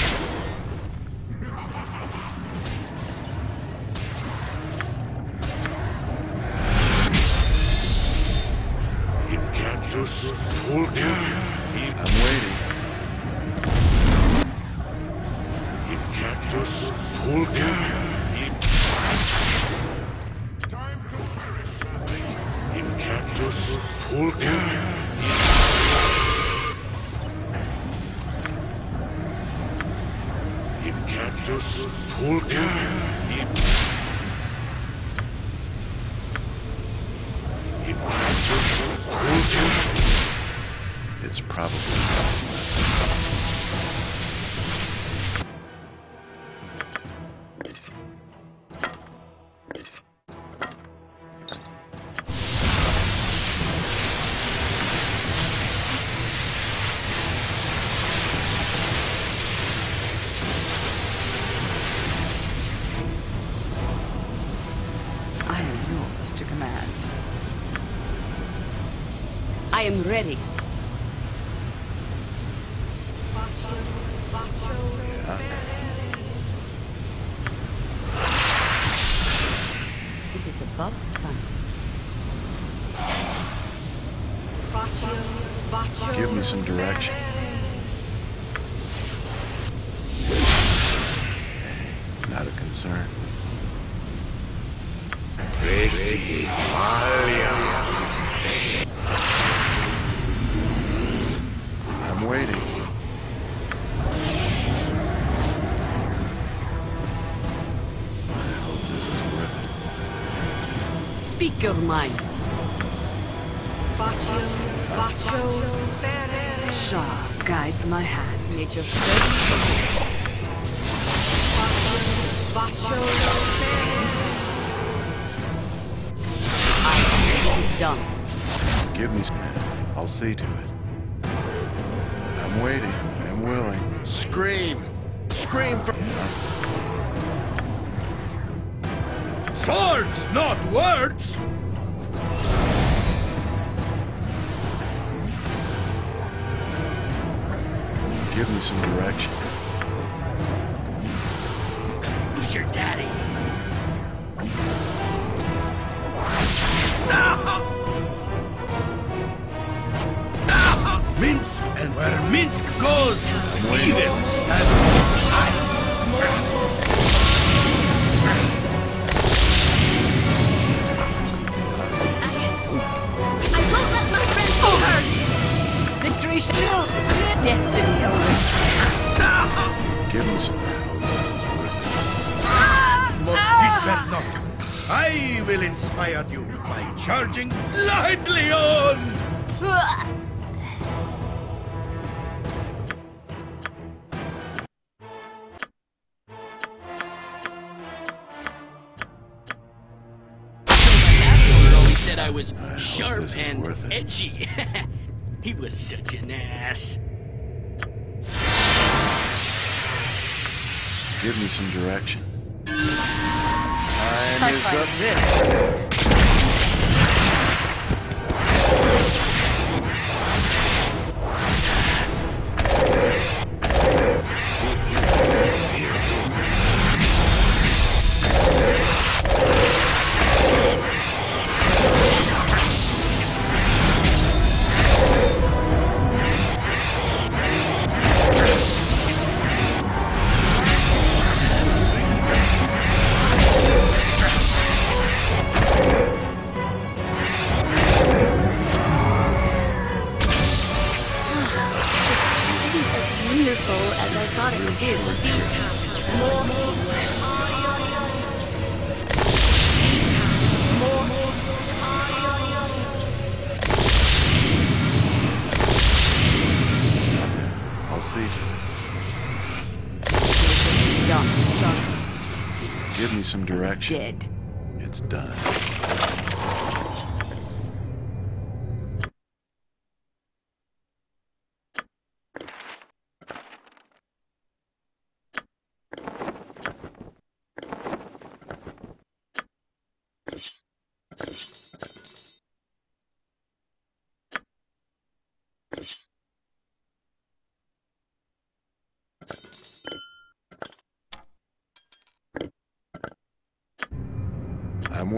Speak your mind. Bacho, Bacho, Shar guides my hand. Nature's such an ass. Give me some direction. Time is up. This.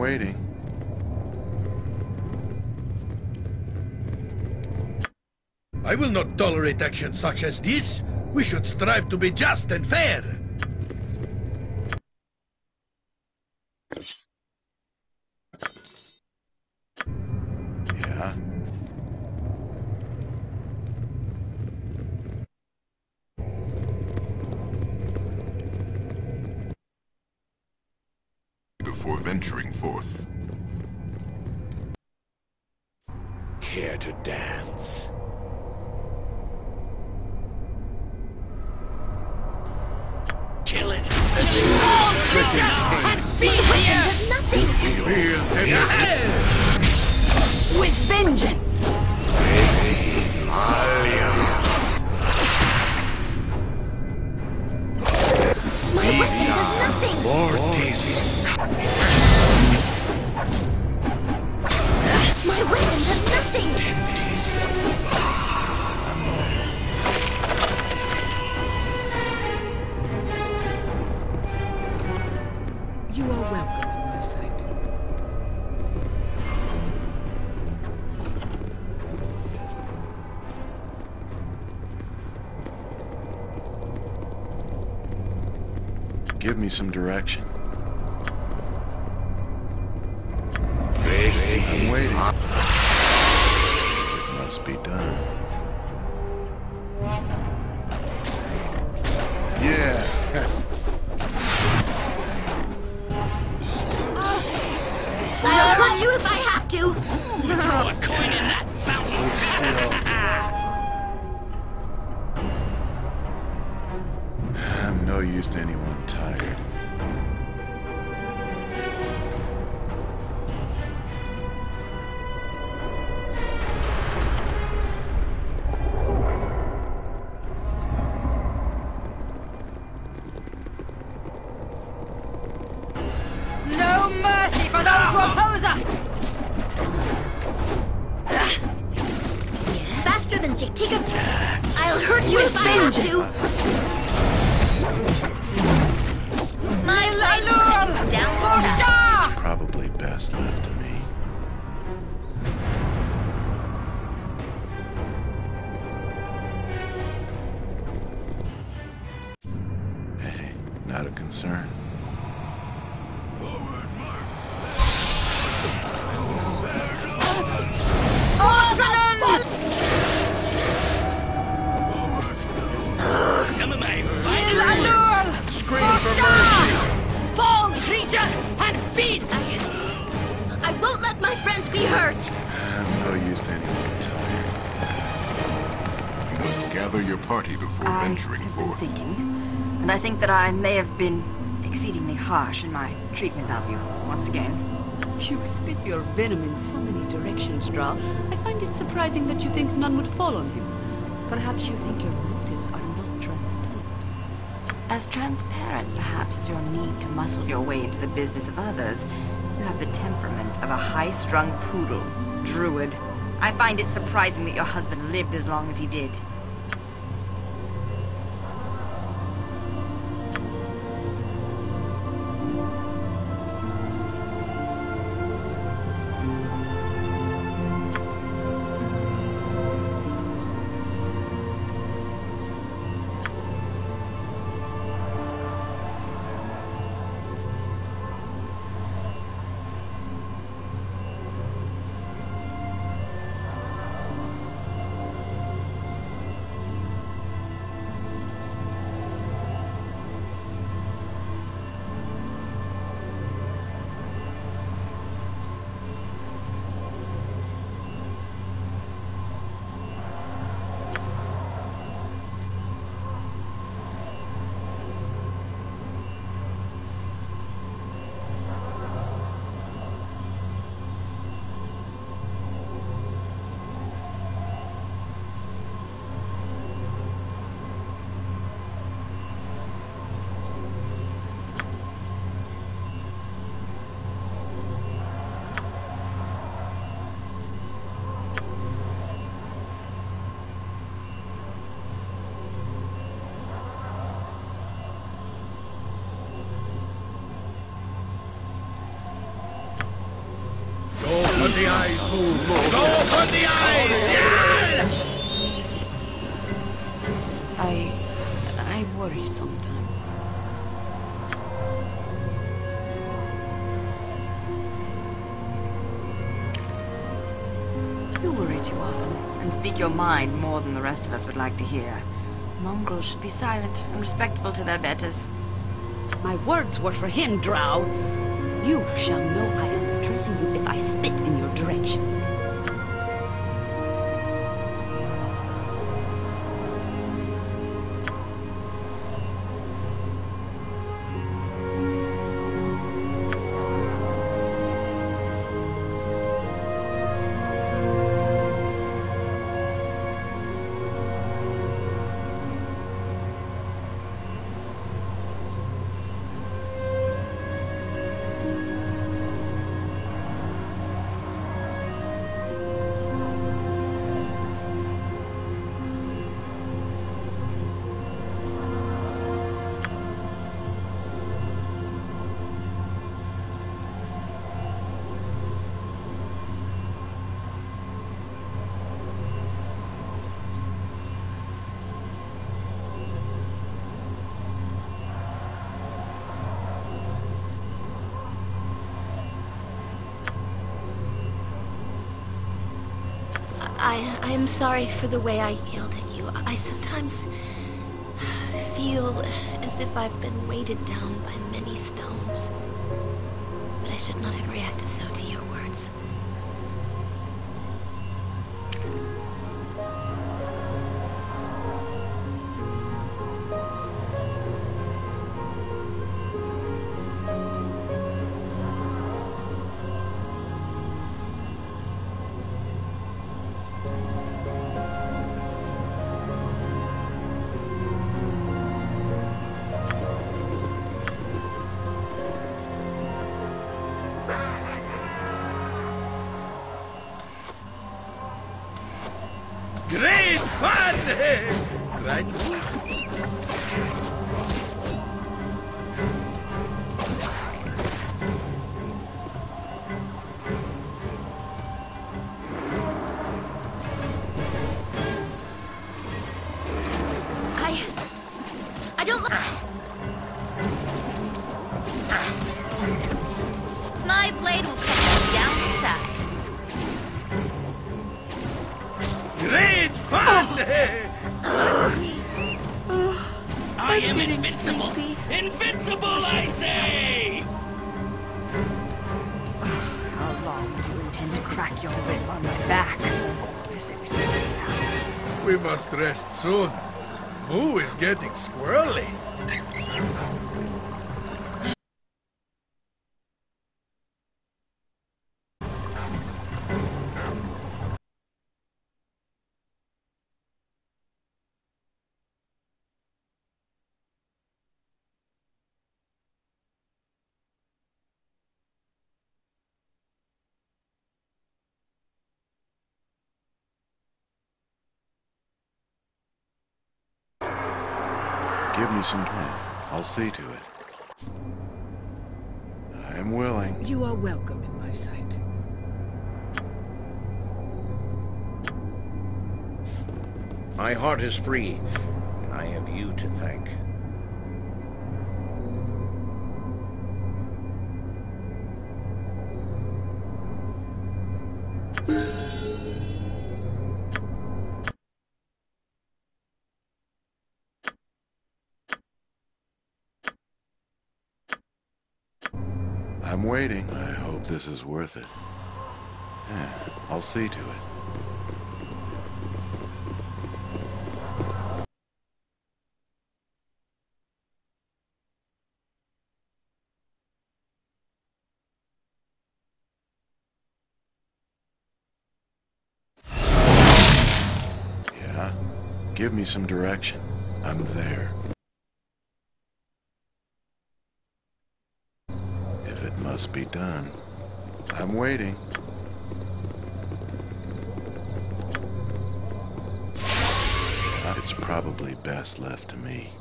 waiting. I will not tolerate actions such as this. We should strive to be just and fair. and forth. Care to dance? Kill it! And be here! Nothing! Feel. With vengeance! Some direction. That I may have been exceedingly harsh in my treatment of you once again. You spit your venom in so many directions, Drow. I find it surprising that you think none would fall on you. Perhaps you think your motives are not transparent. As transparent, perhaps, as your need to muscle your way into the business of others, you have the temperament of a high-strung poodle, druid. I find it surprising that your husband lived as long as he did. Mind more than the rest of us would like to hear. Mongrels should be silent and respectful to their betters. My words were for him, Drow. You shall know I am addressing you if I spit in your direction. Sorry for the way I yelled at you. I sometimes feel as if I've been weighted down by many stones. But I should not have reacted so to your words. Long do you intend to crack your whip on my back? We must rest soon. Boo is getting squirrely. Give me some time. I'll see to it. I'm willing. You are welcome in my sight. My heart is free, and I have you to thank. Waiting. I hope this is worth it. Yeah, I'll see to it. Give me some direction. I'm there. Must be done. I'm waiting. It's probably best left to me.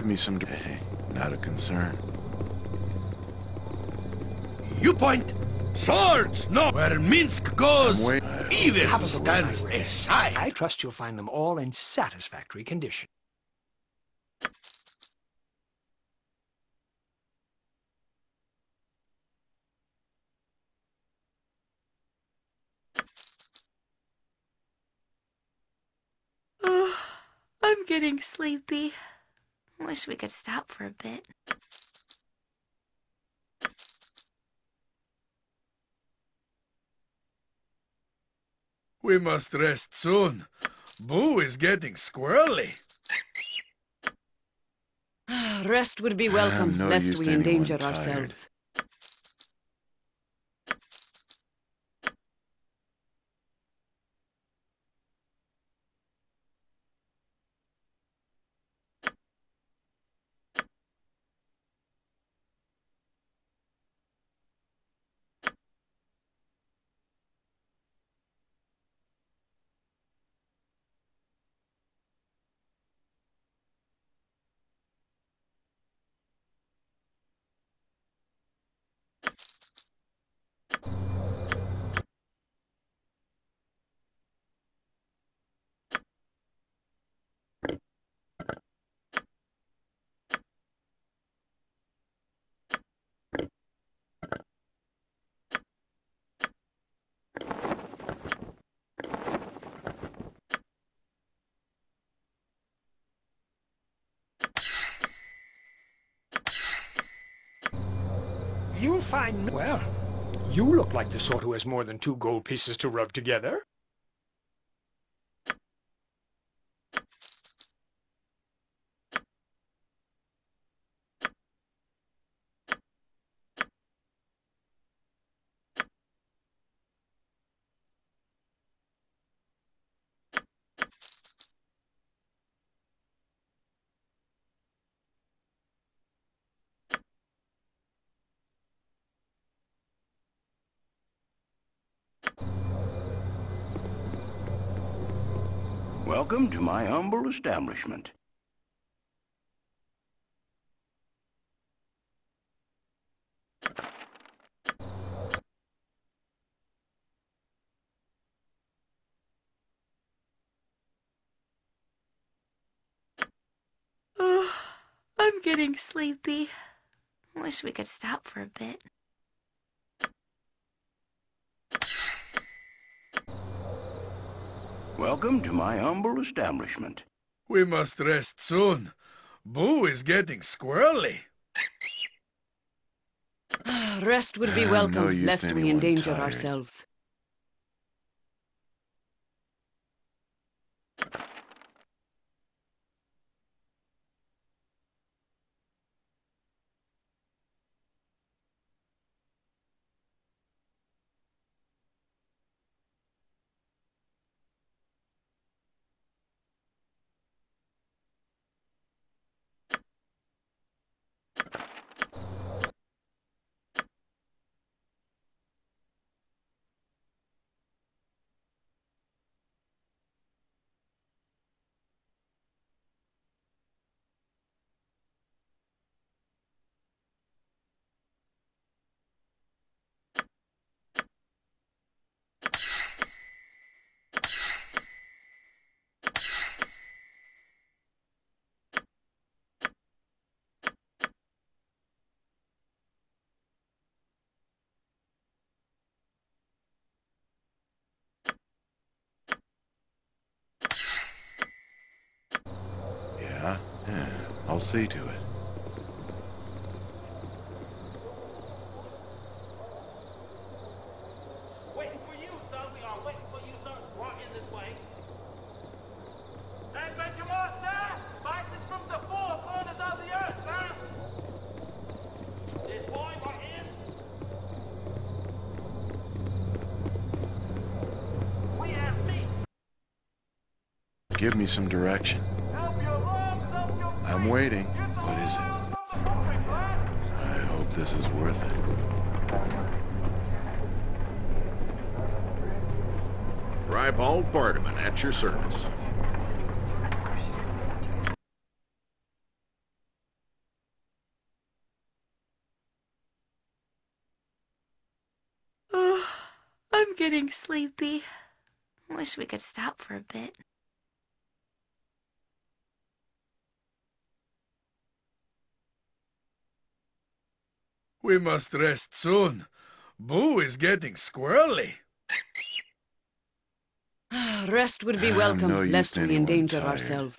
Give me some... Hey, not a concern. You point swords, no. Where Minsc goes, I'm evil a look stands aside. I trust you'll find them all in satisfactory condition. I'm getting sleepy. Wish we could stop for a bit. We must rest soon. Boo is getting squirrely. Rest would be welcome, ah, no lest use we to anyone endanger tired. ourselves. You'll find... Well, you look like the sort who has more than two gold pieces to rub together. Welcome to my humble establishment. Oh, I'm getting sleepy. Wish we could stop for a bit. Welcome to my humble establishment. We must rest soon. Boo is getting squirrely. Rest would be Ah, welcome, lest we endanger tired. ourselves. Yeah, yeah, I'll see to it. Waiting for you, sir. We are waiting for you, sir. Walk in this way. Adventure Mart, sir! Spices from the four corners of the earth, sir! This boy are waiting for you, sir. We're waiting for you to walk in this way. That's what in. We have meat. Give me some direction. I'm waiting. What is it? I hope this is worth it. Ribald Barterman at your service. Oh, I'm getting sleepy. Wish we could stop for a bit. We must rest soon. Boo is getting squirrely. Rest would be Ah, welcome, no lest we endanger tired. ourselves.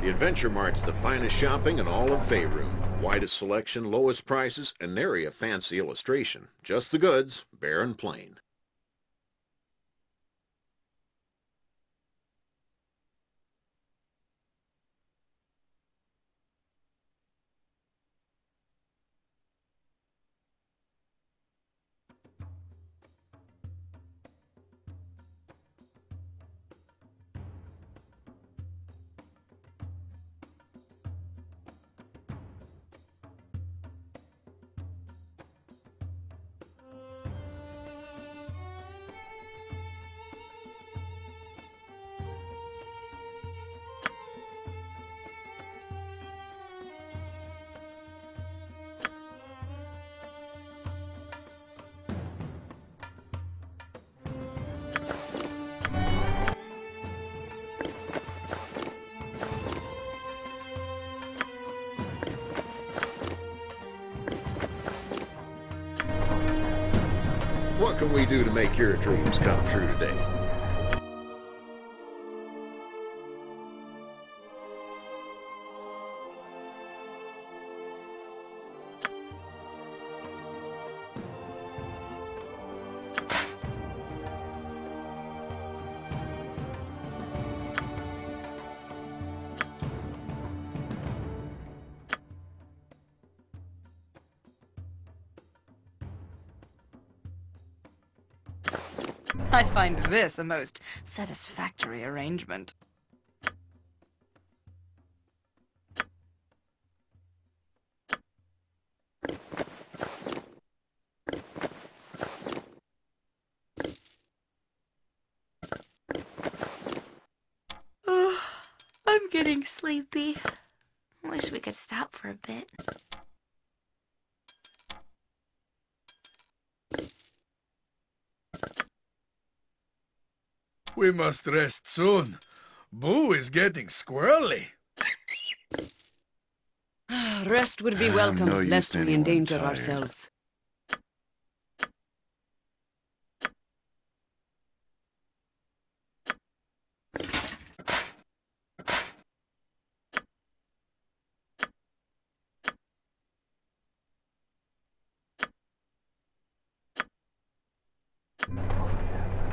The Adventure Mart's the finest shopping in all of Faerun. Widest selection, lowest prices, and nary a fancy illustration. Just the goods, bare and plain. Do to make your dreams come true today? Find this a most satisfactory arrangement. Oh, I'm getting sleepy. Wish we could stop for a bit. We must rest soon. Boo is getting squirrely. Ah, rest would be welcome, no lest we endanger ourselves.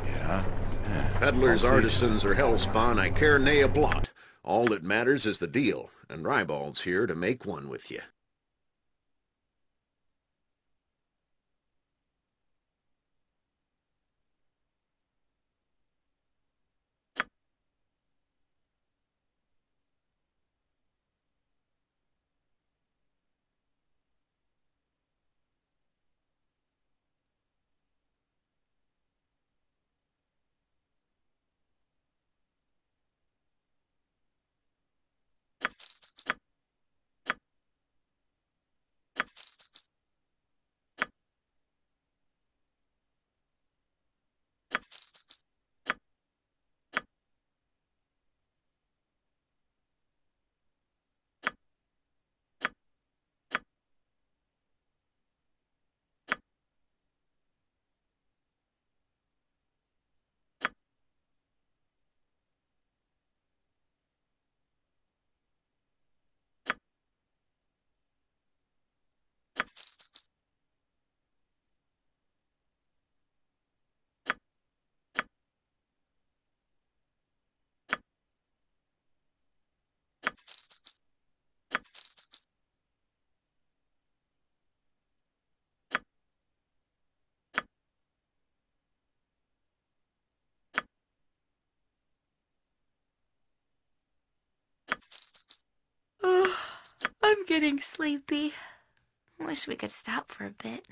Yeah? I'll artisans, or hellspawn, I care nay a blot. All that matters is the deal, and Ribald's here to make one with you. Oh, I'm getting sleepy. Wish we could stop for a bit.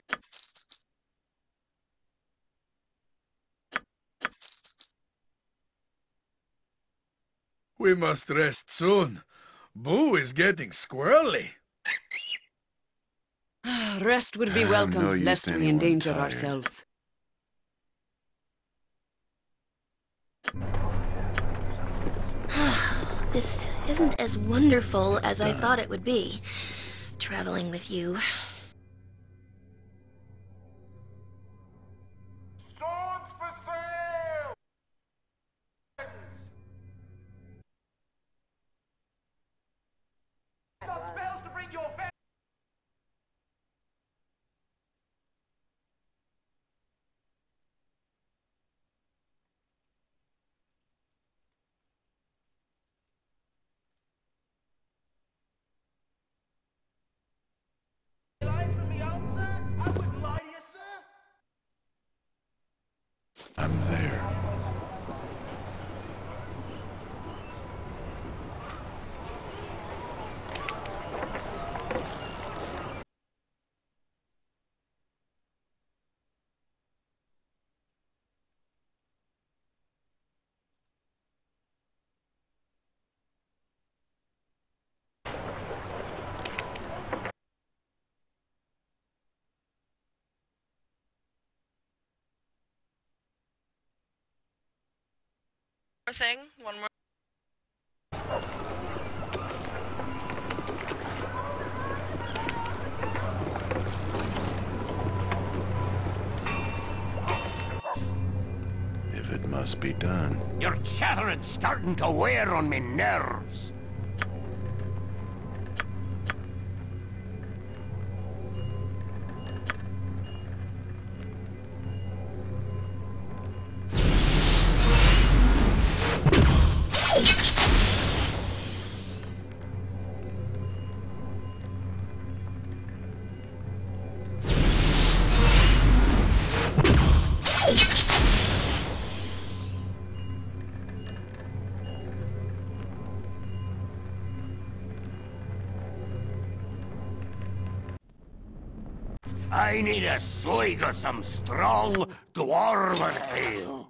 We must rest soon. Boo is getting squirrely. Rest would be welcome, no lest we endanger tired. ourselves. This isn't as wonderful as I thought it would be, traveling with you. I'm there. Thing. One more. If it must be done. Your chattering's starting to wear on me nerves. I need a swig of some strong dwarven ale.